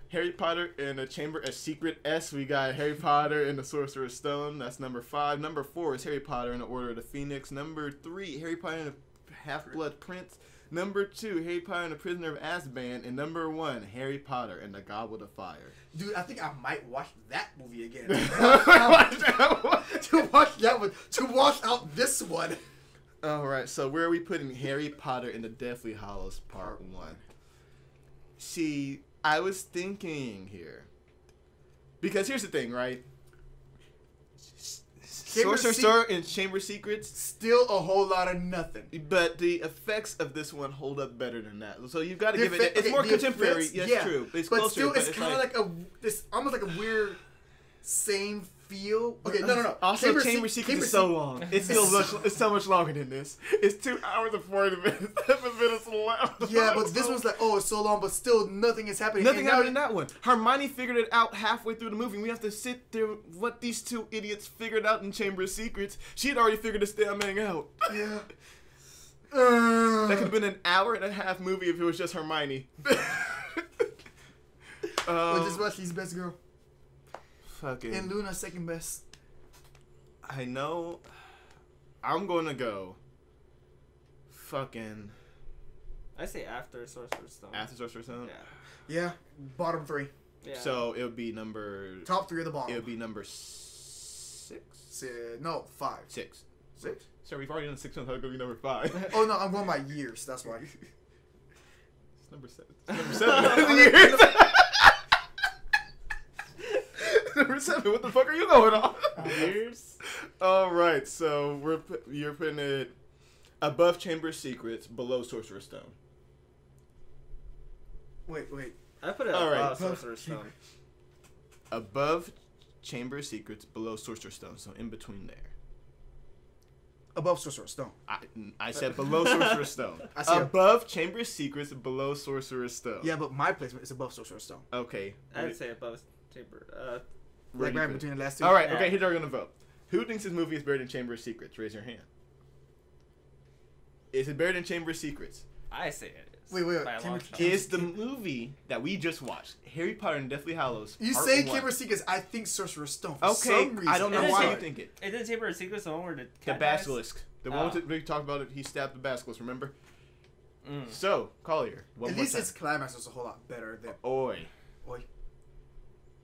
Harry Potter and the Chamber of Secret S. We got Harry Potter and the Sorcerer's Stone. That's number five. Number four is Harry Potter and the Order of the Phoenix. Number three, Harry Potter and the Half Blood Prince. Number two, Harry Potter and the Prisoner of Azkaban. And number one, Harry Potter and the Goblet of Fire. Dude, I think I might watch that movie again. Watch that one. to watch that one. To watch out this one. All right, so where are we putting Harry Potter in the Deathly Hallows Part One? See, I was thinking here because here's the thing, right? Chamber Sorcerer's Se- Stone and Chamber Secrets, Still a whole lot of nothing. but the effects of this one hold up better than that. So you've got to The give it. It's okay, more contemporary. effects, yes, yeah, true. It's but closer, still, but it's kind of like, a this almost like a weird same feel. Okay, no, no, no. Also, Chamber, Se- Secrets Chamber is so Se- long. It's still much. It's so much longer than this. It's two hours and forty minutes. Seven minutes left. Yeah, but this one's like, oh, it's so long, but still nothing is happening. Nothing And happened in that one. Hermione figured it out halfway through the movie. We have to sit through What these two idiots figured out in Chamber of Secrets. She had already figured this damn thing out. Yeah. That could have Uh, been an hour and a half movie if it was just Hermione. but um, just watch She's best girl. Fucking. And Luna second best. I know. I'm gonna go. Fucking I say after Sorcerer's Stone. after Sorcerer's Stone. Yeah. Yeah. Bottom three. Yeah. So it would be number. Top three at the bottom. It would be number six. Si- no, five. Six. Six? So we've already done six months. How go be number five? Oh no, I'm going by years. That's why. It's number seven. It's number seven. Years. Number seven. What the fuck are you going on? Years. All right. So we're you're putting it above Chamber of Secrets, below Sorcerer's Stone. Wait, wait. I put it All right. above Sorcerer's Stone. Above Chamber of Secrets, below Sorcerer's Stone. So in between there. Above Sorcerer's Stone. I, I said below Sorcerer's Stone. I see a- above Chamber of Secrets, below Sorcerer's Stone. Yeah, but my placement is above Sorcerer's Stone. Okay. I'd say above Chamber. Uh, Where Like right between the last two. All right, Yeah. okay, here are gonna vote. Who thinks this movie is buried in Chamber of Secrets? Raise your hand. Is it buried in Chamber of Secrets? I say it is. Wait, wait, wait. By a Chamber- long shot. Chamber- Is the movie that we just watched, Harry Potter and Deathly Hallows? You Part say one- Chamber of Secrets, I think Sorcerer's Stone. For Okay, some reason. I don't know It is why Chamber- you think it. Isn't Chamber of Secrets the one where the The cat dies? basilisk, the Oh. one with the, we talked about it. He stabbed the basilisk. Remember? Mm. So Collier, one At more least time. its climax was a whole lot better than. Oi, Oi.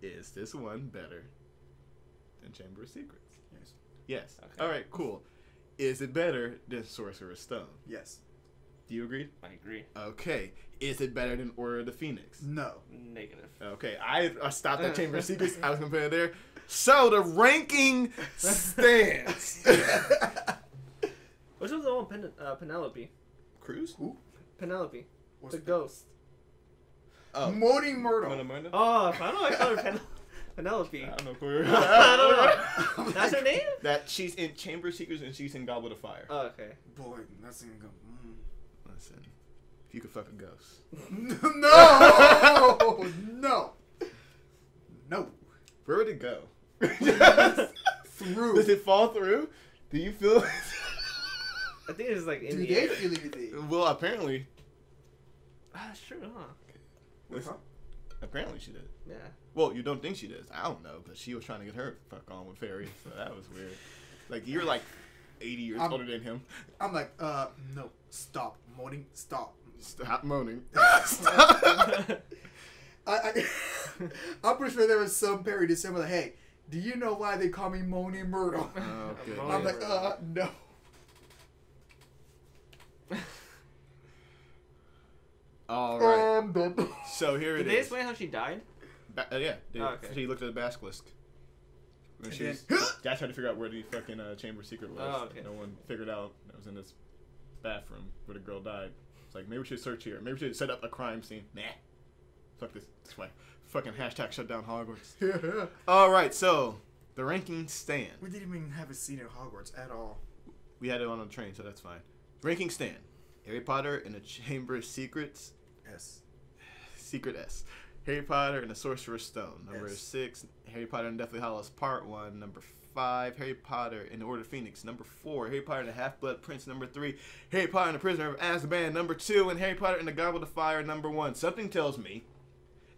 Is this one better than Chamber of Secrets? Yes. Yes. Okay. All right, cool. Is it better than Sorcerer's Stone? Yes. Do you agree? I agree. Okay. Is it better than Order of the Phoenix? No. Negative. Okay, I, I stopped at Chamber of Secrets. I was gonna put it there. So the ranking stands. Which was the one Pen- uh, Penelope? Cruz? Who? Penelope. What's the ghost. Oh. Moaning Myrtle. Mona Mona? Oh, I don't know. I call her Pen- Penelope. I don't know who. I don't know. That's her name? That she's in Chamber of Secrets and she's in Goblet of Fire. Oh, okay. Boy, that's gonna go. Listen, if you could fuck a ghost. Mm. no, no, no. Where would it go? Through. Does it fall through? Do you feel? I think it's like in Do the they air. feel anything? well, apparently, Ah, that's true, huh? Apparently she did. Yeah. Well, you don't think she does. I don't know, but she was trying to get her fuck on with Harry, so that was weird. Like you're like 80 years I'm- older than him. I'm like, uh, no, stop moaning, stop. Stop moaning. I, I, I'm pretty sure there was some parody similar. Like, hey, do you know why they call me Moaning Myrtle? Oh. I'm like, uh, no. All right. Um, done. So here Did it they is. explain how she died? Ba- uh, yeah, they, Oh, okay. she looked at the basilisk. And And she's, then- Dad tried to figure out where the fucking uh, chamber secret was. Oh, okay. No one figured out It was in this bathroom where the girl died. It's like maybe we should search here. Maybe we should set up a crime scene. Nah. Fuck this. This way. Fucking hashtag shut down Hogwarts. All right, so the ranking stand. we didn't even have a scene at Hogwarts at all. We had it on the train, so that's fine. Ranking stand. Harry Potter and the Chamber of Secrets. Yes. Secret S. Harry Potter and the Sorcerer's Stone. Number Yes. six, Harry Potter and Deathly Hallows Part One. Number five, Harry Potter and the Order of Phoenix. Number four, Harry Potter and the Half Blood Prince. Number three, Harry Potter and the Prisoner of Azkaban. Number two, and Harry Potter and the Goblet of Fire. Number one. Something tells me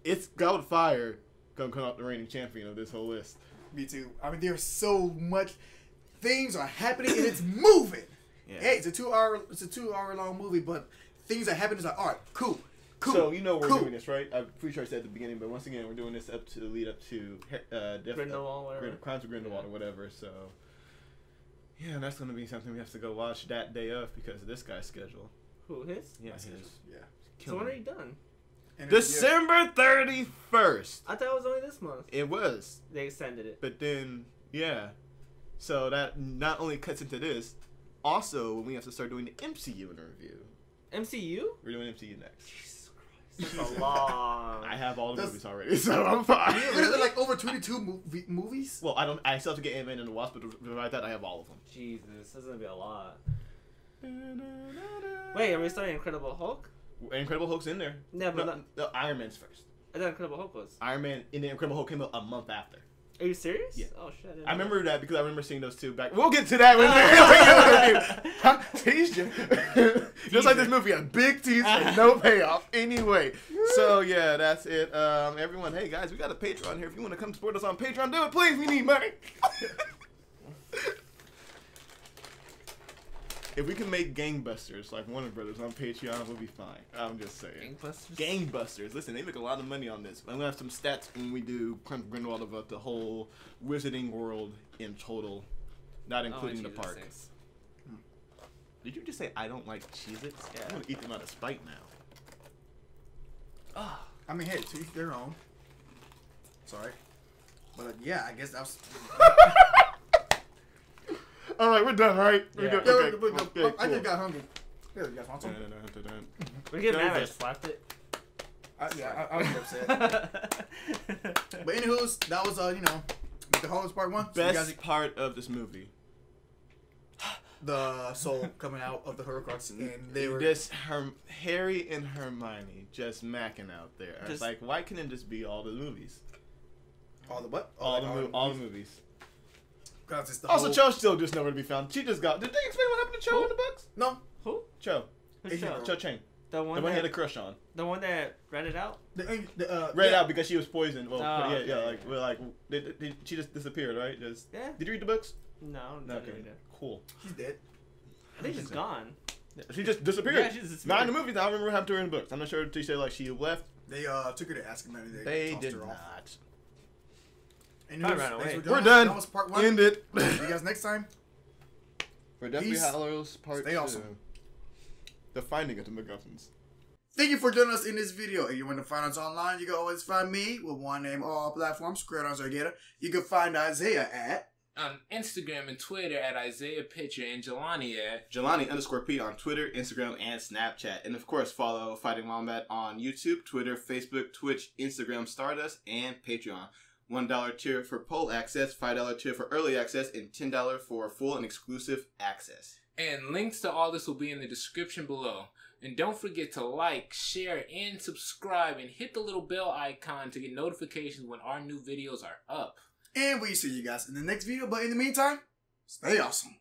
it's Goblet of Fire gonna come out the reigning champion of this whole list. Me too. I mean, there's so much things are happening and it's moving. Yeah. Hey, it's a two hour, it's a two hour long movie, but things are happening. It's like, all right, cool, cool. So you know we're cool. doing this, right? I'm pretty sure I said at the beginning, but once again, we're doing this up to the lead up to uh, Death, Grindelwald, whatever. Grind- Crimes of Grindelwald or whatever. So yeah, that's gonna be something we have to go watch that day of because of this guy's schedule. Who, his? Yeah, That's his. it. Yeah. So when are you done? And December thirty first. I thought it was only this month. It was, They extended it. but then yeah, so that not only cuts into this, also we have to start doing the MCU in a review. MCU? We're doing MCU next. Jesus Christ. That's a long. I have all the That's- movies already, so I'm fine. Yeah, but is like over 22 movie, movies? Well, I don't. I still have to get Ant-Man and the Wasp, but without that, I have all of them. Jesus, that's gonna be a lot. Wait, are we starting Incredible Hulk? Incredible Hulk's in there. Yeah, but No, not, no, Iron Man's first. I thought Incredible Hulk was. Iron Man and the Incredible Hulk came out a month after. Are you serious? Yeah. Oh shit. didn't I remember that because I remember seeing those two back. We'll get to that when I teased you. Just like this movie, a big tease and no payoff. Anyway, so yeah, that's it. Um, everyone, hey guys, we got a Patreon here. If you want to come support us on Patreon, do it, please. We need money. if we can make gangbusters like Warner Brothers on Patreon, we'll be fine. I'm just saying. Gangbusters. Gangbusters. Listen, they make a lot of money on this. I'm gonna have some stats when we do Crimes of Grindelwald about the whole wizarding world in total, not Oh, including the Jesus, park. thanks. Did you just say I don't like Cheez-Its? Yeah. I'm gonna eat them out of spite now. Ah. I mean, hey, to each their own. Sorry. But uh, yeah, I guess that was. All right, we're done, right? We're Yeah. good. Yeah, Okay. but- but- okay, but I cool. just got hungry. Here, you guys want some? We get No, mad. I just slapped it. I, yeah, I, I was upset. But anywho's, that was uh, you know, the Hogwarts Part One. So you Best guys, part of this movie. the soul coming out of the Horcrux, and they were. just Herm- Harry and Hermione just macking out there. I Just- like, why couldn't it just be all the movies? all the what? All, like, the, mo- all the movies. Cause it's the Also, whole, Cho's still just nowhere to be found. She just got. Did they explain what happened to Cho Who? in the books? No, Who? Cho. Who's Asian Cho? Cho Chang. The one The one he had a crush on. the one that read it out. the, the uh, Read yeah. out because she was poisoned. Well, Oh, yeah, okay, yeah, yeah, like, yeah. well, like, did, did, she just disappeared, right? Just. Yeah. Did you read the books? No. No, No. okay. Cool. She's dead. I think she's gone. She just disappeared. Yeah, she just Not in the movies. I don't remember what happened to her in the books. I'm not sure if she said like she left. They uh took her to Azkaban and they, They tossed did her off. not. And I it was- ran thanks away. for We're joining us. done. That was part one. End it. See you guys next time. For Deathly Peace. Hallows Part Stay Two. awesome. The Finding of the MacGuffins. Thank you for joining us in this video. If you want to find us online, you can always find me with one name all platforms, Kradon Zorgata. You can find Isaiah at on Instagram and Twitter at Isaiah Pitcher and Jelani at Jelani underscore P on Twitter, Instagram, and Snapchat. And of course, follow Fighting Wombat on YouTube, Twitter, Facebook, Twitch, Instagram, Stardust, and Patreon. $1 tier for poll access, $5 tier for early access, and $10 for full and exclusive access. And links to all this will be in the description below. And don't forget to like, share, and subscribe, and hit the little bell icon to get notifications when our new videos are up. And we see you guys in the next video. But in the meantime, stay awesome.